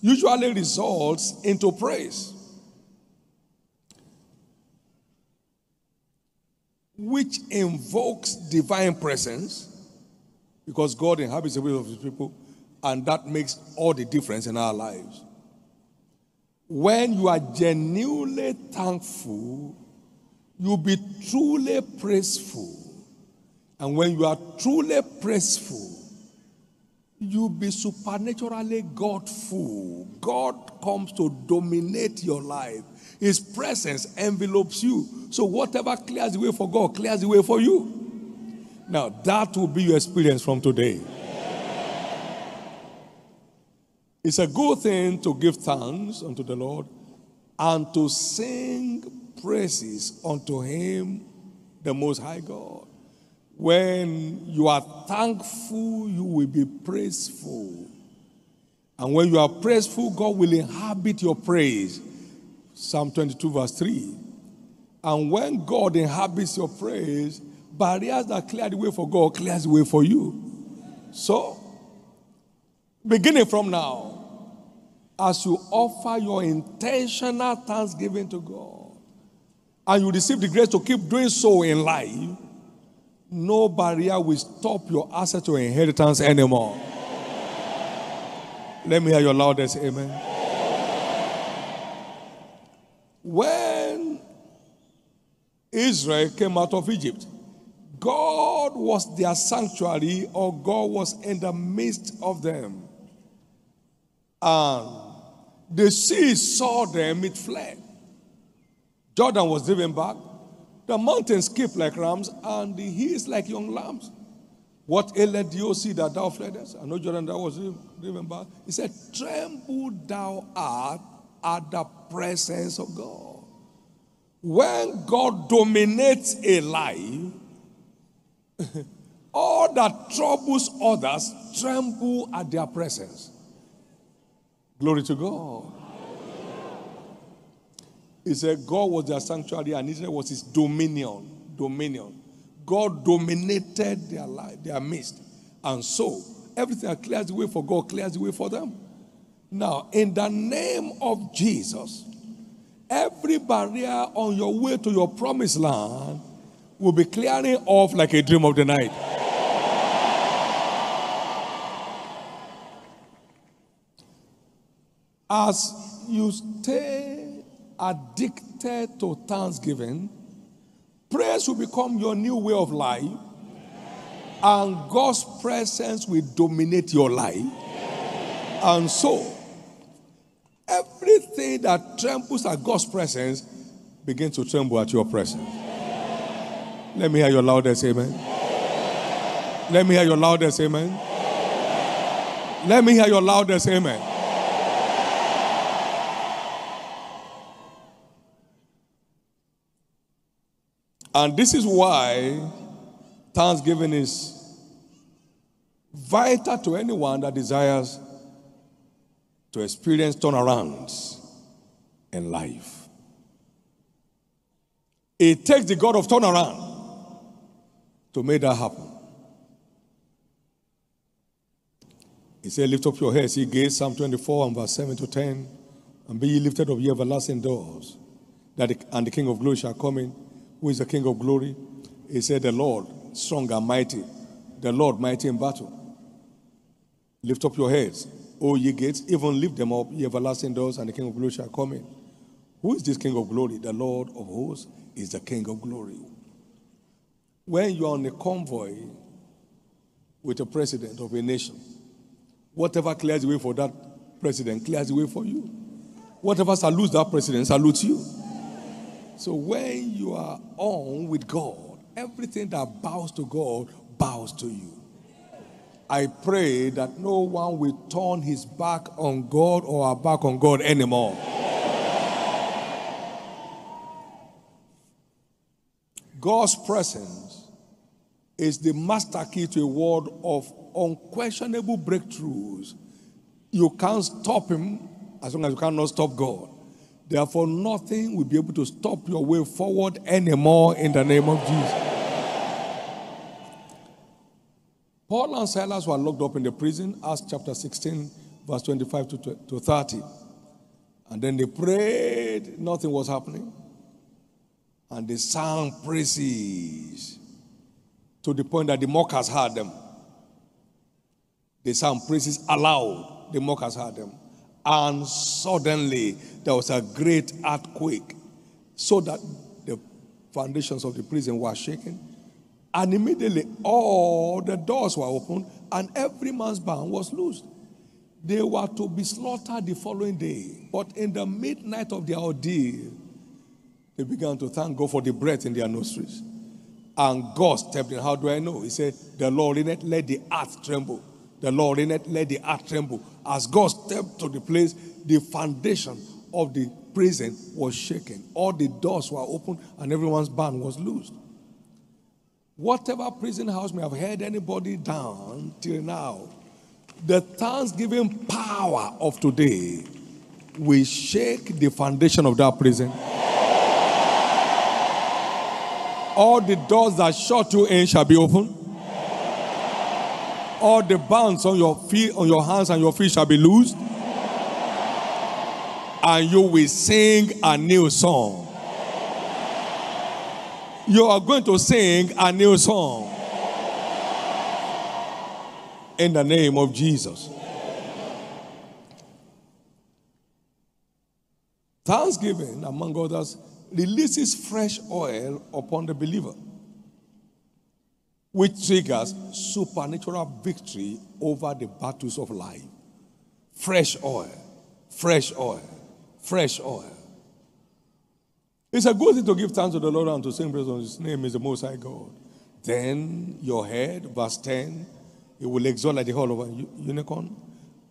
[SPEAKER 1] usually results into praise, which invokes divine presence because God inhabits the will of his people, and that makes all the difference in our lives. When you are genuinely thankful, you'll be truly praiseful And when you are truly praiseful, you'll be supernaturally Godful. God comes to dominate your life. His presence envelopes you. So whatever clears the way for God clears the way for you. Now that will be your experience from today. It's a good thing to give thanks unto the Lord and to sing praises unto Him, the Most High God. When you are thankful, you will be praiseful. And when you are praiseful, God will inhabit your praise. Psalm 22, verse 3. And when God inhabits your praise, barriers that clear the way for God clears the way for you. So, beginning from now, as you offer your intentional thanksgiving to God, and you receive the grace to keep doing so in life, no barrier will stop your access to inheritance anymore. Let me hear your loudest amen. When Israel came out of Egypt, God was their sanctuary, or God was in the midst of them. And the sea saw them, it fled. Jordan was driven back. The mountains skipped like rams, and the hills like young lambs. What ailed you see that thou fleddest? I know Jordan that was driven back. He said, Tremble thou art at the presence of God. When God dominates a life, all that troubles others tremble at their presence. Glory to God. He said God was their sanctuary and Israel was his dominion. Dominion. God dominated their life, their midst. And so, everything that clears the way for God clears the way for them. Now, in the name of Jesus, every barrier on your way to your promised land will be clearing off like a dream of the night. As you stay addicted to thanksgiving, praise will become your new way of life, and God's presence will dominate your life. And so, everything that trembles at God's presence begins to tremble at your presence. Let me hear your loudest amen. Let me hear your loudest amen. Let me hear your loudest amen. And this is why Thanksgiving is vital to anyone that desires to experience turnarounds in life. It takes the God of turnaround to make that happen. He said, Lift up your heads, ye gates, Psalm 24 and verse 7 to 10, and be ye lifted up, ye everlasting doors, that the, and the King of glory shall come in. Who is the King of glory? He said, The Lord, strong and mighty, the Lord mighty in battle. Lift up your heads, O ye gates, even lift them up, ye everlasting doors, and the King of glory shall come in. Who is this King of glory? The Lord of hosts is the King of glory. When you are on a convoy with a president of a nation, whatever clears the way for that president clears the way for you. Whatever salutes that president salutes you. So when you are on with God, everything that bows to God bows to you. I pray that no one will turn his back on God or our back on God anymore. God's presence is the master key to a world of unquestionable breakthroughs. You can't stop him as long as you cannot stop God. Therefore, nothing will be able to stop your way forward anymore in the name of Jesus. Paul and Silas were locked up in the prison, Acts chapter 16, verse 25 to 30. And then they prayed, nothing was happening. And they sang praises to the point that the mockers heard them. They sang praises aloud, the mockers heard them. And suddenly there was a great earthquake, so that the foundations of the prison were shaken. And immediately all the doors were opened and every man's bound was loosed. They were to be slaughtered the following day. But in the midnight of their ordeal, they began to thank God for the breath in their nostrils. And God stepped in. How do I know? He said, The Lord in it let the earth tremble. The Lord in it let the earth tremble. As God stepped to the place, the foundation of the prison was shaken. All the doors were open and everyone's band was loosed. Whatever prison house may have held anybody down till now, the thanksgiving power of today will shake the foundation of that prison. All the doors that shut you in shall be open. All the bands on your feet, on your hands and your feet shall be loosed. And you will sing a new song. You are going to sing a new song. In the name of Jesus. Thanksgiving, among others, releases fresh oil upon the believer, which triggers supernatural victory over the battles of life. Fresh oil, fresh oil, fresh oil. It's a good thing to give thanks to the Lord and to sing praise on His name is the Most High God. Then your head, verse 10, it will exalt like the whole of a unicorn,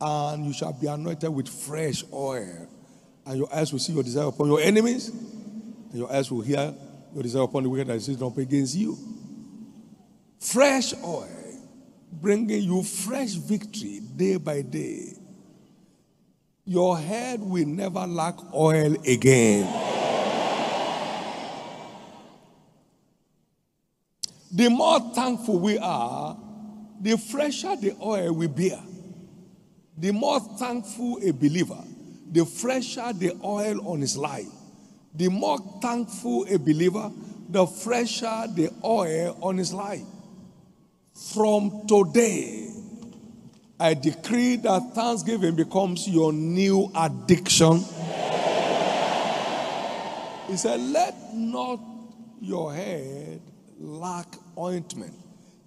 [SPEAKER 1] and you shall be anointed with fresh oil, and your eyes will see your desire upon your enemies, and your eyes will hear your desire upon the wicked that is up against you. Fresh oil, bringing you fresh victory day by day. Your head will never lack oil again. The more thankful we are, the fresher the oil we bear. The more thankful a believer, the fresher the oil on his life. The more thankful a believer, the fresher the oil on his life. From today, I decree that Thanksgiving becomes your new addiction. He said, Let not your head lack ointment.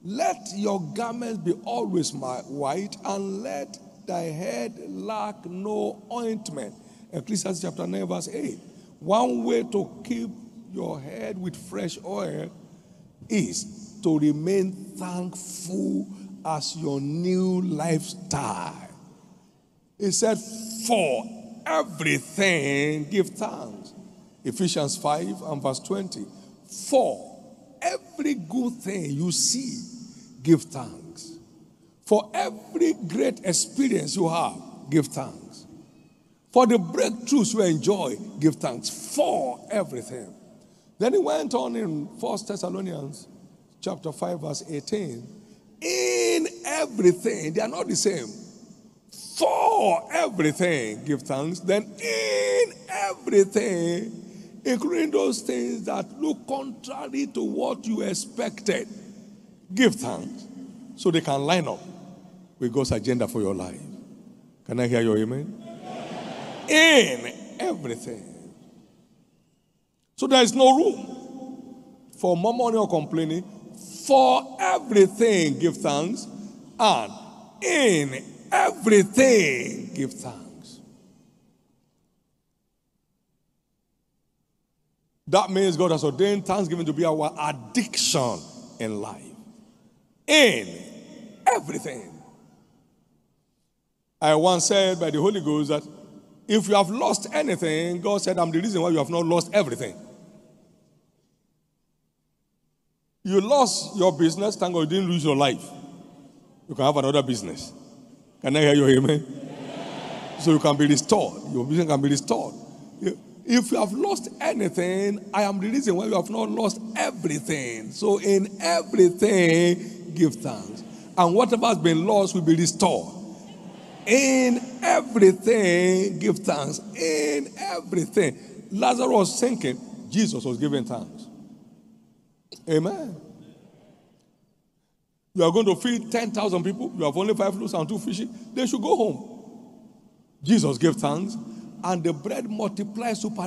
[SPEAKER 1] Let your garments be always white, and let thy head lack no ointment. Ecclesiastes chapter 9, verse 8. One way to keep your head with fresh oil is to remain thankful as your new lifestyle. He said, For everything give thanks. Ephesians 5 and verse 20. For every good thing you see, give thanks. For every great experience you have, give thanks. For the breakthroughs you enjoy, give thanks. For everything. Then he went on in 1 Thessalonians chapter 5, verse 18. In everything, they are not the same. For everything, give thanks. Then in everything, including those things that look contrary to what you expected. Give thanks so they can line up with God's agenda for your life. Can I hear your amen? In everything. So there is no room for murmuring or complaining. For everything, give thanks. And in everything, give thanks. That means God has ordained thanksgiving to be our addiction in life. In everything. I once said by the Holy Ghost that if you have lost anything, God said, I'm the reason why you have not lost everything. You lost your business, thank God you didn't lose your life. You can have another business. Can I hear your amen? So you can be restored. Your business can be restored. If you have lost anything, I am the reason why you have not lost everything. So, in everything, give thanks. And whatever has been lost will be restored. In everything, give thanks. In everything. Lazarus was sinking, Jesus was giving thanks. Amen. You are going to feed 10,000 people, you have only five loaves and two fishes, they should go home. Jesus gave thanks and the bread multiplies super